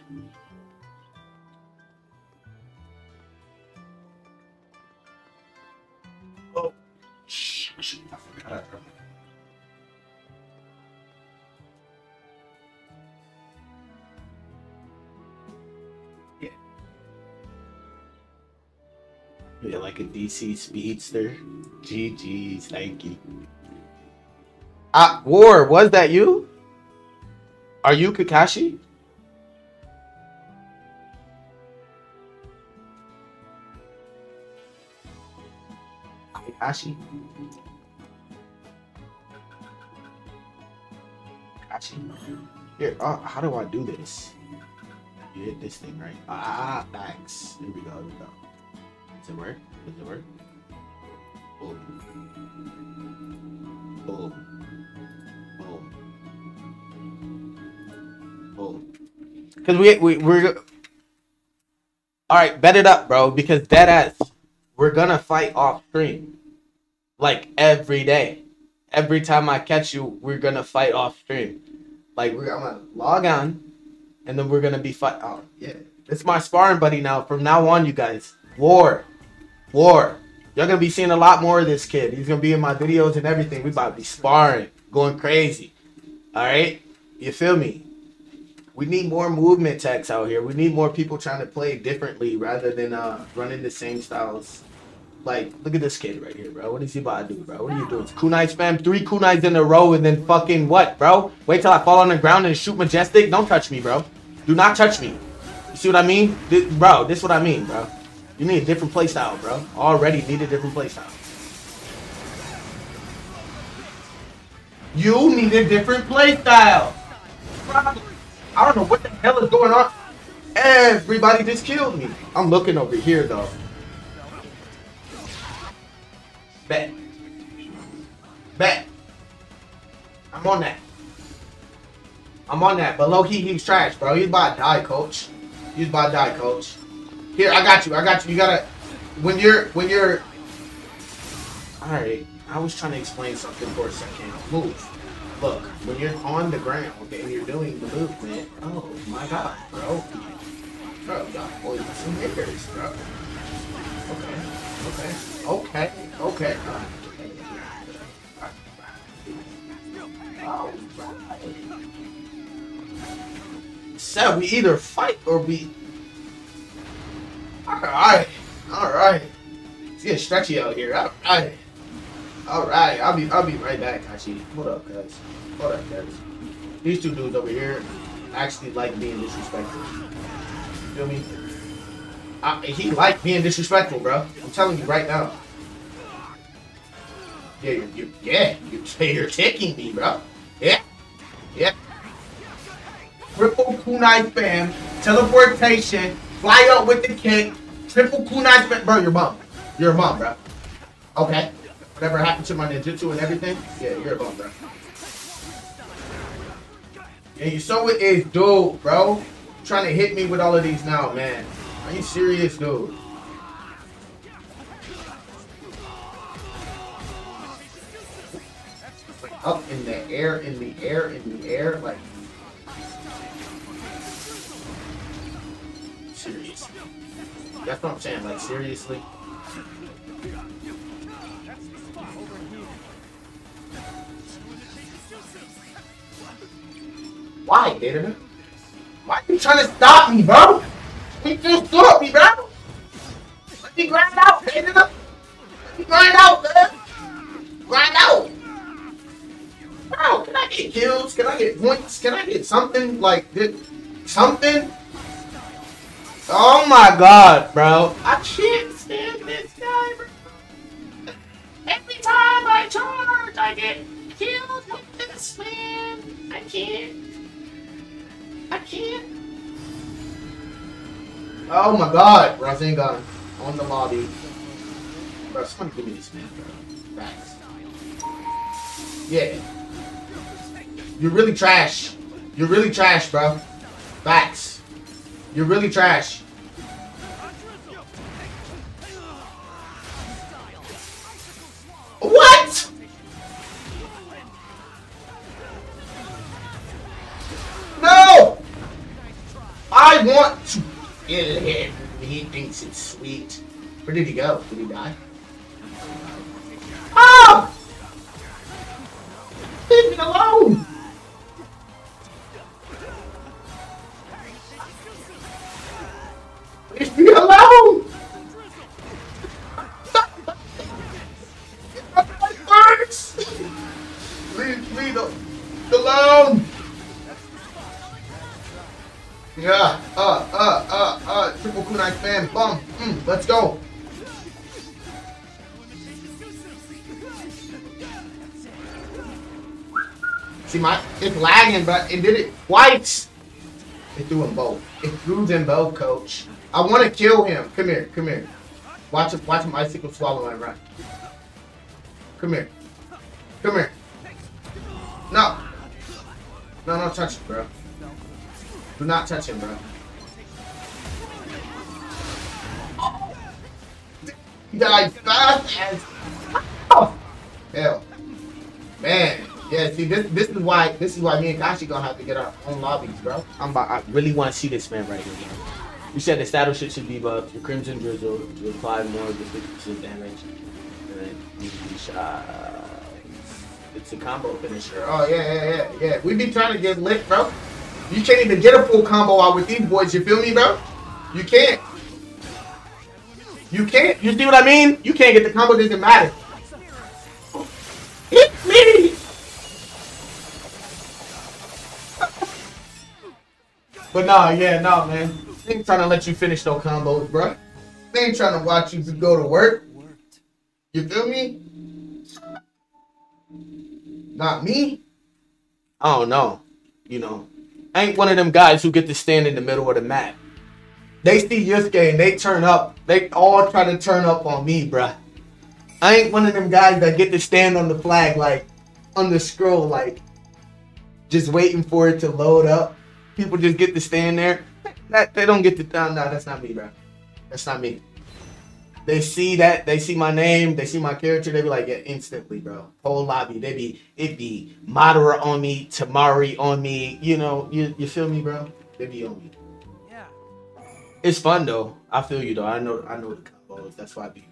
Oh, shh, I forgot. Yeah, like a DC Speedster. GG's, thank you. Ah, War, was that you? Are you Kakashi? Kakashi? Kakashi? Here, uh, how do I do this? You hit this thing, right? Ah, thanks. Here we go, here we go. Does it work? Does it work? Boom. Boom. Boom. Boom. Cause we we we're all right. Bet it up, bro. Because dead ass, we're gonna fight off stream, like every day. Every time I catch you, we're gonna fight off stream. Like we're gonna log on, and then we're gonna be fight. Oh yeah, it's my sparring buddy now. From now on, you guys. War. War. Y'all gonna be seeing a lot more of this kid. He's gonna be in my videos and everything. We about to be sparring, going crazy. Alright? You feel me? We need more movement techs out here. We need more people trying to play differently rather than uh running the same styles. Like, look at this kid right here, bro. What is he about to do, bro? What are you doing? It's Kunai spam three kunais in a row and then fucking what, bro? Wait till I fall on the ground and shoot majestic? Don't touch me, bro. Do not touch me. You see what I mean? This, bro, this is what I mean, bro. You need a different playstyle, bro. Already need a different playstyle. You need a different play style. I don't know what the hell is going on. Everybody just killed me. I'm looking over here though. Bet. Bet. I'm on that. I'm on that. But low key, he's trash, bro. He's about to die, coach. He's about to die, coach. Here, I got you. I got you. You gotta. When you're. When you're. Alright. I was trying to explain something for a second. Move. Look, when you're on the ground and you're doing the movement, oh my god, bro. Bro, y'all boys some hitters, bro. Okay, okay, okay, okay. Alright. So we either fight or we. Alright, alright. It's getting stretchy out here. Alright. Alright, I'll be I'll be right back, Hachi. Hold up, guys. Hold up, guys. These two dudes over here actually like being disrespectful. Feel me? I, he like being disrespectful, bro. I'm telling you right now. Yeah, you're, you're yeah, you're, you're taking me, bro. Yeah, yeah. Triple kunai spam, teleportation, fly up with the kick, triple kunai. Bro, you're bum. You're a bum, bro. Okay. Whatever happened to my ninjutsu and everything, yeah, you're a bum, bro. And you saw it is dude, bro. Trying to hit me with all of these now, man. Are you serious, dude? Up in the air, in the air, in the air, like. Seriously. That's what I'm saying, like, seriously. Why, Gator? Why are you trying to stop me, bro? You just stop me, bro. Let me grind out, Gator. Let me grind out, man. Grind out. Bro, can I get kills? Can I get points? Can I get something like this? Something? Oh my god, bro. I can't stand this guy, bro. Every time I charge, I get killed with this man. I can't. I can't. Oh my god, Rasengan on the lobby. Bro, somebody give me this man, bro. Facts. Yeah. You're really trash. You're really trash, bro. Facts. You're really trash. What? No! I want to him. He thinks it's sweet. Where did he go? Did he die? Ah! Leave me alone! Leave me alone! Leave me the, alone! Yeah, uh, uh, uh, uh, triple kunai fan, bum, mm, let's go. See, my, it's lagging, but it did it twice. It threw them both. It threw them both, coach. I want to kill him. Come here, come here. Watch him, watch him icicle swallow and run. Come here. Come here. No. No, no, touch it, bro. Do not touch him, bro. He died fast as oh. hell. Man, yeah. See, this this is why this is why me and Kashi gonna have to get our own lobbies, bro. I'm about. I really want to see this man right here, bro. You said the status shit should be buffed. Your Crimson Drizzle to apply more of the 50% damage. And then shot. It's a combo finisher. Oh yeah, yeah, yeah, yeah. We be trying to get lit, bro. You can't even get a full combo out with these boys. You feel me, bro? You can't. You can't. You see what I mean? You can't get the combo. Doesn't matter. Hit me. But nah, yeah, nah, man. They ain't trying to let you finish no combos, bro. They ain't trying to watch you go to work. You feel me? Not me. I don't know. You know, I ain't one of them guys who get to stand in the middle of the map. They see Yuske and they turn up. They all try to turn up on me, bruh. I ain't one of them guys that get to stand on the flag like on the scroll, like just waiting for it to load up. People just get to stand there. That they don't get to. No, no, that's not me, bro. That's not me. They see that, they see my name, they see my character, they be like, yeah, instantly, bro. Whole lobby, they be, it be Madara on me, Temari on me, you know, you, you feel me, bro? They be on me. Yeah. It's fun though. I feel you though. I know, I know the combos. That's why I be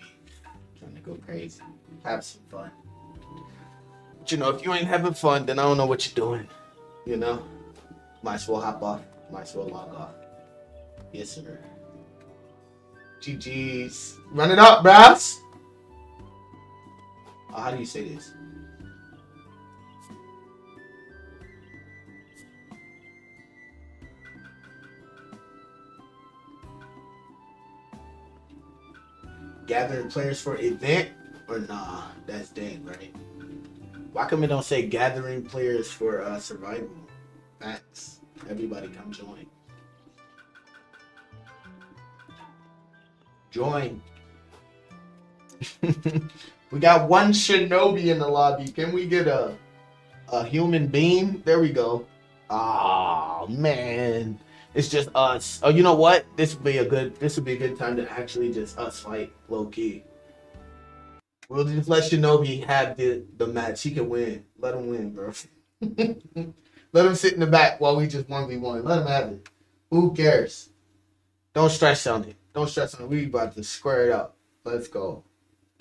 trying to go crazy, have some fun. But you know, if you ain't having fun, then I don't know what you're doing. You know, might as well hop off. Might as well log off. Yes, sir. GG's. Run it up, brass. Oh, how do you say this? Gathering players for event or nah? That's dead, right? Why come it don't say gathering players for uh, survival? Facts. Everybody come join. Join. we got one shinobi in the lobby. Can we get a a human being? There we go. Oh man. It's just us. Oh, you know what? This would be a good this would be a good time to actually just us fight low key. We'll just let Shinobi have the, the match. He can win. Let him win, bro. let him sit in the back while we just 1v1. Let him have it. Who cares? Don't stress on it. Don't stress on it. We about to square it up. Let's go.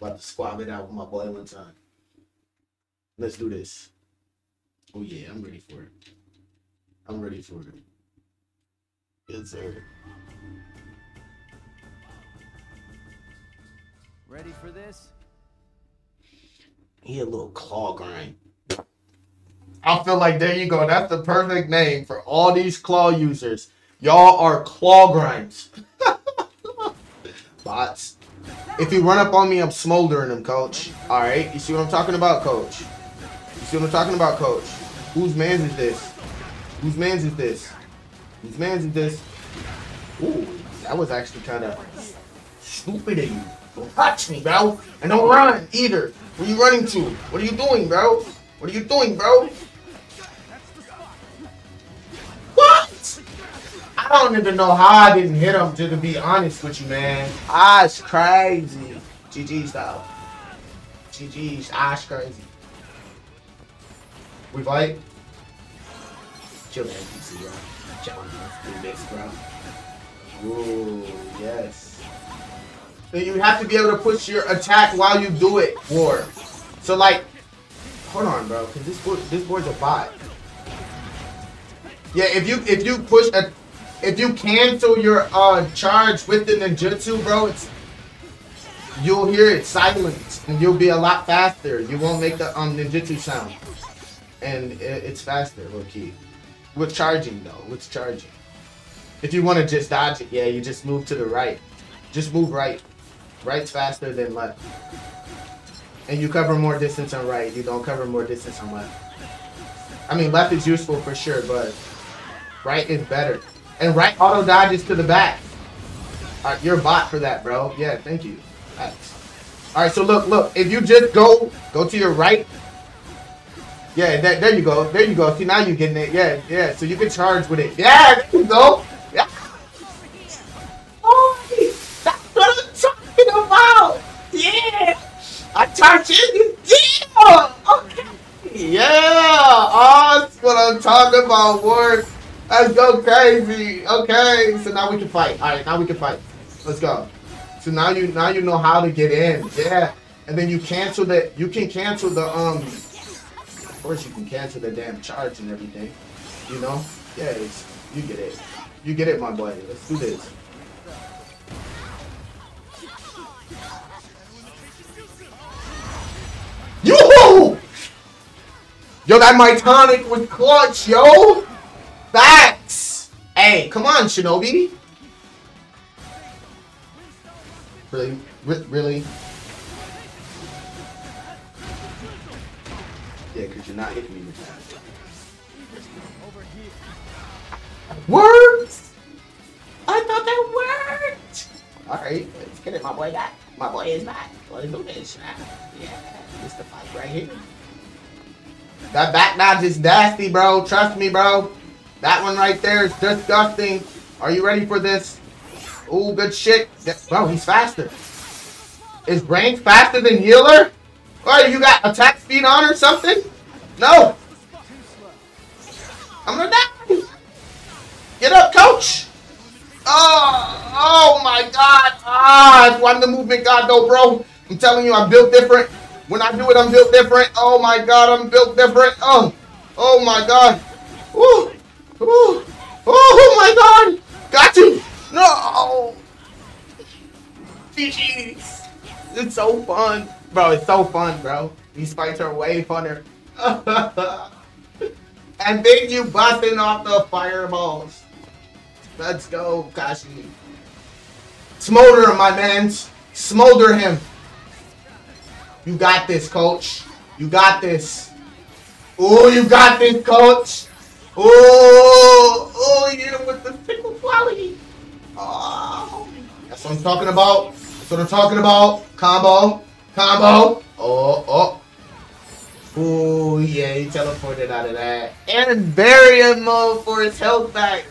About to squab it out with my boy one time. Let's do this. Oh yeah, I'm ready for it. I'm ready for it. Yes, sir. Ready for this? He a little claw grind. I feel like there you go. That's the perfect name for all these claw users. Y'all are claw grinds. Bots. If you run up on me, I'm smoldering them, coach. Alright, you see what I'm talking about, coach? You see what I'm talking about, coach? Whose man's is this? Whose man's is this? Whose man's is this? Ooh, that was actually kind of stupid of you. Don't touch me, bro. And don't run either. Where you running to? What are you doing, bro? What are you doing, bro? I don't even know how I didn't hit him, to be honest with you, man. Ah, it's crazy. GG style. GG's. Ah, it's crazy. We fight? Chill that NPC, bro. Chill, let's do this, bro. Ooh, yes. You have to be able to push your attack while you do it, War. So like, hold on, bro, because this board, this board's a bot. Yeah, if you if you push a, if you cancel your uh charge with the ninjutsu, bro, it's you'll hear it silent and you'll be a lot faster. You won't make the um ninjutsu sound, and it, it's faster, low key. With charging though, with charging. If you want to just dodge it, yeah, you just move to the right. Just move right. Right's faster than left. And you cover more distance on right. You don't cover more distance on left. I mean, left is useful for sure, but right is better. And right auto dodges to the back. You're a bot for that, bro. Yeah, thank you. Alright, so look, look. If you just go, go to your right. Yeah, there you go. There you go. See, now you're getting it. Yeah, yeah. So you can charge with it. Yeah, there you go. Yeah. Oh, that's what I'm talking about. Yeah. I charge it. Yeah. Okay. Yeah. Oh, that's what I'm talking about, work. Let's go crazy. Okay. So now we can fight. All right, now we can fight. Let's go. So now you now you know how to get in. Yeah. And then you cancel that. you can cancel the um of course you can cancel the damn charge and everything. You know? Yeah, you get it. You get it, my boy. Let's do this. Yo! Yo, that Mytonic was clutch, yo! Facts! Hey, come on, Shinobi. Really? Re really? Yeah, because You're not hitting me with that. Words! I thought that worked! Alright, let's get it. My boy back. My boy is back. Let's do this. Yeah, this the fight right here. That back dodge is nasty, bro. Trust me, bro. That one right there is disgusting. Are you ready for this? Ooh, good shit. Bro, he's faster. Is Brain faster than Healer? Or you got attack speed on or something? No. I'm gonna die. Get up, coach. Oh, oh my god. Ah, I'm the movement god though, bro. I'm telling you, I'm built different. When I do it, I'm built different. Oh my god, I'm built different. Oh, oh my god. Woo, woo. Oh my god. Got you. No. GG's. It's so fun. Bro, it's so fun, bro. These fights are way funner. and then you busting off the fireballs. Let's go, Kashi. Smolder him, my man. Smolder him. You got this, coach. You got this. Oh, you got this, coach. Oh, oh, him with the pickle quality. Oh, that's what I'm talking about. That's what I'm talking about. Combo. Combo. Oh, oh. Oh, yeah, he teleported out of that. And him mode for his health back.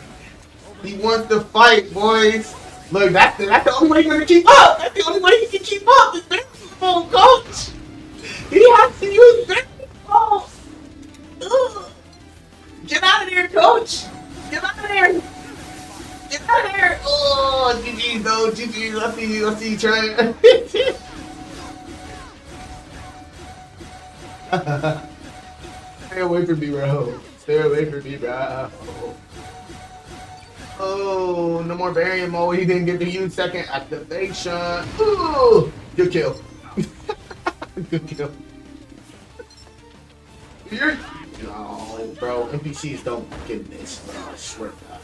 He wants to fight, boys. Look, that's the, that's the only way going to keep up. That's the only way he can keep up. Is Baryon mode, coach. He has to use Baryon mode. Ugh. Get out of there, coach. Get out of there. Get out of there. Oh, GG, though. GG. I see you. I see you trying. Stay away from me, bro. Stay away from me, bro. Oh, no more Baryon mode. He didn't get to use second activation. Ooh, good kill. good kill. You're... No, bro. NPCs don't give this, bro. I swear to God.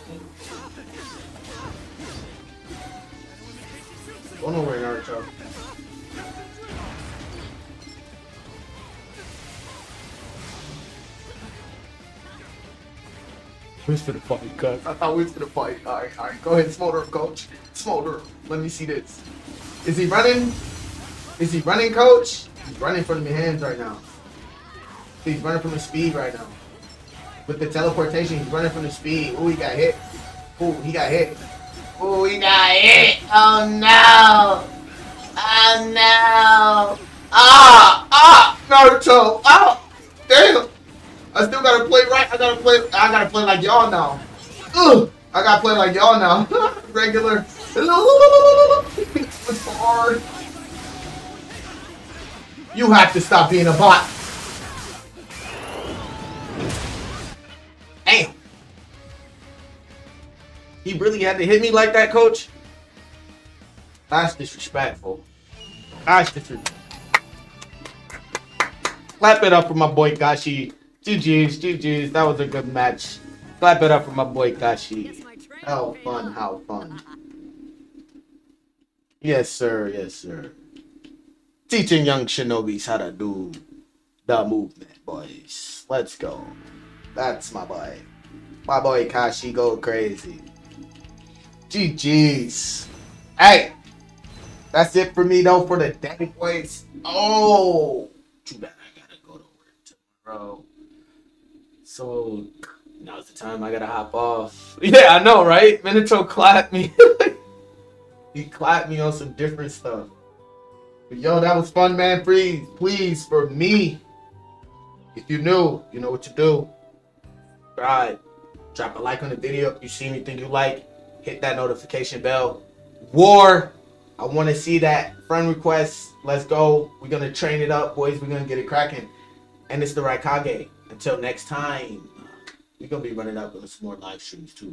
Go nowhere, Naruto. Who's for the fight, cuz? I thought we was gonna fight. Alright, alright. Go ahead, smolder him, coach. Smolder him. Let me see this. Is he running? Is he running, coach? He's running from the hands right now. He's running from the speed right now. With the teleportation, he's running from the speed. Ooh, he got hit. Ooh, he got hit. Ooh, he got hit. Oh no. Oh no. Ah, ah, Naruto. Oh, damn. I still gotta play right. I gotta play. I gotta play like y'all now. Ugh. I gotta play like y'all now. Regular. It's hard. You have to stop being a bot. Damn. He really had to hit me like that, coach? That's disrespectful. That's disrespectful. Clap it up for my boy Gashi. GG's, GG's. That was a good match. Clap it up for my boy Gashi. How fun, how fun. Yes, sir, yes, sir. Teaching young shinobis how to do the movement, boys. Let's go. That's my boy. My boy Kashi go crazy. GG's. Hey, that's it for me though for the day, boys. Oh, too bad I gotta go to work tomorrow. So now's the time I gotta hop off. Yeah, I know, right? Minato clapped me. he clapped me on some different stuff. But yo, that was fun, man. Please, please, for me, if you new, you know what to do. Subscribe. Drop a like on the video if you see anything you like. Hit that notification bell. War. I want to see that friend request. Let's go. We're gonna train it up, boys. We're gonna get it cracking. And it's the Raikage. Until next time, we're gonna be running up with some more live streams too.